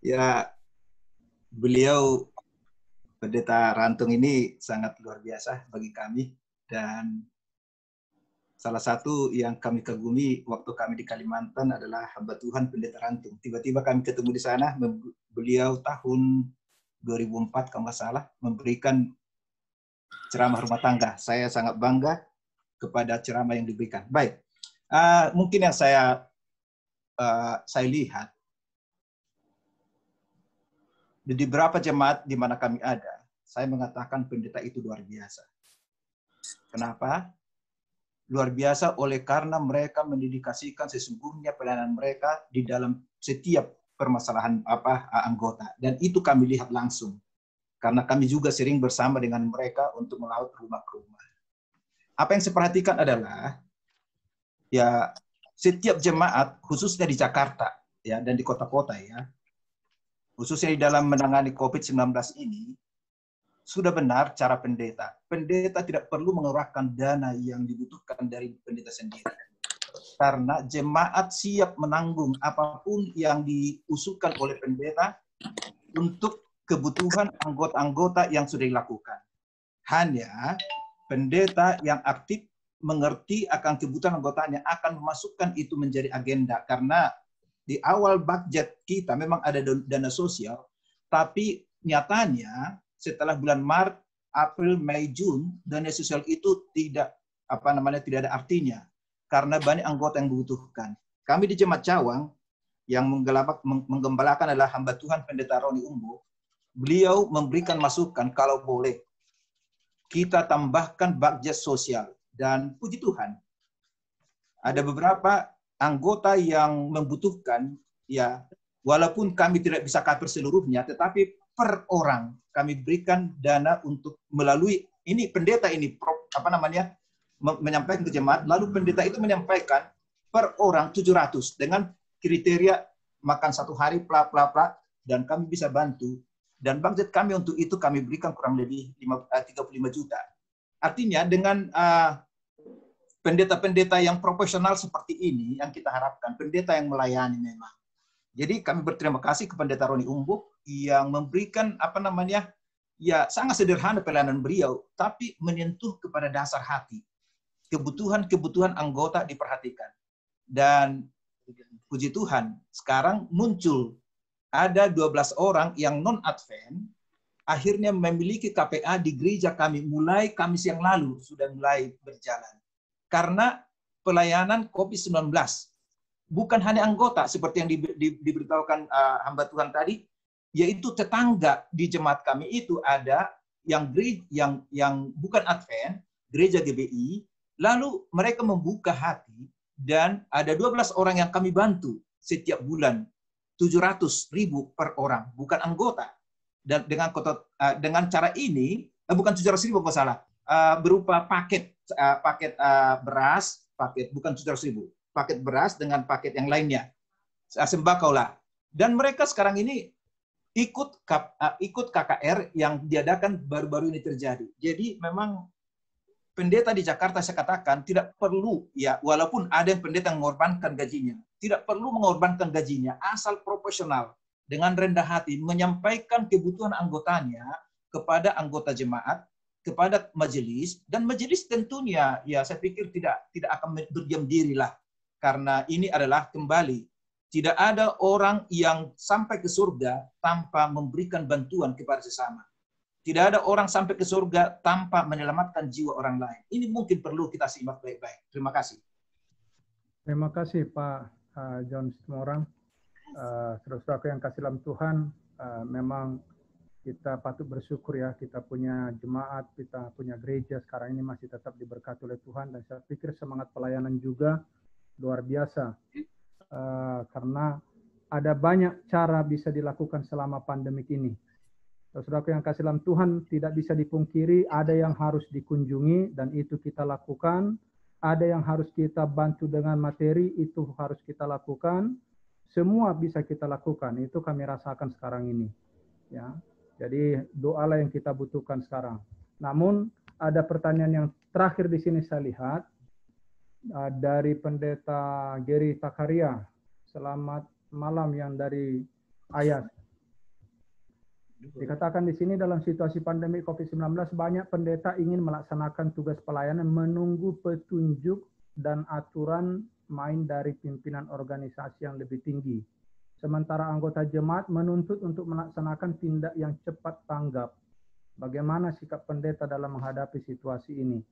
Ya, beliau pendeta Rantung ini sangat luar biasa bagi kami dan salah satu yang kami kagumi waktu kami di Kalimantan adalah hamba Tuhan pendeta Rantung. Tiba-tiba kami ketemu di sana, beliau tahun 2004 kalau nggak salah memberikan ceramah rumah tangga. Saya sangat bangga kepada ceramah yang diberikan. Baik, Ah, mungkin yang saya ah, saya lihat di beberapa jemaat di mana kami ada, saya mengatakan pendeta itu luar biasa. Kenapa? Luar biasa oleh karena mereka mendedikasikan sesungguhnya pelayanan mereka di dalam setiap permasalahan apa anggota dan itu kami lihat langsung karena kami juga sering bersama dengan mereka untuk melaut rumah ke rumah. Apa yang saya perhatikan adalah ya setiap jemaat khususnya di Jakarta ya dan di kota-kota ya khususnya di dalam menangani COVID-19 ini, sudah benar cara pendeta. Pendeta tidak perlu mengerahkan dana yang dibutuhkan dari pendeta sendiri. Karena jemaat siap menanggung apa pun yang diusulkan oleh pendeta untuk kebutuhan anggota-anggota yang sudah dilakukan. Hanya pendeta yang aktif mengerti akan kebutuhan anggotanya akan memasukkan itu menjadi agenda karena di awal budget kita memang ada dana sosial, tapi nyatanya setelah bulan Maret, April, Mei, Jun, dana sosial itu tidak apa namanya tidak ada artinya karena banyak anggota yang membutuhkan. Kami di Jemaat Cawang yang menggembalakan adalah hamba Tuhan Pendeta Roni Umbo. Beliau memberikan masukan kalau boleh kita tambahkan budget sosial dan puji Tuhan ada beberapa anggota yang membutuhkan ya walaupun kami tidak bisa cover seluruhnya tetapi per orang kami berikan dana untuk melalui ini pendeta ini apa namanya me- menyampaikan ke jemaat lalu pendeta itu menyampaikan per orang 700 dengan kriteria makan satu hari pla pla pla dan kami bisa bantu dan budget kami untuk itu kami berikan kurang lebih lima- eh, 35 juta artinya dengan eh, pendeta-pendeta yang profesional seperti ini yang kita harapkan, pendeta yang melayani memang. Jadi kami berterima kasih ke pendeta Roni Umbuk yang memberikan apa namanya ya sangat sederhana pelayanan beliau, tapi menyentuh kepada dasar hati. Kebutuhan-kebutuhan anggota diperhatikan. Dan puji Tuhan, sekarang muncul ada 12 orang yang non-advent akhirnya memiliki KPA di gereja kami mulai Kamis yang lalu sudah mulai berjalan karena pelayanan COVID-19. Bukan hanya anggota seperti yang di- di- diberitahukan uh, hamba Tuhan tadi, yaitu tetangga di jemaat kami itu ada yang gereja, yang yang bukan Advent, gereja GBI, lalu mereka membuka hati dan ada 12 orang yang kami bantu setiap bulan 700 ribu per orang, bukan anggota. Dan dengan kota, uh, dengan cara ini, eh, bukan 700 ribu, kalau salah, uh, berupa paket paket beras, paket bukan 700 ribu, paket beras dengan paket yang lainnya, sembako lah. Dan mereka sekarang ini ikut uh, ikut KKR yang diadakan baru-baru ini terjadi. Jadi memang pendeta di Jakarta saya katakan tidak perlu ya walaupun ada yang pendeta yang mengorbankan gajinya, tidak perlu mengorbankan gajinya asal profesional dengan rendah hati menyampaikan kebutuhan anggotanya kepada anggota jemaat kepada majelis dan majelis tentunya ya saya pikir tidak tidak akan berdiam diri lah karena ini adalah kembali tidak ada orang yang sampai ke surga tanpa memberikan bantuan kepada sesama. Tidak ada orang sampai ke surga tanpa menyelamatkan jiwa orang lain. Ini mungkin perlu kita simak baik-baik. Terima kasih. Terima kasih Pak uh, John Simorang. Uh, Saudara-saudara yang kasih dalam Tuhan, uh, memang kita patut bersyukur ya kita punya jemaat, kita punya gereja sekarang ini masih tetap diberkati oleh Tuhan dan saya pikir semangat pelayanan juga luar biasa uh, karena ada banyak cara bisa dilakukan selama pandemik ini. Saudara yang kasih dalam Tuhan tidak bisa dipungkiri, ada yang harus dikunjungi dan itu kita lakukan. Ada yang harus kita bantu dengan materi, itu harus kita lakukan. Semua bisa kita lakukan, itu kami rasakan sekarang ini. Ya, jadi doalah yang kita butuhkan sekarang. Namun ada pertanyaan yang terakhir di sini saya lihat uh, dari pendeta Geri Takaria. Selamat malam yang dari Ayas. Dikatakan di sini dalam situasi pandemi COVID-19 banyak pendeta ingin melaksanakan tugas pelayanan menunggu petunjuk dan aturan main dari pimpinan organisasi yang lebih tinggi. Sementara anggota jemaat menuntut untuk melaksanakan tindak yang cepat tanggap. Bagaimana sikap pendeta dalam menghadapi situasi ini?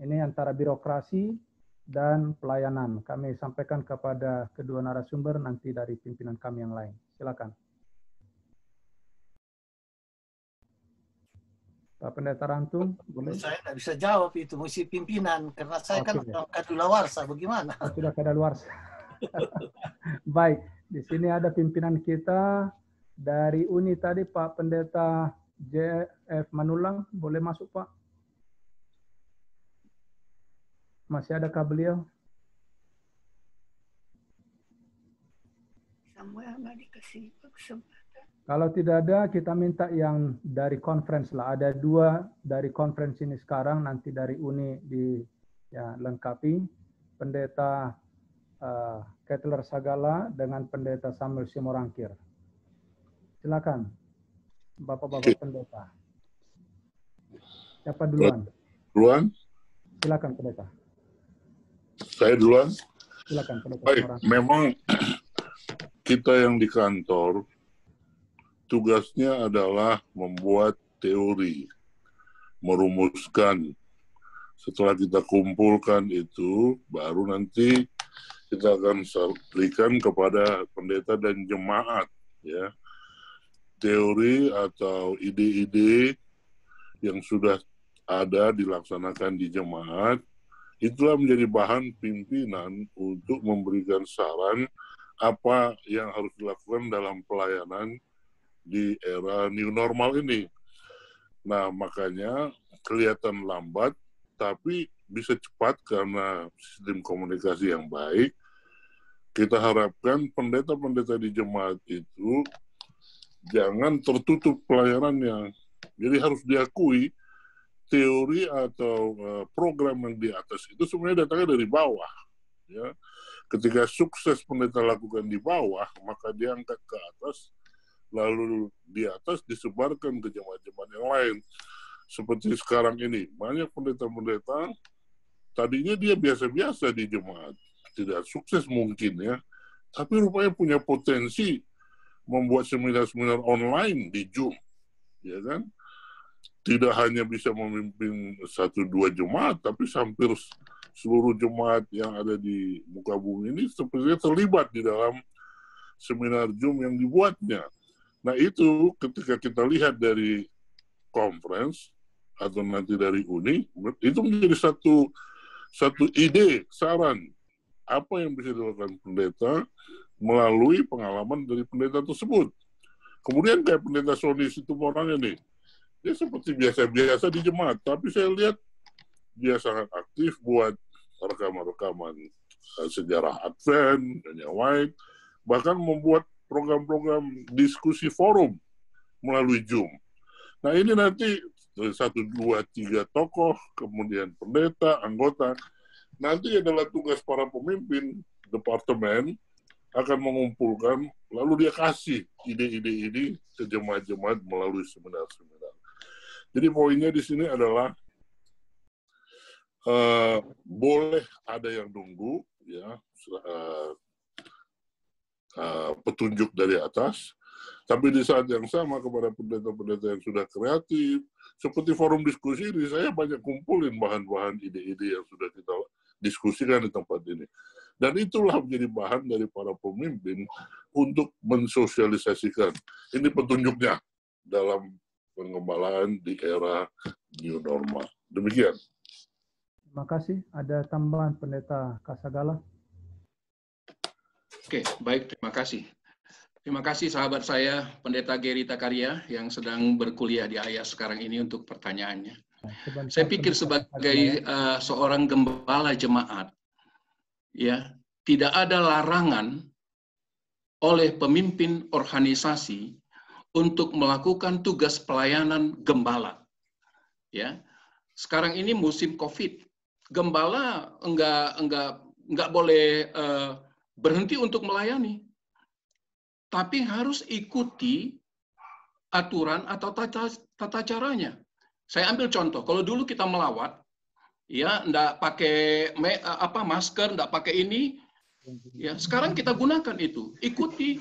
Ini antara birokrasi dan pelayanan. Kami sampaikan kepada kedua narasumber nanti dari pimpinan kami yang lain. Silakan. Pak Pendeta Rantung, boleh? Saya tidak bisa jawab itu, mesti pimpinan. Karena saya kan Oke. orang kadaluarsa, bagaimana? Oh, sudah kadaluarsa. Baik, di sini ada pimpinan kita dari Uni tadi Pak Pendeta JF Manulang, boleh masuk Pak? Masih adakah beliau? Samuel nggak dikasih kesempatan. Kalau tidak ada, kita minta yang dari conference lah. Ada dua dari conference ini sekarang, nanti dari Uni di ya, lengkapi. Pendeta uh, Kettler Sagala dengan Pendeta Samuel Simorangkir. Silakan, Bapak-Bapak Pendeta. Siapa duluan? Duluan, Silakan Pendeta. Saya duluan. Silakan Baik, memang kita yang di kantor tugasnya adalah membuat teori, merumuskan. Setelah kita kumpulkan itu, baru nanti kita akan berikan kepada pendeta dan jemaat, ya teori atau ide-ide yang sudah ada dilaksanakan di jemaat itulah menjadi bahan pimpinan untuk memberikan saran apa yang harus dilakukan dalam pelayanan di era new normal ini. Nah, makanya kelihatan lambat, tapi bisa cepat karena sistem komunikasi yang baik. Kita harapkan pendeta-pendeta di jemaat itu jangan tertutup pelayanannya. Jadi harus diakui teori atau uh, program yang di atas itu sebenarnya datangnya dari bawah. Ya, ketika sukses pendeta lakukan di bawah, maka diangkat ke atas, lalu di atas disebarkan ke jemaat-jemaat yang lain. Seperti sekarang ini, banyak pendeta-pendeta tadinya dia biasa-biasa di jemaat, tidak sukses mungkin ya, tapi rupanya punya potensi membuat seminar-seminar online di Zoom, ya kan? Tidak hanya bisa memimpin satu dua jemaat, tapi hampir seluruh jemaat yang ada di muka bumi ini sepertinya terlibat di dalam seminar Zoom yang dibuatnya. Nah itu ketika kita lihat dari conference atau nanti dari Uni, itu menjadi satu satu ide, saran apa yang bisa dilakukan pendeta melalui pengalaman dari pendeta tersebut. Kemudian kayak pendeta Sony itu orangnya nih, dia seperti biasa-biasa di jemaat, tapi saya lihat dia sangat aktif buat rekaman-rekaman uh, sejarah Advent dan yang lain, bahkan membuat program-program diskusi forum melalui Zoom. Nah ini nanti satu, dua, tiga tokoh, kemudian pendeta, anggota, nanti adalah tugas para pemimpin departemen akan mengumpulkan, lalu dia kasih ide-ide ini ke jemaat-jemaat melalui seminar-seminar. Jadi poinnya di sini adalah uh, boleh ada yang nunggu ya uh, uh, petunjuk dari atas, tapi di saat yang sama kepada pendeta-pendeta yang sudah kreatif, seperti forum diskusi ini, saya banyak kumpulin bahan-bahan ide-ide yang sudah kita diskusikan di tempat ini. Dan itulah menjadi bahan dari para pemimpin untuk mensosialisasikan. Ini petunjuknya dalam pengembalaan di era new normal. Demikian. Terima kasih. Ada tambahan Pendeta Kasagala? Oke, baik. Terima kasih. Terima kasih sahabat saya, Pendeta Geri Takaria, yang sedang berkuliah di Ayas sekarang ini untuk pertanyaannya. Sebentar, saya pikir sebagai uh, seorang gembala jemaat, ya tidak ada larangan oleh pemimpin organisasi untuk melakukan tugas pelayanan gembala. Ya, sekarang ini musim COVID, gembala enggak enggak enggak boleh uh, berhenti untuk melayani, tapi harus ikuti aturan atau tata, tata caranya. Saya ambil contoh, kalau dulu kita melawat, ya enggak pakai me, apa masker, enggak pakai ini, ya sekarang kita gunakan itu, ikuti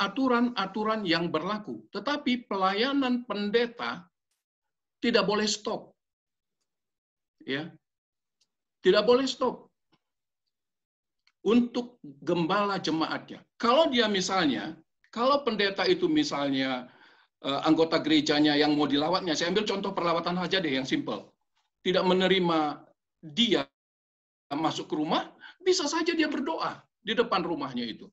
aturan-aturan yang berlaku. Tetapi pelayanan pendeta tidak boleh stop. Ya. Tidak boleh stop. Untuk gembala jemaatnya. Kalau dia misalnya, kalau pendeta itu misalnya uh, anggota gerejanya yang mau dilawatnya, saya ambil contoh perlawatan saja deh yang simple. Tidak menerima dia masuk ke rumah, bisa saja dia berdoa di depan rumahnya itu.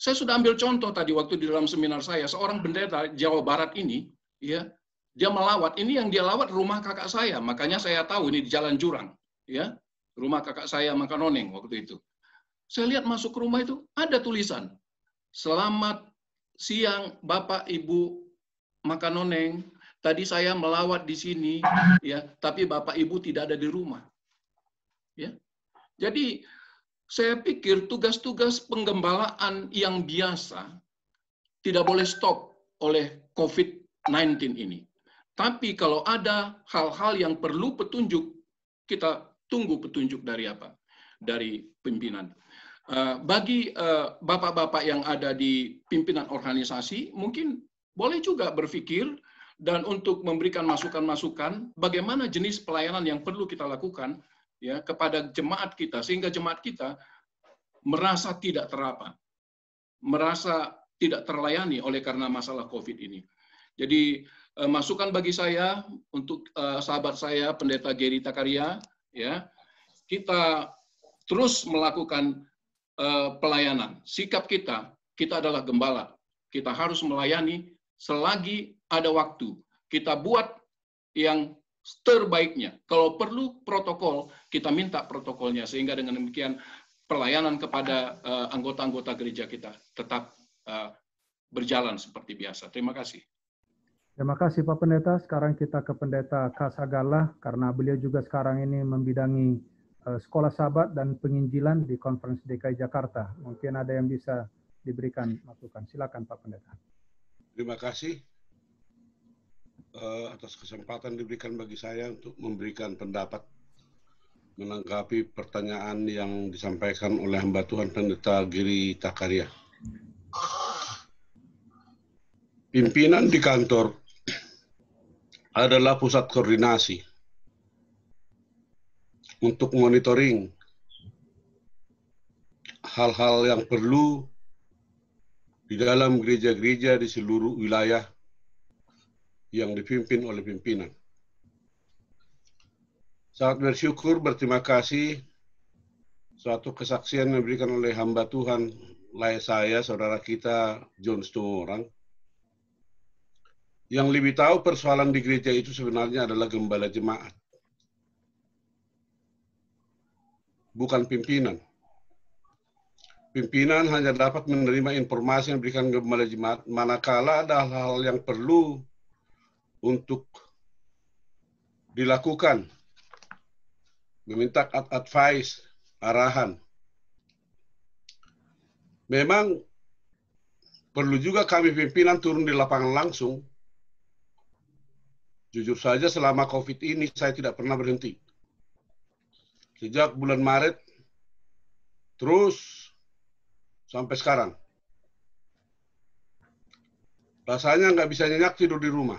Saya sudah ambil contoh tadi waktu di dalam seminar saya, seorang pendeta Jawa Barat ini, ya, dia melawat. Ini yang dia lawat rumah kakak saya, makanya saya tahu ini di Jalan Jurang, ya, rumah kakak saya Makanoneng waktu itu. Saya lihat masuk ke rumah itu ada tulisan, Selamat siang Bapak Ibu Makanoneng. Tadi saya melawat di sini, ya, tapi Bapak Ibu tidak ada di rumah. Ya, jadi saya pikir tugas-tugas penggembalaan yang biasa tidak boleh stop oleh COVID-19 ini. Tapi kalau ada hal-hal yang perlu petunjuk, kita tunggu petunjuk dari apa? Dari pimpinan. Eh, bagi eh, bapak-bapak yang ada di pimpinan organisasi, mungkin boleh juga berpikir dan untuk memberikan masukan-masukan bagaimana jenis pelayanan yang perlu kita lakukan ya kepada jemaat kita sehingga jemaat kita merasa tidak terapa, merasa tidak terlayani oleh karena masalah COVID ini. Jadi eh, masukan bagi saya untuk eh, sahabat saya Pendeta Geri Takaria ya kita terus melakukan eh, pelayanan. Sikap kita kita adalah gembala. Kita harus melayani selagi ada waktu. Kita buat yang terbaiknya. Kalau perlu protokol, kita minta protokolnya sehingga dengan demikian pelayanan kepada eh, anggota-anggota uh, gereja kita tetap uh, berjalan seperti biasa. Terima kasih. Terima kasih Pak Pendeta. Sekarang kita ke Pendeta Kasagala karena beliau juga sekarang ini membidangi uh, sekolah sahabat dan penginjilan di Konferensi DKI Jakarta. Mungkin ada yang bisa diberikan masukan. Silakan Pak Pendeta. Terima kasih uh, atas kesempatan diberikan bagi saya untuk memberikan pendapat menanggapi pertanyaan yang disampaikan oleh hamba Tuhan Pendeta Giri Takaria. Pimpinan di kantor adalah pusat koordinasi untuk monitoring hal-hal yang perlu di dalam gereja-gereja di seluruh wilayah yang dipimpin oleh pimpinan. Sangat bersyukur, berterima kasih suatu kesaksian yang diberikan oleh hamba Tuhan layak saya, saudara kita John Stumorang. Yang lebih tahu persoalan di gereja itu sebenarnya adalah gembala jemaat. Bukan pimpinan. Pimpinan hanya dapat menerima informasi yang diberikan gembala jemaat manakala ada hal-hal yang perlu untuk dilakukan, meminta advice, arahan. Memang perlu juga kami pimpinan turun di lapangan langsung Jujur saja selama COVID ini saya tidak pernah berhenti. Sejak bulan Maret terus sampai sekarang. Rasanya nggak bisa nyenyak tidur di rumah.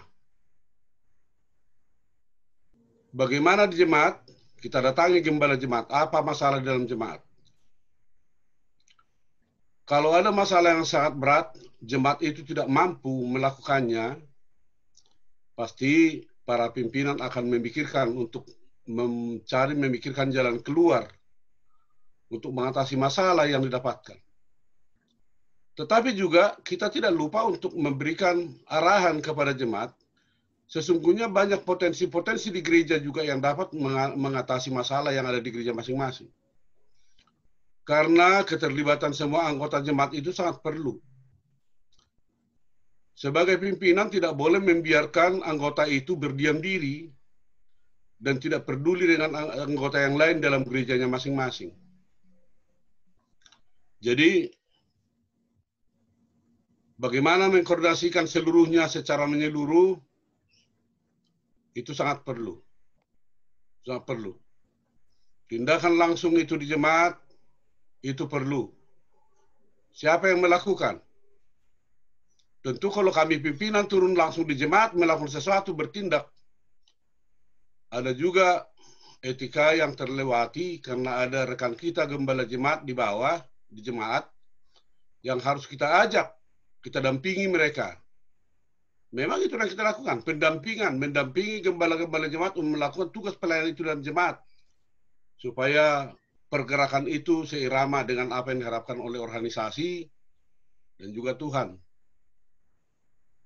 Bagaimana di jemaat? Kita datangi gembala jemaat. Apa masalah di dalam jemaat? Kalau ada masalah yang sangat berat, jemaat itu tidak mampu melakukannya, pasti para pimpinan akan memikirkan untuk mencari memikirkan jalan keluar untuk mengatasi masalah yang didapatkan. Tetapi juga kita tidak lupa untuk memberikan arahan kepada jemaat. Sesungguhnya banyak potensi-potensi di gereja juga yang dapat mengatasi masalah yang ada di gereja masing-masing. Karena keterlibatan semua anggota jemaat itu sangat perlu. Sebagai pimpinan tidak boleh membiarkan anggota itu berdiam diri dan tidak peduli dengan anggota yang lain dalam gerejanya masing-masing. Jadi bagaimana mengkoordinasikan seluruhnya secara menyeluruh itu sangat perlu. Sangat perlu. Tindakan langsung itu di jemaat itu perlu. Siapa yang melakukan? Tentu kalau kami pimpinan turun langsung di jemaat melakukan sesuatu bertindak. Ada juga etika yang terlewati karena ada rekan kita gembala jemaat di bawah di jemaat yang harus kita ajak, kita dampingi mereka. Memang itu yang kita lakukan, pendampingan, mendampingi gembala-gembala jemaat untuk melakukan tugas pelayanan itu dalam jemaat. Supaya pergerakan itu seirama dengan apa yang diharapkan oleh organisasi dan juga Tuhan.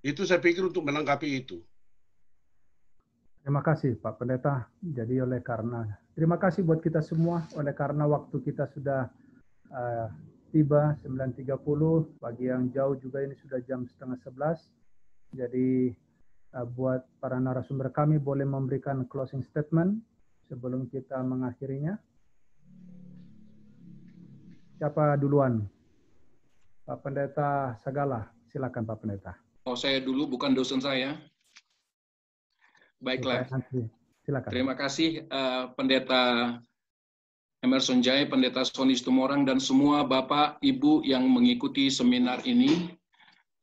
Itu saya pikir untuk menanggapi itu. Terima kasih Pak Pendeta. Jadi oleh karena terima kasih buat kita semua oleh karena waktu kita sudah uh, tiba 9.30 bagi yang jauh juga ini sudah jam setengah 11. Jadi uh, buat para narasumber kami boleh memberikan closing statement sebelum kita mengakhirinya. Siapa duluan? Pak Pendeta Sagala, silakan Pak Pendeta. Oh, saya dulu bukan dosen saya. Baiklah. Silakan. Terima kasih uh, Pendeta Emerson Jai, Pendeta Sonis Tumorang, dan semua Bapak, Ibu yang mengikuti seminar ini.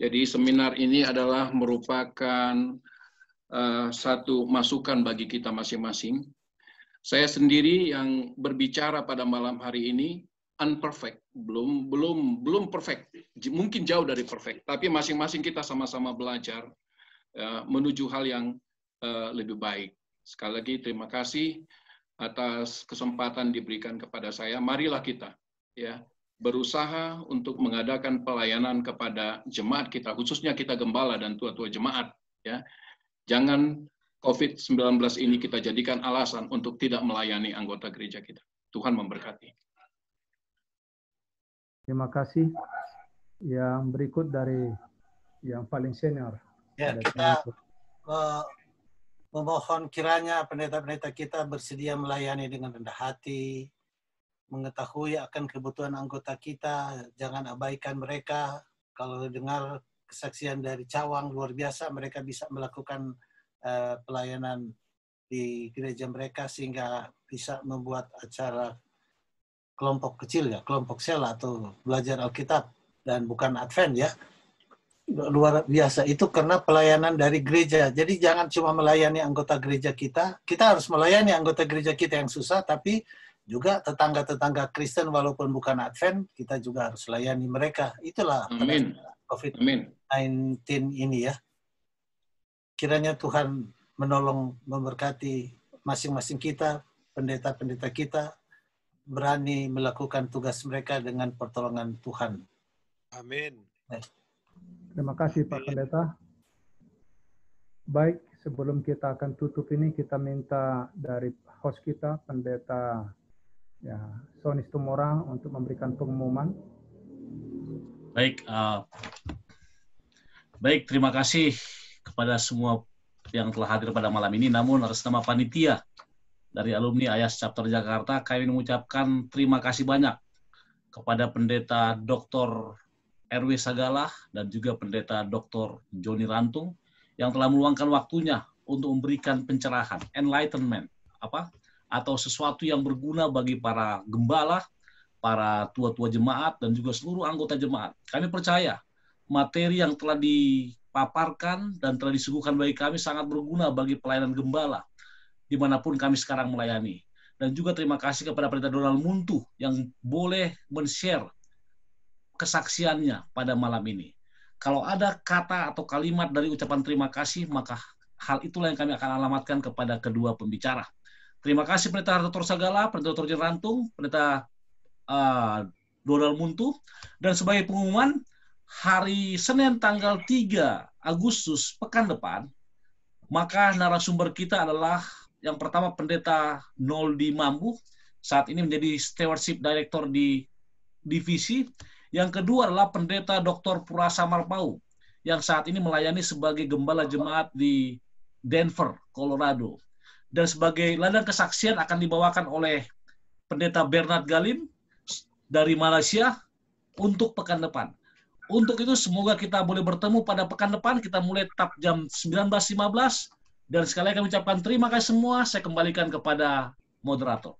Jadi seminar ini adalah merupakan uh, satu masukan bagi kita masing-masing. Saya sendiri yang berbicara pada malam hari ini unperfect, belum belum belum perfect, mungkin jauh dari perfect, tapi masing-masing kita sama-sama belajar uh, menuju hal yang uh, lebih baik. Sekali lagi terima kasih atas kesempatan diberikan kepada saya. Marilah kita ya berusaha untuk mengadakan pelayanan kepada jemaat kita, khususnya kita gembala dan tua-tua jemaat ya. Jangan COVID-19 ini kita jadikan alasan untuk tidak melayani anggota gereja kita. Tuhan memberkati. Terima kasih. Yang berikut dari yang paling senior. Ya, kita uh, memohon kiranya pendeta-pendeta kita bersedia melayani dengan rendah hati, mengetahui akan kebutuhan anggota kita, jangan abaikan mereka. Kalau dengar kesaksian dari Cawang luar biasa, mereka bisa melakukan uh, pelayanan di gereja mereka sehingga bisa membuat acara kelompok kecil ya, kelompok sel atau belajar Alkitab dan bukan Advent ya. Luar biasa itu karena pelayanan dari gereja. Jadi jangan cuma melayani anggota gereja kita, kita harus melayani anggota gereja kita yang susah tapi juga tetangga-tetangga Kristen walaupun bukan Advent, kita juga harus layani mereka. Itulah COVID-19 ini ya. Kiranya Tuhan menolong memberkati masing-masing kita, pendeta-pendeta kita, berani melakukan tugas mereka dengan pertolongan Tuhan. Amin. Terima kasih Pak Pendeta. Baik, sebelum kita akan tutup ini, kita minta dari host kita, Pendeta ya, Sonis Tumorang, untuk memberikan pengumuman. Baik, uh, baik terima kasih kepada semua yang telah hadir pada malam ini. Namun atas nama panitia dari alumni Ayas Chapter Jakarta, kami mengucapkan terima kasih banyak kepada Pendeta Dr. RW Sagala dan juga Pendeta Dr. Joni Rantung yang telah meluangkan waktunya untuk memberikan pencerahan, enlightenment, apa? Atau sesuatu yang berguna bagi para gembala, para tua-tua jemaat dan juga seluruh anggota jemaat. Kami percaya materi yang telah dipaparkan dan telah disuguhkan bagi kami sangat berguna bagi pelayanan gembala di mana pun kami sekarang melayani. Dan juga terima kasih kepada Pendeta Donald Muntu yang boleh men-share kesaksiannya pada malam ini. Kalau ada kata atau kalimat dari ucapan terima kasih, maka hal itulah yang kami akan alamatkan kepada kedua pembicara. Terima kasih Pendeta Harto Sagala, Pendeta Dr. Rantung, Pendeta uh, Donald Muntu, dan sebagai pengumuman, hari Senin tanggal 3 Agustus pekan depan, maka narasumber kita adalah yang pertama Pendeta Noldi Mambu, saat ini menjadi Stewardship Director di divisi. Yang kedua adalah Pendeta Dr. Purasa Marpau, yang saat ini melayani sebagai gembala jemaat di Denver, Colorado. Dan sebagai ladang kesaksian akan dibawakan oleh Pendeta Bernard Galim dari Malaysia untuk pekan depan. Untuk itu semoga kita boleh bertemu pada pekan depan. Kita mulai tetap jam 19.15 dan sekali lagi kami ucapkan terima kasih semua. Saya kembalikan kepada moderator.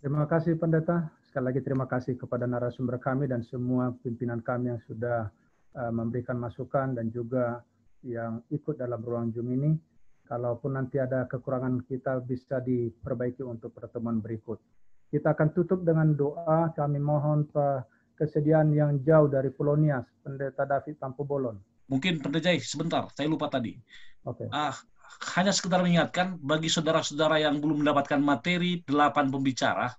Terima kasih Pendeta. Sekali lagi terima kasih kepada narasumber kami dan semua pimpinan kami yang sudah uh, memberikan masukan dan juga yang ikut dalam ruang Zoom ini. Kalaupun nanti ada kekurangan kita bisa diperbaiki untuk pertemuan berikut. Kita akan tutup dengan doa. Kami mohon kesediaan yang jauh dari Polonias, Pendeta David Tampu Bolon. Mungkin Pendeta sebentar, saya lupa tadi. Oke. Okay. Ah, hanya sekedar mengingatkan bagi saudara-saudara yang belum mendapatkan materi delapan pembicara,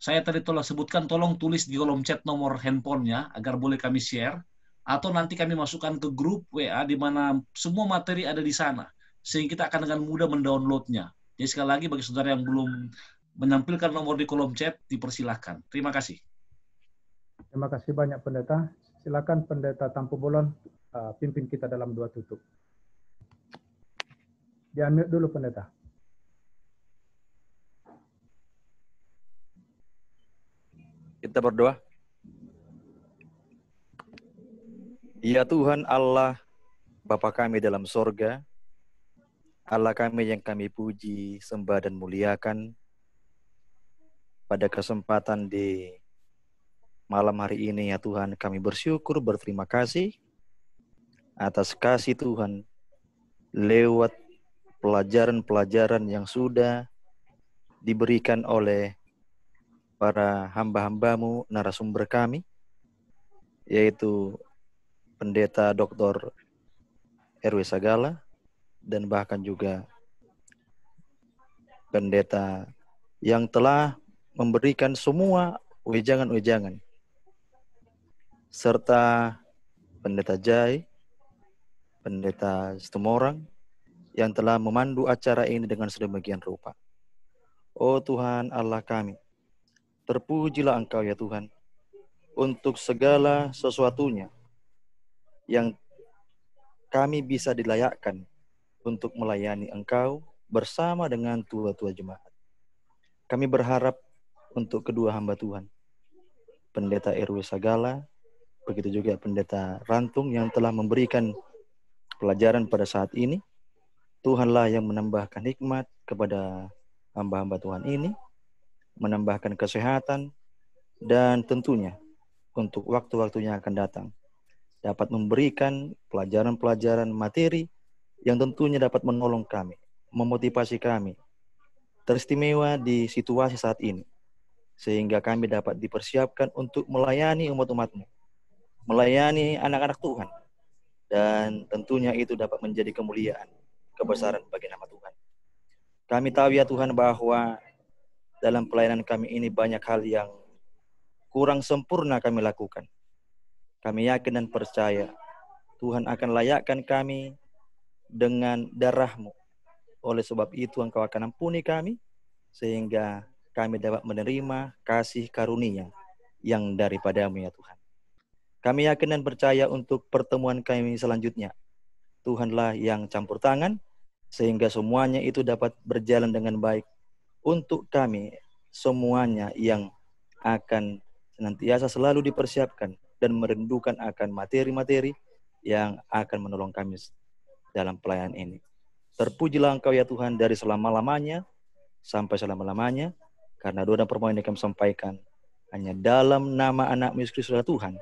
saya tadi telah sebutkan tolong tulis di kolom chat nomor handphonenya agar boleh kami share atau nanti kami masukkan ke grup WA di mana semua materi ada di sana sehingga kita akan dengan mudah mendownloadnya. Jadi sekali lagi bagi saudara yang belum menampilkan nomor di kolom chat dipersilahkan. Terima kasih. Terima kasih banyak pendeta. Silakan pendeta Tampu Bolon uh, pimpin kita dalam dua tutup. Di-unmute dulu pendeta. Kita berdoa. Ya Tuhan Allah, Bapa kami dalam sorga, Allah kami yang kami puji, sembah dan muliakan pada kesempatan di malam hari ini ya Tuhan kami bersyukur berterima kasih atas kasih Tuhan lewat pelajaran-pelajaran yang sudah diberikan oleh para hamba-hambamu narasumber kami, yaitu Pendeta Dr. RW Sagala, dan bahkan juga pendeta yang telah memberikan semua wejangan-wejangan, serta pendeta Jai, pendeta Stumorang, yang telah memandu acara ini dengan sedemikian rupa. Oh Tuhan Allah kami, terpujilah Engkau ya Tuhan, untuk segala sesuatunya yang kami bisa dilayakkan untuk melayani Engkau bersama dengan tua-tua jemaat. Kami berharap untuk kedua hamba Tuhan, Pendeta RW Sagala, begitu juga Pendeta Rantung yang telah memberikan pelajaran pada saat ini, Tuhanlah yang menambahkan hikmat kepada hamba-hamba Tuhan ini, menambahkan kesehatan, dan tentunya untuk waktu-waktu yang akan datang dapat memberikan pelajaran-pelajaran materi yang tentunya dapat menolong kami, memotivasi kami, teristimewa di situasi saat ini, sehingga kami dapat dipersiapkan untuk melayani umat-umatmu, melayani anak-anak Tuhan, dan tentunya itu dapat menjadi kemuliaan kebesaran bagi nama Tuhan. Kami tahu ya Tuhan bahwa dalam pelayanan kami ini banyak hal yang kurang sempurna kami lakukan. Kami yakin dan percaya Tuhan akan layakkan kami dengan darahmu. Oleh sebab itu engkau akan ampuni kami sehingga kami dapat menerima kasih karunia yang daripadamu ya Tuhan. Kami yakin dan percaya untuk pertemuan kami selanjutnya Tuhanlah yang campur tangan sehingga semuanya itu dapat berjalan dengan baik untuk kami semuanya yang akan senantiasa selalu dipersiapkan dan merindukan akan materi-materi yang akan menolong kami dalam pelayanan ini. Terpujilah Engkau ya Tuhan dari selama-lamanya sampai selama-lamanya, karena doa dan permohonan yang kami sampaikan hanya dalam nama anak Yesus Kristus Tuhan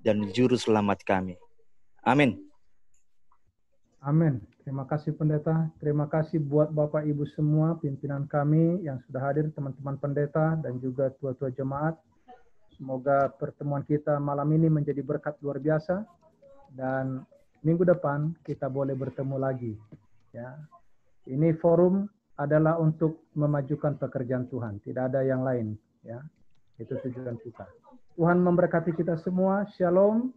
dan Juru Selamat kami. Amin. Amin. Terima kasih pendeta. Terima kasih buat Bapak Ibu semua, pimpinan kami yang sudah hadir, teman-teman pendeta dan juga tua-tua jemaat. Semoga pertemuan kita malam ini menjadi berkat luar biasa dan minggu depan kita boleh bertemu lagi. Ya, ini forum adalah untuk memajukan pekerjaan Tuhan, tidak ada yang lain. Ya, itu tujuan kita. Tuhan memberkati kita semua. Shalom.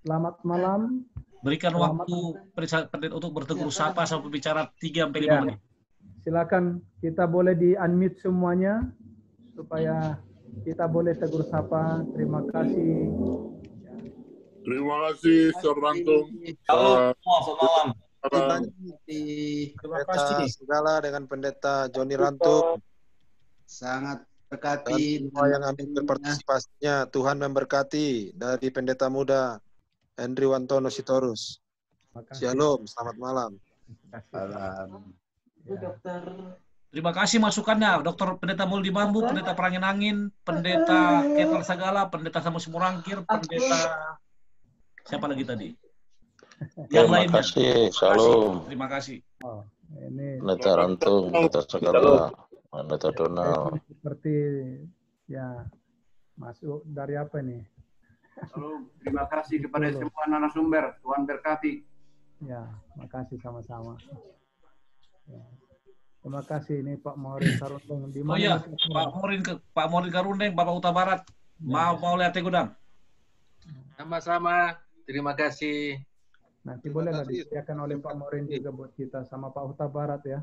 Selamat malam. Berikan Selamat waktu pendeta untuk bertegur sapa sampai bicara 3 sampai 5 Ya. menit. Silakan kita boleh di unmute semuanya supaya kita boleh tegur sapa. Terima kasih. Terima kasih, Sir Rantung. Halo, selamat malam. Terima pendeta kasih. segala dengan pendeta Joni Rantung Sangat berkati semua yang ambil berpartisipasinya. Tuhan memberkati dari pendeta muda Henry Wantono Sitorus. Shalom, selamat malam. Salam. Terima kasih masukannya, Dokter Pendeta Muldi Bambu, Pendeta Perangin Angin, Pendeta Ketel Sagala, Pendeta Samus Murangkir, Pendeta siapa lagi tadi? Yang Terima lainnya. kasih, Terima kasih. shalom. Terima kasih. Oh, ini Pendeta Rantung, Pendeta Segala, Pendeta Donald. seperti ya masuk dari apa nih? Salam. Terima kasih kepada semua narasumber. Tuhan berkati. Ya, makasih sama-sama. Ya. Terima kasih ini Pak Mauri Sarundeng di Oh mana iya, ini, Pak Morin ke Pak Morin Karundeng, Bapak Uta Barat. Mau mau lihat Tegudang. Sama-sama. Terima kasih. Nanti bolehlah disediakan oleh Pak Morin juga buat kita sama Pak Huta Barat ya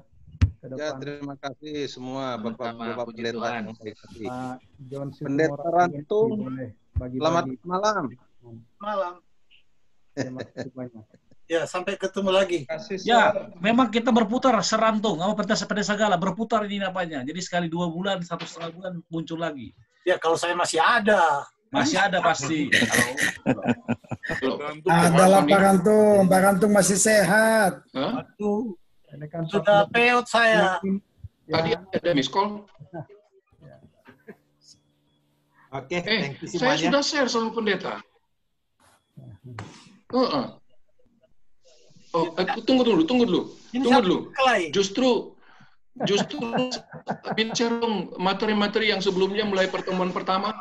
ke Ya, terima kasih semua Bapak-Bapak puji pendeta. Pak John Pendeta Rantung, boleh selamat malam. Malam. Terima kasih banyak. Ya, sampai ketemu lagi. Ya, memang kita berputar serantung, pendeta pendeta segala berputar ini apanya. Jadi sekali dua bulan, satu setengah bulan muncul lagi. Ya, kalau saya masih ada. Masih ada pasti. Pak Rantung, Pak Rantung masih sehat. Sudah peot saya. Tadi ada miss call. Oke, Eh, thank you saya semuanya. sudah share sama pendeta. Heeh. Oh, eh, tunggu dulu, tunggu dulu, tunggu dulu. Justru, justru bicara dong materi-materi yang sebelumnya mulai pertemuan pertama.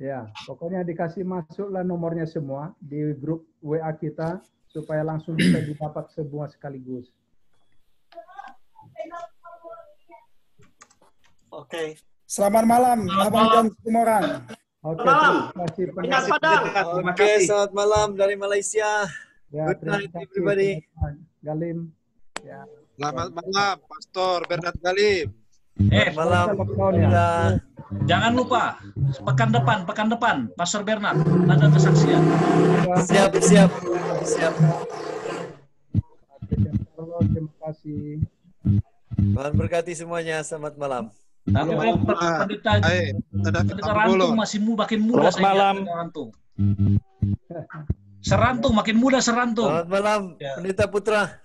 Ya, pokoknya dikasih masuklah nomornya semua di grup WA kita supaya langsung bisa didapat semua sekaligus. Oke. Selamat malam, Abang John Situmorang. Oke, Malam. terima kasih. Terima Oke, selamat malam dari Malaysia. Ya, Good terima night, kasih everybody. Galim. Ya. Selamat malam, Pastor Bernard Galim. Eh, malam. ya. Jangan lupa pekan depan, pekan depan, Pastor Bernard ada kesaksian. Siap, siap, siap. Terima kasih. Tuhan berkati semuanya. Selamat malam. Tapi Pak. pendeta, pendeta Rantung masih mu, makin muda Selamat malam. Rantung. Serantung makin muda serantung. Selamat malam, Pendeta Putra.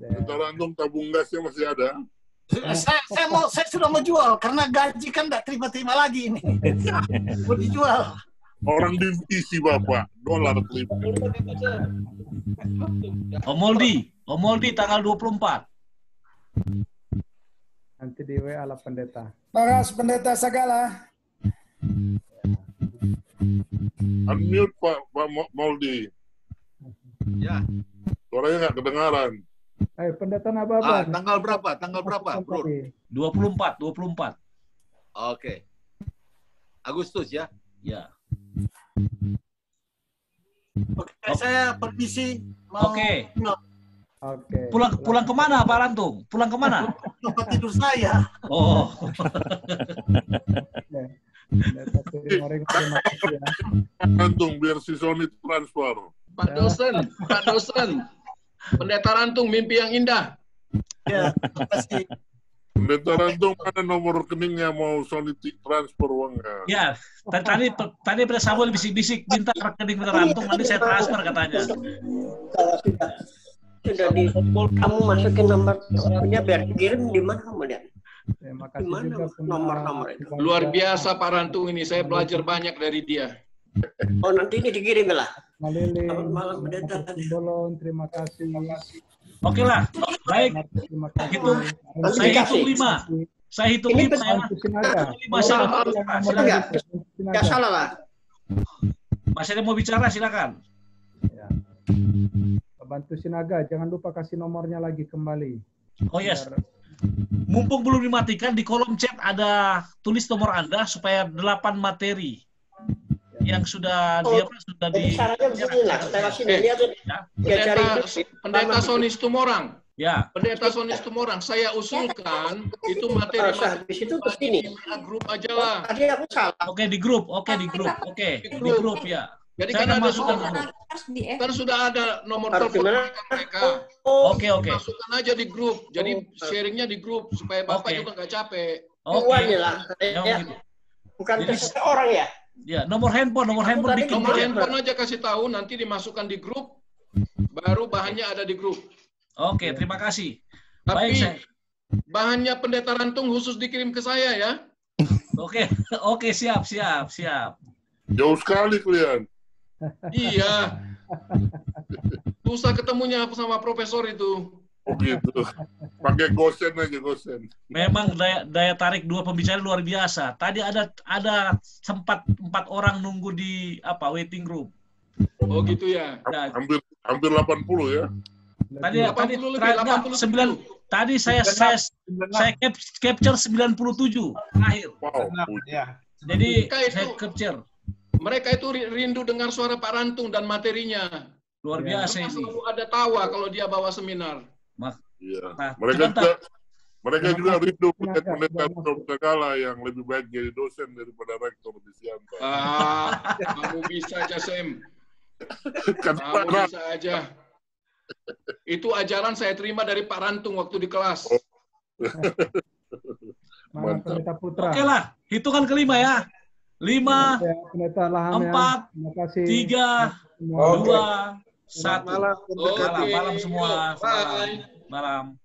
Kita rantung tabung gasnya masih ada. Saya, saya mau saya sudah mau jual karena gaji kan tidak terima-terima lagi ini. mau dijual. Orang divisi Bapak, dolar terima. Omoldi, Omoldi tanggal 24. Nanti di WA lah pendeta. Baras Pendeta Sagala. Unmute Pak, Pak Mo- Moldi. Ya. Suaranya nggak kedengaran. Eh, pendeta Ah, Nababan. tanggal berapa? Tanggal berapa, Bro? 24, 24. Oke. Agustus ya? Ya. Oke, saya permisi mau Oke. Oke. Pulang pulang ke mana Pak Rantung? Pulang ke mana? tempat tidur saya. Oh. Ya. Rantung biar si Sony transfer. Pak dosen, Pak dosen. Pendeta Rantung mimpi yang indah. Ya, kasih. Pendeta Rantung mana nomor rekeningnya mau solid transfer uangnya? Ya, tadi tadi tadi Pendeta Samuel bisik-bisik minta rekening Pendeta Rantung nanti saya transfer katanya. Kalau sudah sudah di kamu masukin nomor punya biar kirim di mana kemudian? Terima Di mana nomor-nomor itu? Luar biasa Pak Rantung ini, saya belajar banyak dari dia. Oh nanti ini dikirim lah. Selamat malam pendeta. Bolon, terima kasih. Oke lah, baik. Hitung, saya hitung lima. Saya hitung Ini lima ya. Sinaga. Lima saya Enggak, enggak salah lah. Masih ada mau bicara silakan. Bantu Sinaga, jangan lupa kasih nomornya lagi kembali. Oh yes. Mumpung belum dimatikan di kolom chat ada tulis nomor Anda supaya delapan materi yang sudah dia apa, sudah di Caranya begini lah, saya kasih Eh, lihat tuh. Dia cari Pendeta, pendeta Sonis Tumorang. Ya. Pendeta Sonis Tumorang, saya usulkan itu materi habis itu ke sini. grup aja lah. Tadi aku salah. Oke di grup, oke di grup, oke di grup ya. Jadi Saya kan akan ada sudah, kan sudah ada nomor telepon mereka, mereka. Oke oke. Masukkan aja di grup. Jadi sharingnya di grup supaya bapak juga nggak capek. Oke. Uang ya lah. Ya, Ya. Bukan Jadi- ke seseorang ya. Ya, nomor handphone, nomor handphone bikin Nomor handphone aja kasih tahu, nanti dimasukkan di grup, baru bahannya ada di grup. Oke, terima kasih. Tapi Baik, saya. bahannya pendeta rantung khusus dikirim ke saya ya. Oke, oke siap, siap, siap. Jauh sekali kalian. Iya. Susah ketemunya sama profesor itu. Oh gitu. Pakai gosen aja gosen. Memang daya, daya tarik dua pembicara luar biasa. Tadi ada ada sempat empat orang nunggu di apa waiting room. Oh gitu ya. Ya, Hampir hampir 80 ya. tadi tadi 80 lebih, terakhir 80 sembilan tadi saya saya saya cap- capture 97 terakhir. Wow. Jadi Mereka itu, saya capture mereka itu ri- rindu dengar suara Pak Rantung dan materinya. luar biasa Mereka ini. selalu ada tawa kalau dia bawa seminar. Mak Iya. Nah, Mereka juga mereka juga rindu pendeta Sudah Dr. Kala yang lebih baik jadi dosen daripada rektor di Sianta. Ah, kamu bisa aja Sam. Kata Kamu bisa aja. Itu ajaran saya terima dari Pak Rantung waktu di kelas. Mana Pendeta Putra? Oke lah, hitungan kelima ya. Lima, Ya, Laham ya. empat, Terima kasih. Dua, satu. malam, Malam, malam semua. Bye. Malam.